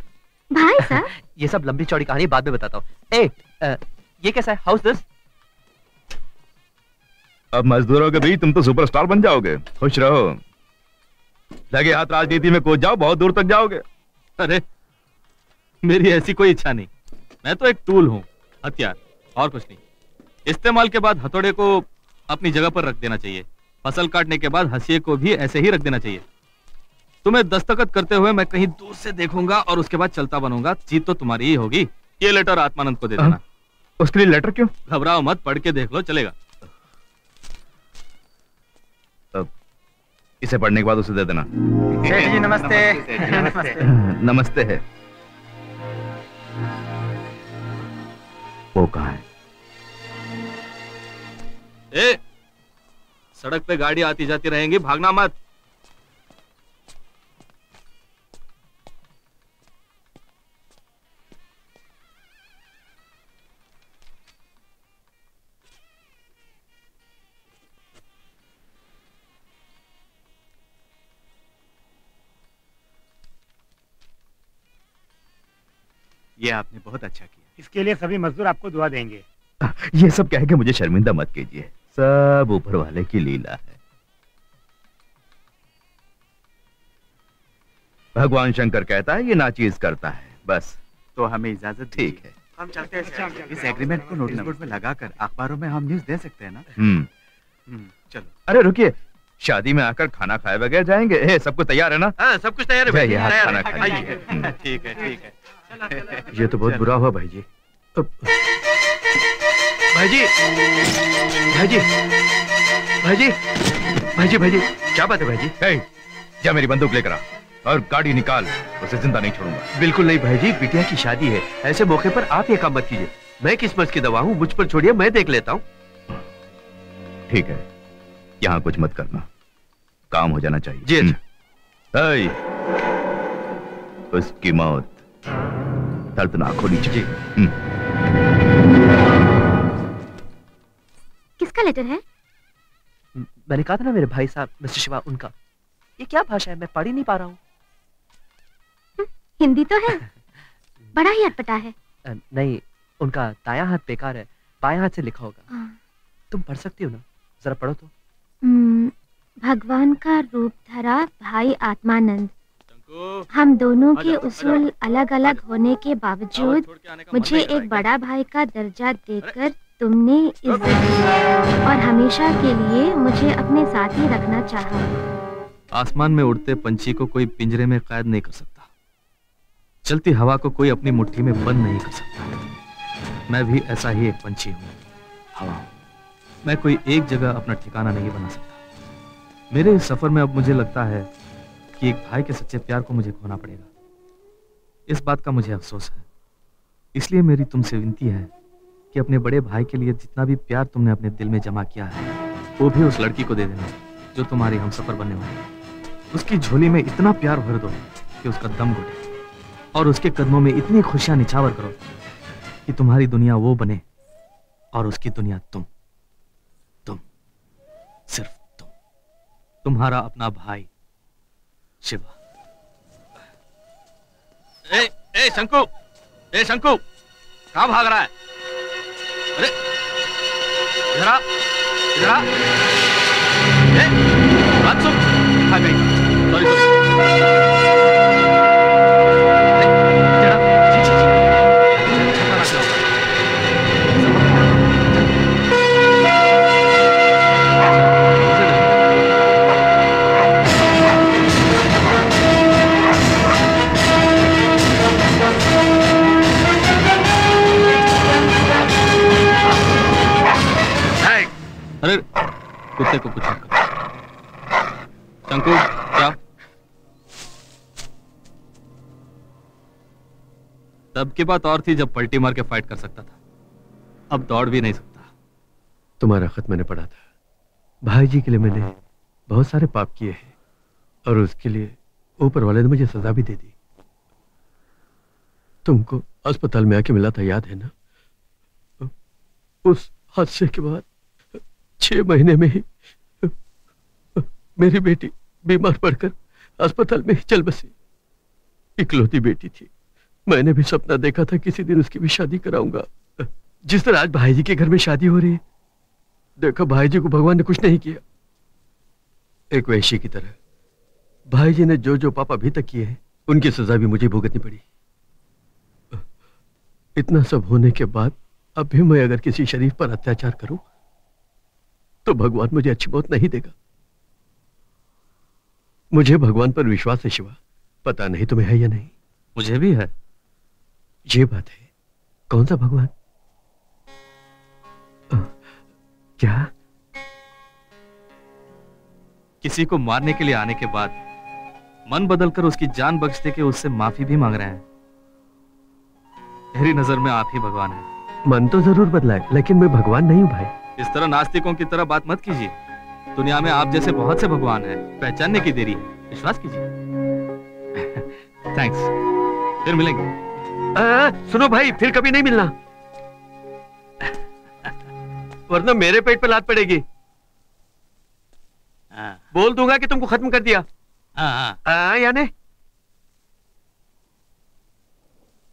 भाई साहब? ये सब लंबी चौड़ी कहानी बाद में बताता हूँ। ए ये कैसा है? हाउस दिस अब मजदूरों के बीच तुम तो सुपरस्टार बन जाओगे। खुश रहो। लगे हाथ राजनीति में कूद जाओ बहुत दूर तक जाओगे। अरे मेरी ऐसी कोई इच्छा नहीं। मैं तो एक टूल हूँ हथियार और कुछ नहीं। इस्तेमाल के बाद हथौड़े को अपनी जगह पर रख देना चाहिए। फ़सल काटने के बाद हंसिए को भी ऐसे ही रख देना चाहिए। तुम्हें दस्तखत करते हुए मैं कहीं दूर से देखूँगा और उसके बाद चलता बनूँगा। जीत तो तुम्हारी ही होगी। ये लेटर आत्मानंद को दे देना। उसके लिए लेटर क्यों? घबराओ मत पढ़ के देख लो चलेगा। अब इसे पढ़ने के बाद उसे दे देना। सेठ जी नमस्ते। नमस्ते। नमस्ते है। वो कहाँ है? ए सड़क पे गाड़ी आती जाती रहेंगी भागना मत। ये आपने बहुत अच्छा किया। इसके लिए सभी मजदूर आपको दुआ देंगे। ये सब कह के मुझे शर्मिंदा मत कीजिए। सब ऊपर वाले की लीला है। भगवान शंकर कहता है ये नाचीज करता है बस। तो हमें इजाज़त ठीक है। हम चलते हैं इस एग्रीमेंट को नोटिस बोर्ड में लगाकर अखबारों में हम न्यूज़ दे सकते हैं ना? हम्म। हम्म, चलो। अरे रुकिए। शादी में आकर खाना खाए बगैर जाएँगे? ए, सब कुछ तैयार है ना? हाँ सब कुछ तैयार है खाना। खाइए। ठीक है ठीक है। ये तो बहुत बुरा हुआ भाई जी अब भाई जी भाई जी भाई जी भाई जी भाई जी क्या बात है भाई जी ए, जा मेरी बंदूक लेकर आ और गाड़ी निकाल उसे ज़िंदा नहीं छोड़ूँगा। बिल्कुल नहीं भाई जी बिटिया की शादी है। ऐसे मौके पर आप ये काम मत कीजिए। मैं किस्मत की दवा हूँ मुझ पर छोड़िए मैं देख लेता हूँ। ठीक है यहाँ कुछ मत करना। काम हो जाना चाहिए। जी अच्छा। उसकी मौत दर्दनाक होनी चाहिए। हम्म, किसका लेटर है? मैंने कहा था ना मेरे भाई साहब मिस्टर शिवा उनका। ये क्या भाषा है? मैं पढ़ ही नहीं पा रहा हूँ। हिंदी तो है। बड़ा ही अटपटा है। नहीं उनका दायां हाथ बेकार है। बायां हाथ से लिखा होगा। हाँ। तुम पढ़ सकती हो ना? जरा पढ़ो तो। हम्म, भगवान का रूप धरा भाई आत्मानंद। हम दोनों के उसूल अलग अलग होने के बावजूद मुझे एक बड़ा भाई का दर्जा देकर तुमने इज़्ज़त और हमेशा के लिए मुझे अपने साथ ही रखना चाहा। आसमान में उड़ते पंछी को कोई पिंजरे में कैद नहीं कर सकता। चलती हवा को कोई अपनी मुट्ठी में बंद नहीं कर सकता। मैं भी ऐसा ही एक पंछी हूँ। हवा। मैं कोई एक जगह अपना ठिकाना नहीं बना सकता। मेरे इस सफ़र में अब मुझे लगता है कि एक भाई के सच्चे प्यार को मुझे खोना पड़ेगा। इस बात का मुझे अफसोस है। इसलिए मेरी तुमसे विनती है कि अपने बड़े भाई के लिए जितना भी प्यार तुमने अपने दिल में जमा किया है, वो भी उस लड़की को दे देना, जो तुम्हारी हम सफ़र बनने वाली उसकी झोली में इतना प्यार भर दो कि उसका दम घुटे। और उसके कदमों में इतनी खुशियाँ निछावर करो कि तुम्हारी दुनिया वो बने और उसकी दुनिया तुम। तुम। सिर्फ़ तुम। तुम्हारा अपना भाई, शिवा। ए ए, शंकु! ए, शंकु! कहाँ भाग रहा है? अरे इधर आ आ ए बात सुन। भाग गई। सॉरी सॉरी की बात और थी जब पलटी मार के फाइट कर सकता था। अब दौड़ भी नहीं सकता। तुम्हारा खत मैंने पढ़ा था। भाई जी के लिए मैंने बहुत सारे पाप किए हैं और उसके लिए ऊपर वाले ने मुझे सजा भी दे दी। तुमको अस्पताल में आके मिला था, याद है ना? उस हादसे के बाद छह महीने में ही मेरी बेटी बीमार पड़कर अस्पताल में ही चल बसी। इकलौती बेटी थी। मैंने भी सपना देखा था किसी दिन उसकी भी शादी कराऊँगा। जिस तरह आज भाई जी के घर में शादी हो रही है, देखो भाई जी को भगवान ने कुछ नहीं किया। एक वैश्य की तरह, भाई जी ने जो जो पाप अभी तक किए हैं, उनकी सजा भी मुझे भुगतनी पड़ी। इतना सब होने के बाद अब भी मैं अगर किसी शरीफ पर अत्याचार करूँ तो भगवान मुझे अच्छी मौत नहीं देगा। मुझे भगवान पर विश्वास है शिवा, पता नहीं तुम्हें है या नहीं। मुझे भी है। ये बात है। कौन सा भगवान? क्या? किसी को मारने के लिए आने के बाद मन बदलकर उसकी जान बख्श दे के उससे माफ़ी भी मांग रहे हैं। मेरी नज़र में आप ही भगवान हैं। मन तो ज़रूर बदला है लेकिन मैं भगवान नहीं हूँ भाई। इस तरह नास्तिकों की तरह बात मत कीजिए। दुनिया में आप जैसे बहुत से भगवान हैं। पहचानने की देरी है। विश्वास कीजिए। थैंक्स फिर मिलेंगे। आ, सुनो भाई फिर कभी नहीं मिलना। वरना मेरे पेट पे लात पड़ेगी। आ, बोल दूँगा कि तुमको खत्म कर दिया। आ, यानी?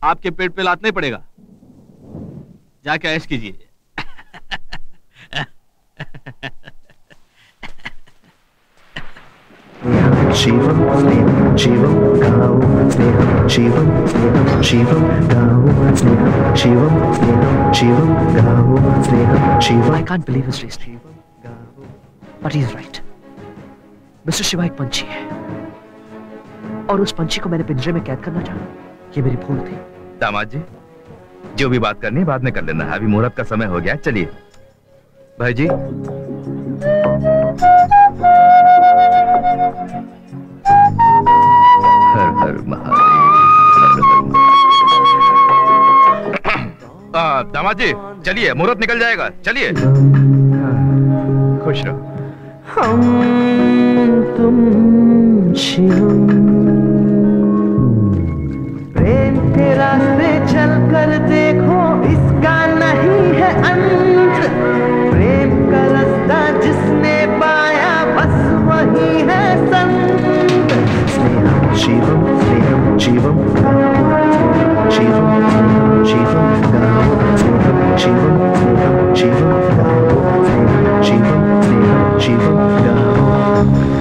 आपके पेट पे लात नहीं पड़ेगा। जाके ऐश कीजिए। शिवं स्नेहं शिवं गावो स्नेहं शिवं स्नेहं शिवं गावो स्नेहं शिवं स्नेहं शिवं गावो स्नेहं शिवं I can't believe his reasoning. But he's right. Mister Shiva एक पंछी है। और उस पंछी को मैंने पिंजरे में कैद करना चाहा। ये मेरी भूल थी। दामाद जी जो भी बात करनी है बाद में कर लेना। है अभी मुहूर्त का समय हो गया चलिए। भाई जी। दामाद जी, चलिए, मुहूर्त निकल जाएगा, चलिए। खुश रहो। हम तुम प्रेम के रास्ते चल कर देखो, इसका नहीं है अंत। प्रेम का रास्ता जिसने पाया, बस वही है संत। Shivam, Shivam, Shivam, Namo, Shivam, Shivam, Shivam, Namo, Shivam, Shivam, Shivam, Namo.